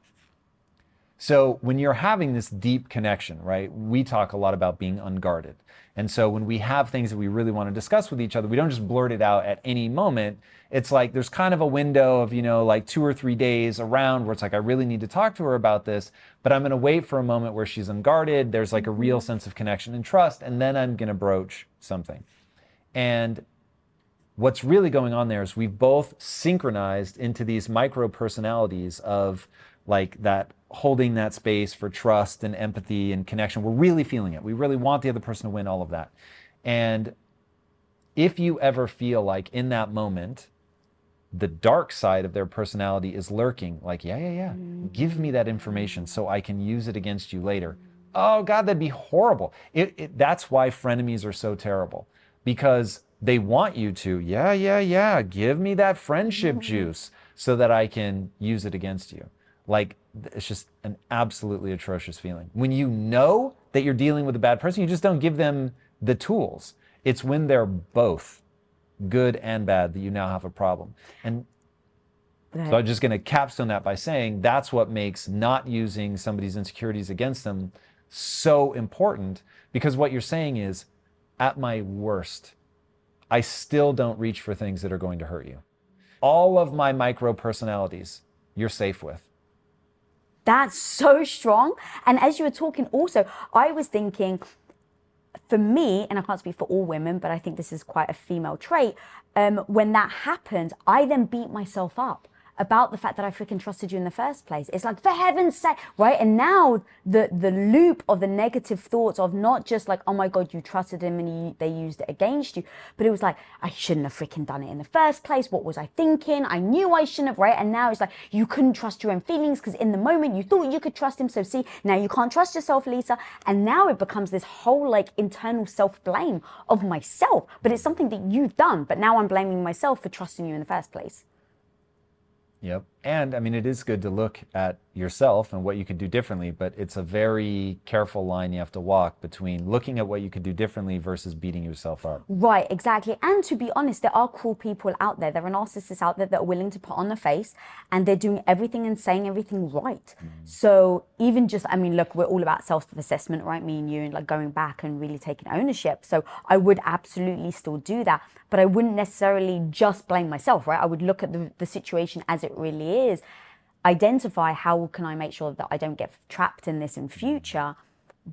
Speaker 3: So when you're having this deep connection, right, we talk a lot about being unguarded. And so when we have things that we really want to discuss with each other, we don't just blurt it out at any moment. It's like there's kind of a window of, you know, like two or three days around where it's like, I really need to talk to her about this, but I'm going to wait for a moment where she's unguarded. There's like a real mm-hmm. sense of connection and trust, and then I'm going to broach something. And what's really going on there is we've both synchronized into these micro personalities of like that holding that space for trust and empathy and connection. We're really feeling it. We really want the other person to win all of that. And if you ever feel like in that moment, the dark side of their personality is lurking, like, yeah, yeah, yeah, give me that information so I can use it against you later. Oh, God, that'd be horrible. It, it, that's why frenemies are so terrible because they want you to, yeah, yeah, yeah, give me that friendship juice so that I can use it against you. Like, it's just an absolutely atrocious feeling. When you know that you're dealing with a bad person, you just don't give them the tools. It's when they're both good and bad that you now have a problem. And so I'm just going to capstone that by saying that's what makes not using somebody's insecurities against them so important because what you're saying is at my worst, I still don't reach for things that are going to hurt you. All of my micro personalities, you're safe with.
Speaker 2: That's so strong. And as you were talking, also, I was thinking, for me, and I can't speak for all women, but I think this is quite a female trait. Um, when that happened, I then beat myself up about the fact that I freaking trusted you in the first place. It's like, for heaven's sake, right? And now the the loop of the negative thoughts of not just like, oh my God, you trusted him and you, they used it against you, but it was like, I shouldn't have freaking done it in the first place. What was I thinking? I knew I shouldn't have, right? And now it's like, you couldn't trust your own feelings because in the moment you thought you could trust him. So see, now you can't trust yourself, Lisa. And now it becomes this whole like internal self blame of myself, but it's something that you've done. But now I'm blaming myself for trusting you in the first place.
Speaker 3: Yep. And I mean, it is good to look at yourself and what you could do differently, but it's a very careful line you have to walk between looking at what you could do differently versus beating yourself up.
Speaker 2: Right, exactly. And to be honest, there are cool people out there. There are narcissists out there that are willing to put on the face and they're doing everything and saying everything right. Mm. So even just, I mean, look, we're all about self assessment, right? Me and you, and like going back and really taking ownership. So I would absolutely still do that, but I wouldn't necessarily just blame myself, right? I would look at the, the situation as it really is identify how can I make sure that I don't get trapped in this in future,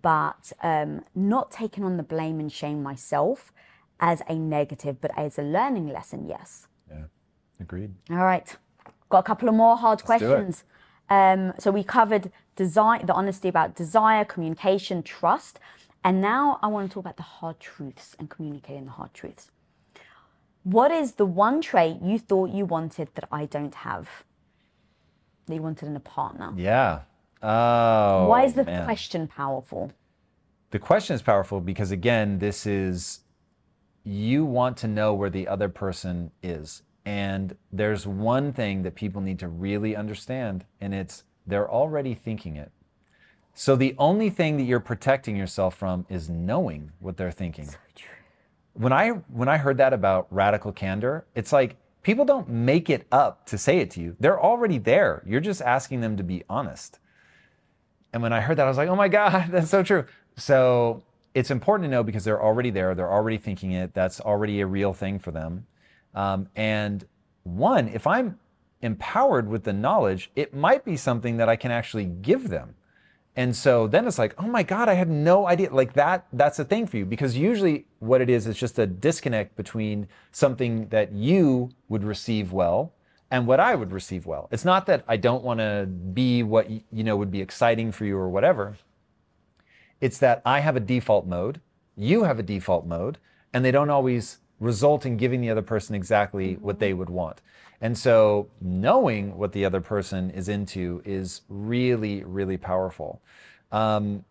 Speaker 2: but um, not taking on the blame and shame myself as a negative, but as a learning lesson, yes.
Speaker 3: Yeah. Agreed.
Speaker 2: All right, got a couple of more hard
Speaker 3: it.
Speaker 2: questions. Um, so we covered desire, the honesty about desire, communication, trust, and now I want to talk about the hard truths and communicating the hard truths. What is the one trait you thought you wanted that I don't have? That you wanted in a partner?
Speaker 3: Yeah. Oh.
Speaker 2: Why is the
Speaker 3: man.
Speaker 2: question powerful?
Speaker 3: The question is powerful because, again, this is you want to know where the other person is. And there's one thing that people need to really understand, and it's they're already thinking it. So the only thing that you're protecting yourself from is knowing what they're thinking. When I when I heard that about radical candor, it's like people don't make it up to say it to you. They're already there. You're just asking them to be honest. And when I heard that, I was like, oh my God, [LAUGHS] that's so true. So it's important to know because they're already there. They're already thinking it. That's already a real thing for them. Um, and one, if I'm empowered with the knowledge, it might be something that I can actually give them. And so then it's like, oh my God, I had no idea. Like that, that's a thing for you because usually what it is is just a disconnect between something that you would receive well and what I would receive well. It's not that I don't want to be what you know would be exciting for you or whatever. It's that I have a default mode, you have a default mode, and they don't always result in giving the other person exactly what mm-hmm. they would want. And so knowing what the other person is into is really, really powerful. Um,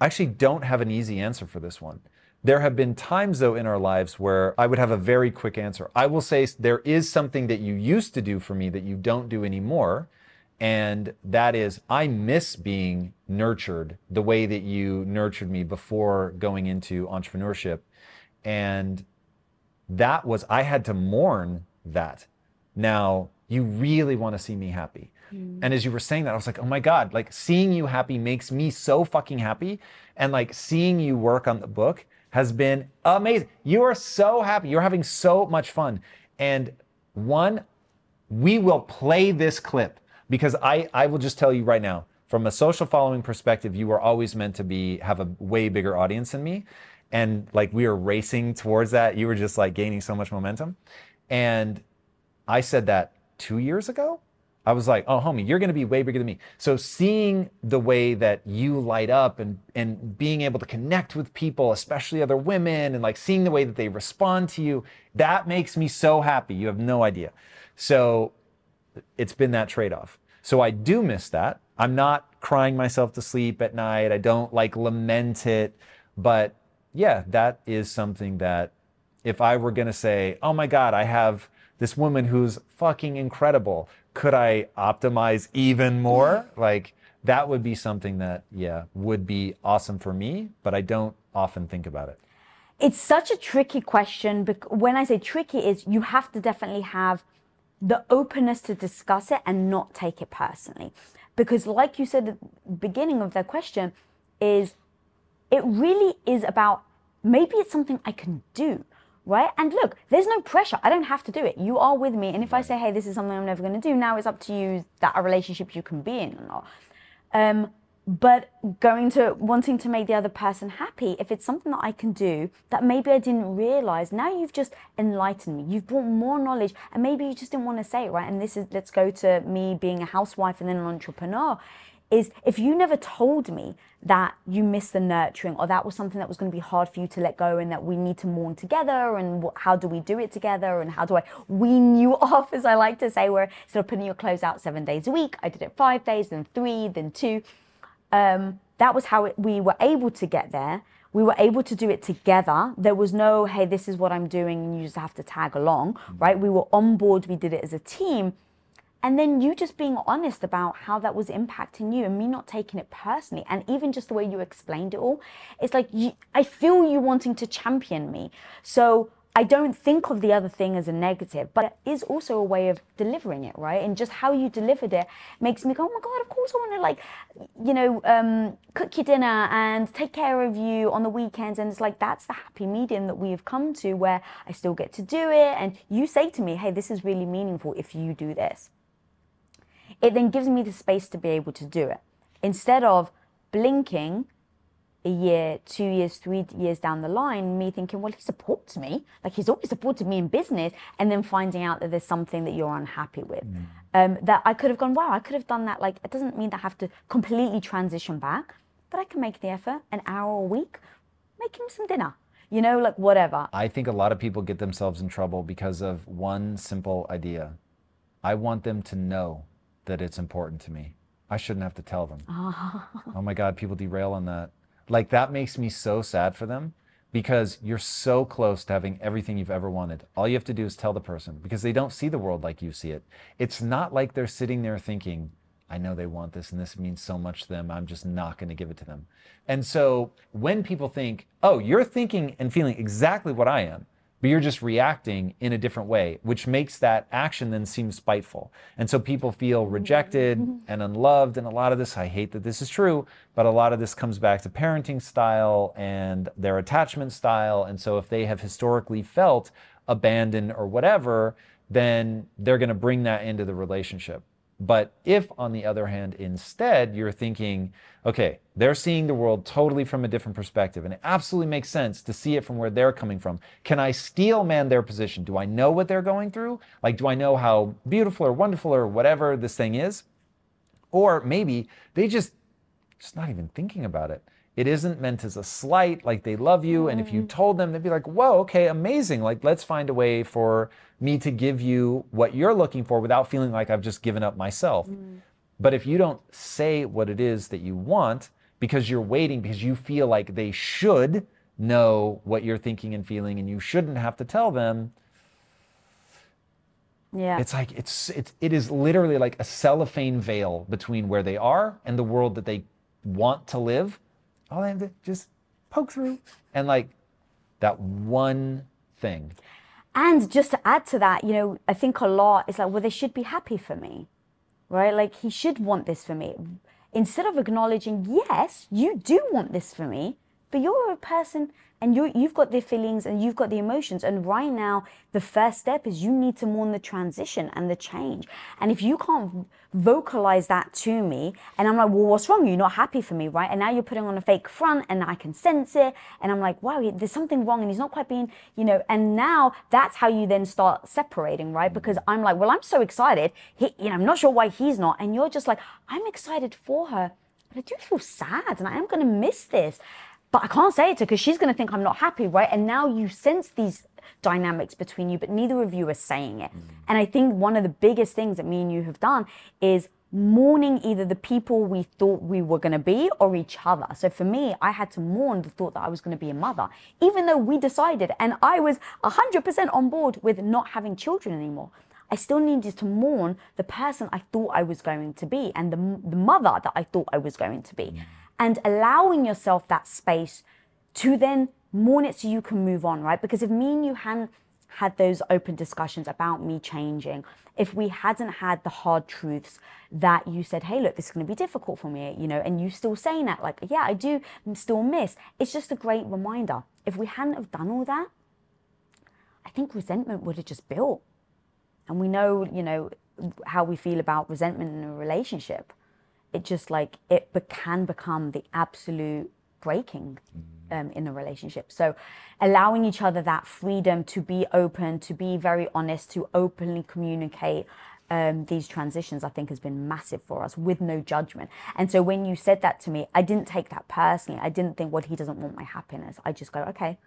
Speaker 3: I actually don't have an easy answer for this one. There have been times, though, in our lives where I would have a very quick answer. I will say there is something that you used to do for me that you don't do anymore. And that is, I miss being nurtured the way that you nurtured me before going into entrepreneurship. And that was, I had to mourn that. Now, you really want to see me happy. Mm. And as you were saying that, I was like, oh my God, like seeing you happy makes me so fucking happy. And like seeing you work on the book has been amazing. You are so happy. You're having so much fun. And one, we will play this clip because I, I will just tell you right now, from a social following perspective, you were always meant to be have a way bigger audience than me. And like we were racing towards that. You were just like gaining so much momentum. And I said that two years ago. I was like, oh, homie, you're going to be way bigger than me. So seeing the way that you light up and and being able to connect with people, especially other women, and like seeing the way that they respond to you, that makes me so happy. You have no idea. So it's been that trade-off. So I do miss that. I'm not crying myself to sleep at night. I don't like lament it, but yeah, that is something that if I were going to say, "Oh my god, I have this woman who's fucking incredible." could I optimize even more? [LAUGHS] Like that would be something that, yeah, would be awesome for me, but I don't often think about it.
Speaker 2: It's such a tricky question. Because when I say tricky, is you have to definitely have the openness to discuss it and not take it personally. Because, like you said at the beginning of the question, is it really is about maybe it's something I can do right? And look, there's no pressure. I don't have to do it. You are with me. And if I say, hey, this is something I'm never going to do, now it's up to you that a relationship you can be in or not. Um, but going to wanting to make the other person happy, if it's something that I can do that maybe I didn't realize, now you've just enlightened me. You've brought more knowledge, and maybe you just didn't want to say it, right? And this is let's go to me being a housewife and then an entrepreneur is if you never told me that you missed the nurturing or that was something that was going to be hard for you to let go and that we need to mourn together and what, how do we do it together and how do I wean [LAUGHS] you off, as I like to say, where instead of putting your clothes out seven days a week, I did it five days, then three, then two. Um, that was how it, we were able to get there. We were able to do it together. There was no, hey, this is what I'm doing and you just have to tag along, right? We were on board, we did it as a team and then you just being honest about how that was impacting you and me not taking it personally and even just the way you explained it all it's like you, i feel you wanting to champion me. So i don't think of the other thing as a negative but it is also a way of delivering it right? And just how you delivered it makes me go oh my god of course i want to like you know um, cook your dinner and take care of you on the weekends. And it's like that's the happy medium that we have come to where i still get to do it. And you say to me hey this is really meaningful if you do this it then gives me the space to be able to do it. Instead of blinking a year, two years, three years down the line, me thinking, well, he supports me. Like he's always supported me in business. And then finding out that there's something that you're unhappy with. Mm. Um, that I could have gone, wow, I could have done that. Like, it doesn't mean that I have to completely transition back, but I can make the effort, an hour a week, make him some dinner. You know, like whatever.
Speaker 3: I think a lot of people get themselves in trouble because of one simple idea. I want them to know that it's important to me. I shouldn't have to tell them. [LAUGHS] oh my God, people derail on that. Like that makes me so sad for them because you're so close to having everything you've ever wanted. All you have to do is tell the person because they don't see the world like you see it. It's not like they're sitting there thinking, I know they want this and this means so much to them. I'm just not going to give it to them. And so when people think, oh, you're thinking and feeling exactly what I am, but you're just reacting in a different way, which makes that action then seem spiteful. And so people feel rejected mm-hmm. and unloved. And a lot of this, I hate that this is true, but a lot of this comes back to parenting style and their attachment style. And so if they have historically felt abandoned or whatever, then they're going to bring that into the relationship. But if, on the other hand, instead you're thinking, okay, they're seeing the world totally from a different perspective, and it absolutely makes sense to see it from where they're coming from. Can I steel man their position? Do I know what they're going through? Like, do I know how beautiful or wonderful or whatever this thing is? Or maybe they just, just not even thinking about it. It isn't meant as a slight, like they love you. And if you mm. told them, they'd be like, whoa, okay, amazing. Like, let's find a way for me to give you what you're looking for without feeling like I've just given up myself. Mm. But if you don't say what it is that you want because you're waiting because you feel like they should know what you're thinking and feeling and you shouldn't have to tell them,
Speaker 2: yeah.
Speaker 3: It's like it's it's it is literally like a cellophane veil between where they are and the world that they want to live all I have to just poke through and like that one thing.
Speaker 2: And just to add to that, you know, I think a lot is like, well, they should be happy for me, right? Like he should want this for me. Instead of acknowledging, yes, you do want this for me, but you're a person and you you've got the feelings and you've got the emotions. And right now the first step is you need to mourn the transition and the change. And if you can't vocalize that to me and i'm like well what's wrong? You're not happy for me right? And now you're putting on a fake front and i can sense it. And i'm like wow there's something wrong and he's not quite being you know. And now that's how you then start separating right? Because mm. i'm like well i'm so excited. He, you know i'm not sure why he's not. And you're just like i'm excited for her but i do feel sad and i am going to miss this but I can't say it to her because she's going to think I'm not happy, right? And now you sense these dynamics between you, but neither of you are saying it. Mm. And I think one of the biggest things that me and you have done is mourning either the people we thought we were going to be or each other. So for me, I had to mourn the thought that I was going to be a mother, even though we decided and I was 100% on board with not having children anymore. I still needed to mourn the person I thought I was going to be and the, the mother that I thought I was going to be. Mm and allowing yourself that space to then mourn it so you can move on, right? Because if me and you hadn't had those open discussions about me changing, if we hadn't had the hard truths that you said, hey, look, this is going to be difficult for me, you know, and you still saying that, like, yeah, I do still miss, it's just a great reminder. If we hadn't have done all that, I think resentment would have just built. And we know, you know, how we feel about resentment in a relationship it just like it be- can become the absolute breaking um, in a relationship. So allowing each other that freedom to be open, to be very honest, to openly communicate. Um, these transitions, I think, has been massive for us with no judgment. And so when you said that to me, I didn't take that personally. I didn't think, well, he doesn't want my happiness. I just go, okay,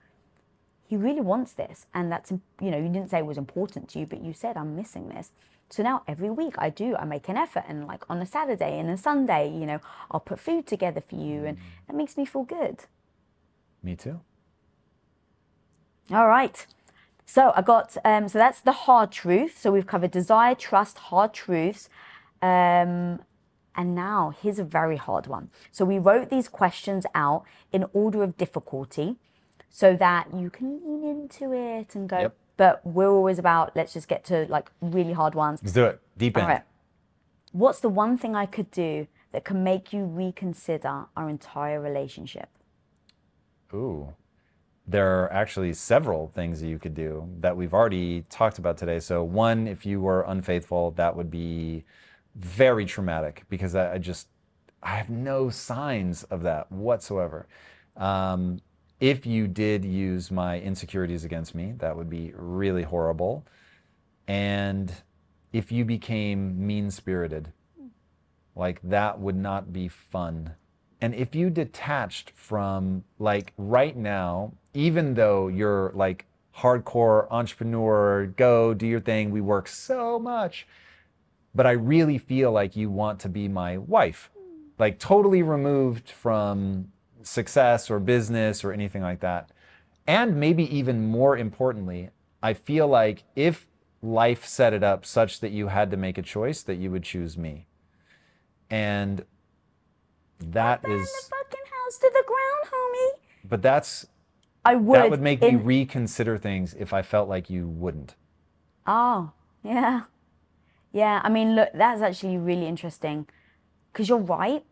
Speaker 2: he really wants this. And that's, you know, you didn't say it was important to you, but you said, I'm missing this. So now every week I do, I make an effort and like on a Saturday and a Sunday, you know, I'll put food together for you and that makes me feel good.
Speaker 3: Me too.
Speaker 2: All right. So I got, um, so that's the hard truth. So we've covered desire, trust, hard truths. Um, and now here's a very hard one. So we wrote these questions out in order of difficulty so that you can lean into it and go, yep but we're always about let's just get to like really hard ones.
Speaker 3: Let's do it. Deep end. All right.
Speaker 2: What's the one thing I could do that can make you reconsider our entire relationship?
Speaker 3: Ooh. There are actually several things that you could do that we've already talked about today. So, one, if you were unfaithful, that would be very traumatic because I, just, I have no signs of that whatsoever. Um, if you did use my insecurities against me, that would be really horrible. And if you became mean spirited, like that would not be fun. And if you detached from, like, right now, even though you're like hardcore entrepreneur, go do your thing, we work so much, but I really feel like you want to be my wife, like totally removed from success or business or anything like that. And maybe even more importantly, I feel like if life set it up such that you had to make a choice, that you would choose me. And that is
Speaker 2: the fucking house to the ground, homie.
Speaker 3: But that's
Speaker 2: I would.
Speaker 3: That would make in... me reconsider things if I felt like you wouldn't.
Speaker 2: Oh, yeah. Yeah, I mean, look, that's actually really interesting because you're right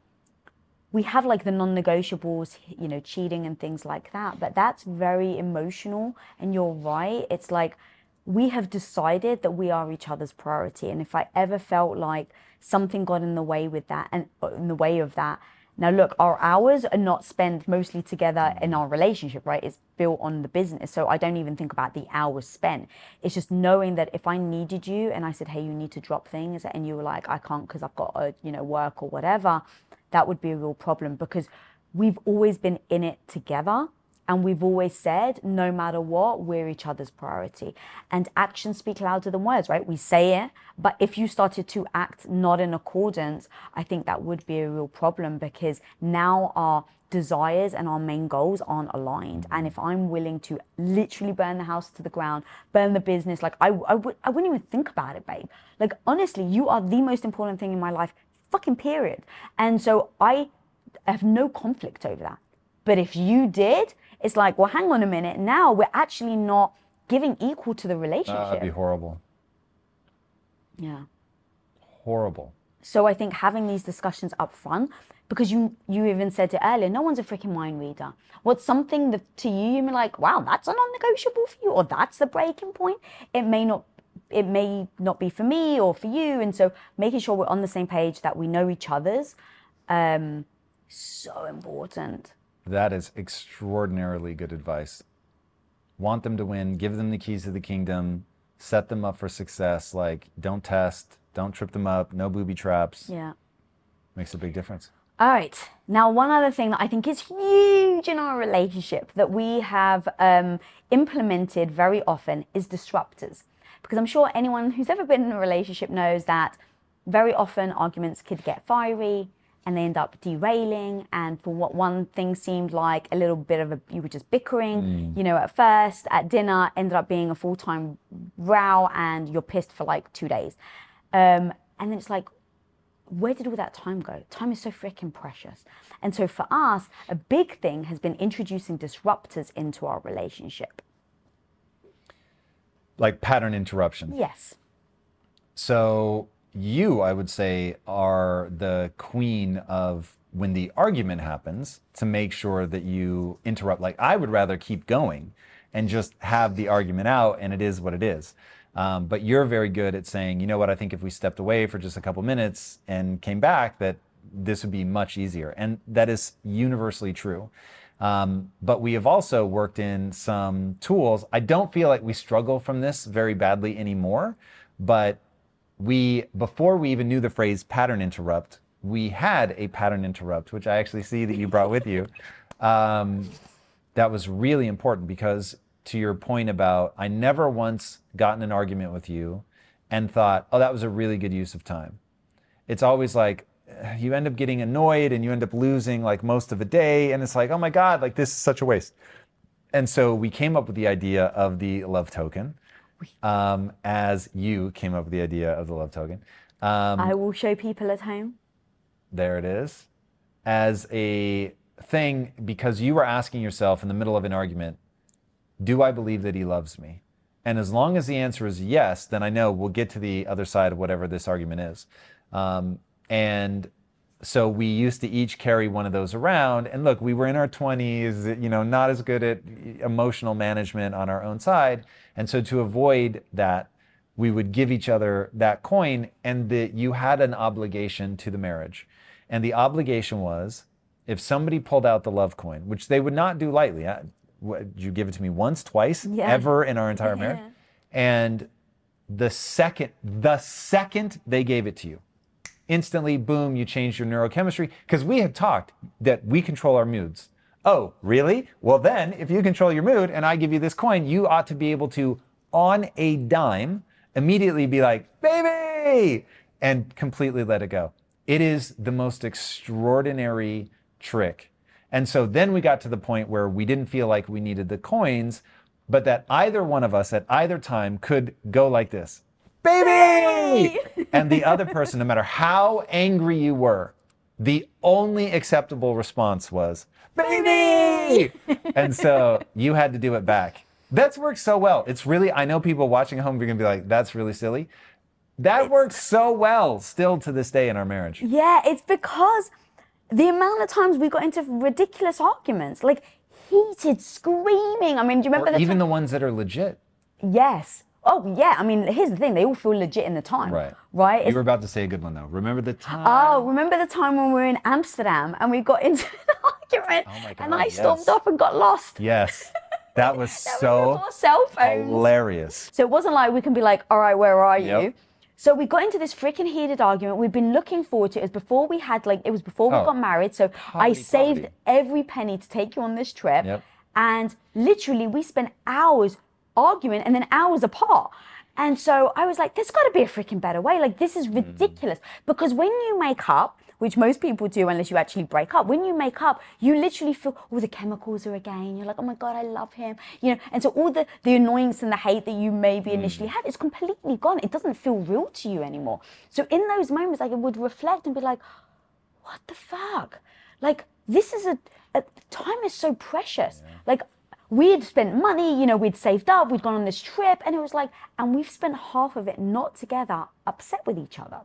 Speaker 2: we have like the non-negotiables you know cheating and things like that but that's very emotional and you're right. It's like we have decided that we are each other's priority and if i ever felt like something got in the way with that and uh, in the way of that now look our hours are not spent mostly together in our relationship right? It's built on the business so i don't even think about the hours spent. It's just knowing that if i needed you and i said hey you need to drop things and you were like i can't because i've got a you know work or whatever that would be a real problem because we've always been in it together. And we've always said, no matter what, we're each other's priority. And actions speak louder than words, right? We say it, but if you started to act not in accordance, I think that would be a real problem because now our desires and our main goals aren't aligned. And if I'm willing to literally burn the house to the ground, burn the business, like I, I, w- I wouldn't even think about it, babe. Like, honestly, you are the most important thing in my life fucking period. And so I have no conflict over that. But if you did, it's like, well, hang on a minute. Now we're actually not giving equal to the relationship.
Speaker 3: That'd be horrible.
Speaker 2: Yeah.
Speaker 3: Horrible.
Speaker 2: So I think having these discussions up front, because you you even said it earlier, no one's a freaking mind reader. What's something that to you you're like, wow, that's a non-negotiable for you, or that's the breaking point. It may not it may not be for me or for you, and so making sure we're on the same page that we know each other's um, so important.
Speaker 3: That is extraordinarily good advice. Want them to win, give them the keys to the kingdom, set them up for success. Like, don't test, don't trip them up, no booby traps.
Speaker 2: Yeah.
Speaker 3: Makes a big difference.
Speaker 2: All right. Now, one other thing that I think is huge in our relationship that we have um, implemented very often is disruptors. Because I'm sure anyone who's ever been in a relationship knows that very often arguments could get fiery and they end up derailing. And for what one thing seemed like a little bit of a, you were just bickering, you know, at first, at dinner, ended up being a full time row and you're pissed for like two days. Um, and then it's like, where did all that time go? Time is so freaking precious. And so for us, a big thing has been introducing disruptors into our relationship.
Speaker 3: Like pattern interruption.
Speaker 2: Yes.
Speaker 3: So you, I would say, are the queen of when the argument happens to make sure that you interrupt. Like I would rather keep going and just have the argument out, and it is what it is. Um, but you're very good at saying, you know what, I think if we stepped away for just a couple minutes and came back, that this would be much easier. And that is universally true. Um, but we have also worked in some tools. I don't feel like we struggle from this very badly anymore, but we, before we even knew the phrase pattern interrupt, we had a pattern interrupt, which I actually see that you brought with you. Um, that was really important because to your point about I never once got in an argument with you and thought, oh, that was a really good use of time. It's always like you end up getting annoyed and you end up losing like most of the day. And it's like, oh my God, like this is such a waste. And so we came up with the idea of the love token um, as you came up with the idea of the love token. Um,
Speaker 2: I will show people at home.
Speaker 3: there it is, as a thing because you were asking yourself in the middle of an argument, do I believe that he loves me? And as long as the answer is yes, then I know we'll get to the other side of whatever this argument is. Um, and so we used to each carry one of those around. And look, we were in our 20s, you know, not as good at emotional management on our own side. And so to avoid that, we would give each other that coin, and that you had an obligation to the marriage. And the obligation was if somebody pulled out the love coin, which they would not do lightly. I- what, you give it to me once, twice,
Speaker 2: Yeah.
Speaker 3: ever in our entire [LAUGHS] marriage? And the second, the second they gave it to you, instantly, boom, you change your neurochemistry because we had talked that we control our moods. Oh, really? Well, then, if you control your mood and I give you this coin, you ought to be able to, on a dime, immediately be like, baby, and completely let it go. It is the most extraordinary trick. And so then we got to the point where we didn't feel like we needed the coins, but that either one of us at either time could go like this baby! [LAUGHS] and the other person, no matter how angry you were, the only acceptable response was, baby! and so you had to do it back. That's worked so well. It's really, I know people watching at home are going to be like, that's really silly. That works so well still to this day in our marriage.
Speaker 2: Yeah, it's because the amount of times we got into ridiculous arguments, like heated screaming. I mean, do you remember
Speaker 3: Or
Speaker 2: the
Speaker 3: even the ones that are legit.
Speaker 2: Yes. Oh, yeah. I mean, here's the thing: they all feel legit in the time,
Speaker 3: Right.
Speaker 2: Right.
Speaker 3: You
Speaker 2: It's-
Speaker 3: were about to say a good one though. Remember the time?
Speaker 2: Oh, remember the time when we were in Amsterdam and we got into [LAUGHS] an argument
Speaker 3: Oh my
Speaker 2: and
Speaker 3: God,
Speaker 2: I stormed off and got lost?
Speaker 3: Yes. That was [LAUGHS]
Speaker 2: That
Speaker 3: so hilarious.
Speaker 2: So it wasn't like we can be like, all right, where are you?
Speaker 3: Yep.
Speaker 2: So we got into this freaking heated argument. We've been looking forward to it. It was before we had like it was before we
Speaker 3: Oh.
Speaker 2: got married. So I saved every penny to take you on this trip.
Speaker 3: Yep.
Speaker 2: And literally we spent hours arguing and then hours apart. And so I was like, there's got to be a freaking better way. Like this is
Speaker 3: Mm.
Speaker 2: ridiculous. Because when you make up, which most people do unless you actually break up. When you make up, you literally feel all the chemicals are again. You're like, oh my God, I love him. You know, and so all the, the annoyance and the hate that you maybe initially had is completely gone. It doesn't feel real to you anymore. So in those moments, like it would reflect and be like, what the fuck? Like this is a, a time is so precious. Like we had spent money, you know, we'd saved up, we'd gone on this trip, and it was like, and we've spent half of it not together, upset with each other.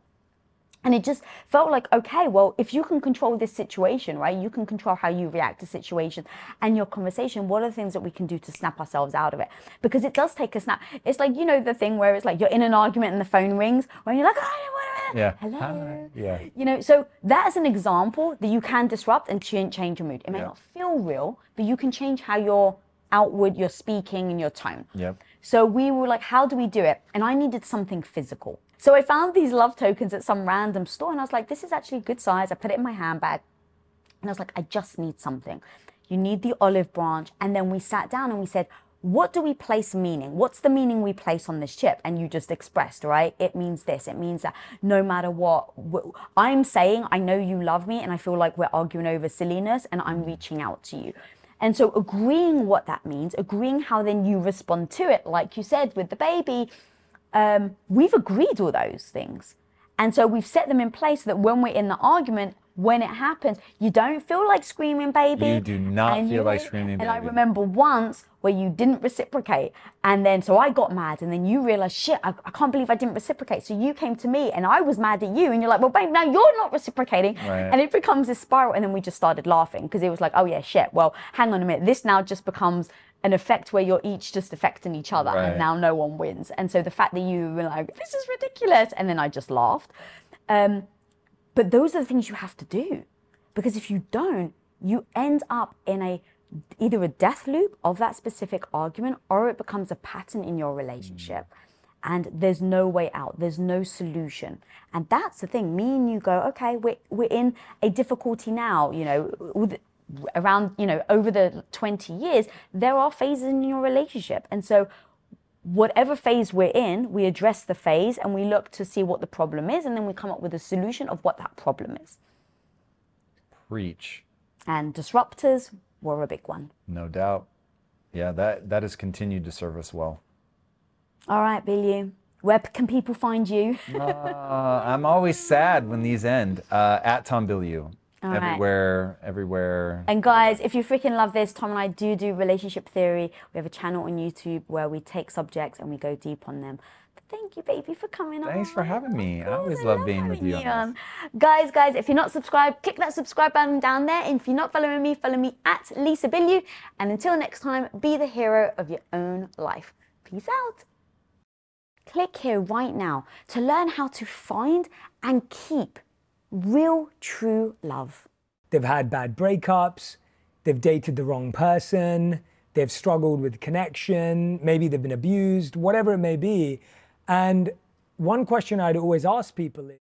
Speaker 2: And it just felt like, okay, well, if you can control this situation, right, you can control how you react to situations and your conversation. What are the things that we can do to snap ourselves out of it? Because it does take a snap. It's like, you know, the thing where it's like you're in an argument and the phone rings when you're like, oh,
Speaker 3: Yeah.
Speaker 2: hello.
Speaker 3: Hi. Yeah.
Speaker 2: You know, so that is an example that you can disrupt and change your mood. It may
Speaker 3: Yeah.
Speaker 2: not feel real, but you can change how you're outward, your speaking, and your tone.
Speaker 3: Yep.
Speaker 2: So we were like, how do we do it? And I needed something physical. So I found these love tokens at some random store and I was like, this is actually a good size. I put it in my handbag and I was like, I just need something. You need the olive branch. And then we sat down and we said, what do we place meaning? What's the meaning we place on this chip? And you just expressed, right? It means this. It means that no matter what I'm saying, I know you love me and I feel like we're arguing over silliness and I'm reaching out to you. And so agreeing what that means, agreeing how then you respond to it, like you said with the baby, um, we've agreed all those things. And so we've set them in place so that when we're in the argument, when it happens, you don't feel like screaming baby.
Speaker 3: You do not
Speaker 2: and
Speaker 3: feel
Speaker 2: you
Speaker 3: like screaming
Speaker 2: And I remember once where you didn't reciprocate. And then so I got mad. And then you realized, shit, I, I can't believe I didn't reciprocate. So you came to me and I was mad at you. And you're like, well, babe, now you're not reciprocating.
Speaker 3: Right.
Speaker 2: And it becomes this spiral. And then we just started laughing because it was like, oh, yeah, shit. Well, hang on a minute. This now just becomes an effect where you're each just affecting each other.
Speaker 3: Right.
Speaker 2: And now no one wins. And so the fact that you were like, this is ridiculous. And then I just laughed. Um, but those are the things you have to do. Because if you don't, you end up in a either a death loop of that specific argument or it becomes a pattern in your relationship. And there's no way out. There's no solution. And that's the thing. Me and you go, okay, we're, we're in a difficulty now, you know, with, around, you know, over the 20 years, there are phases in your relationship. And so whatever phase we're in, we address the phase and we look to see what the problem is, and then we come up with a solution of what that problem is.
Speaker 3: Preach.
Speaker 2: And disruptors were a big one.
Speaker 3: No doubt. Yeah, that that has continued to serve us well.
Speaker 2: All right, Billy, where can people find you? [LAUGHS]
Speaker 3: Uh, I'm always sad when these end. Uh, at Tom Bilyeu.
Speaker 2: All right.
Speaker 3: everywhere, everywhere.
Speaker 2: And guys, if you freaking love this, Tom and I do do relationship theory. We have a channel on YouTube where we take subjects and we go deep on them. But thank you, baby, for coming on.
Speaker 3: Thanks for having me. I always
Speaker 2: course,
Speaker 3: love being with you on this.
Speaker 2: on. Guys, guys, if you're not subscribed, click that subscribe button down there. And if you're not following me, follow me at Lisa Bilyeu. And until next time, be the hero of your own life. Peace out. Click here right now to learn how to find and keep real, true love.
Speaker 4: They've had bad breakups, they've dated the wrong person, they've struggled with connection, maybe they've been abused, whatever it may be. And one question I'd always ask people is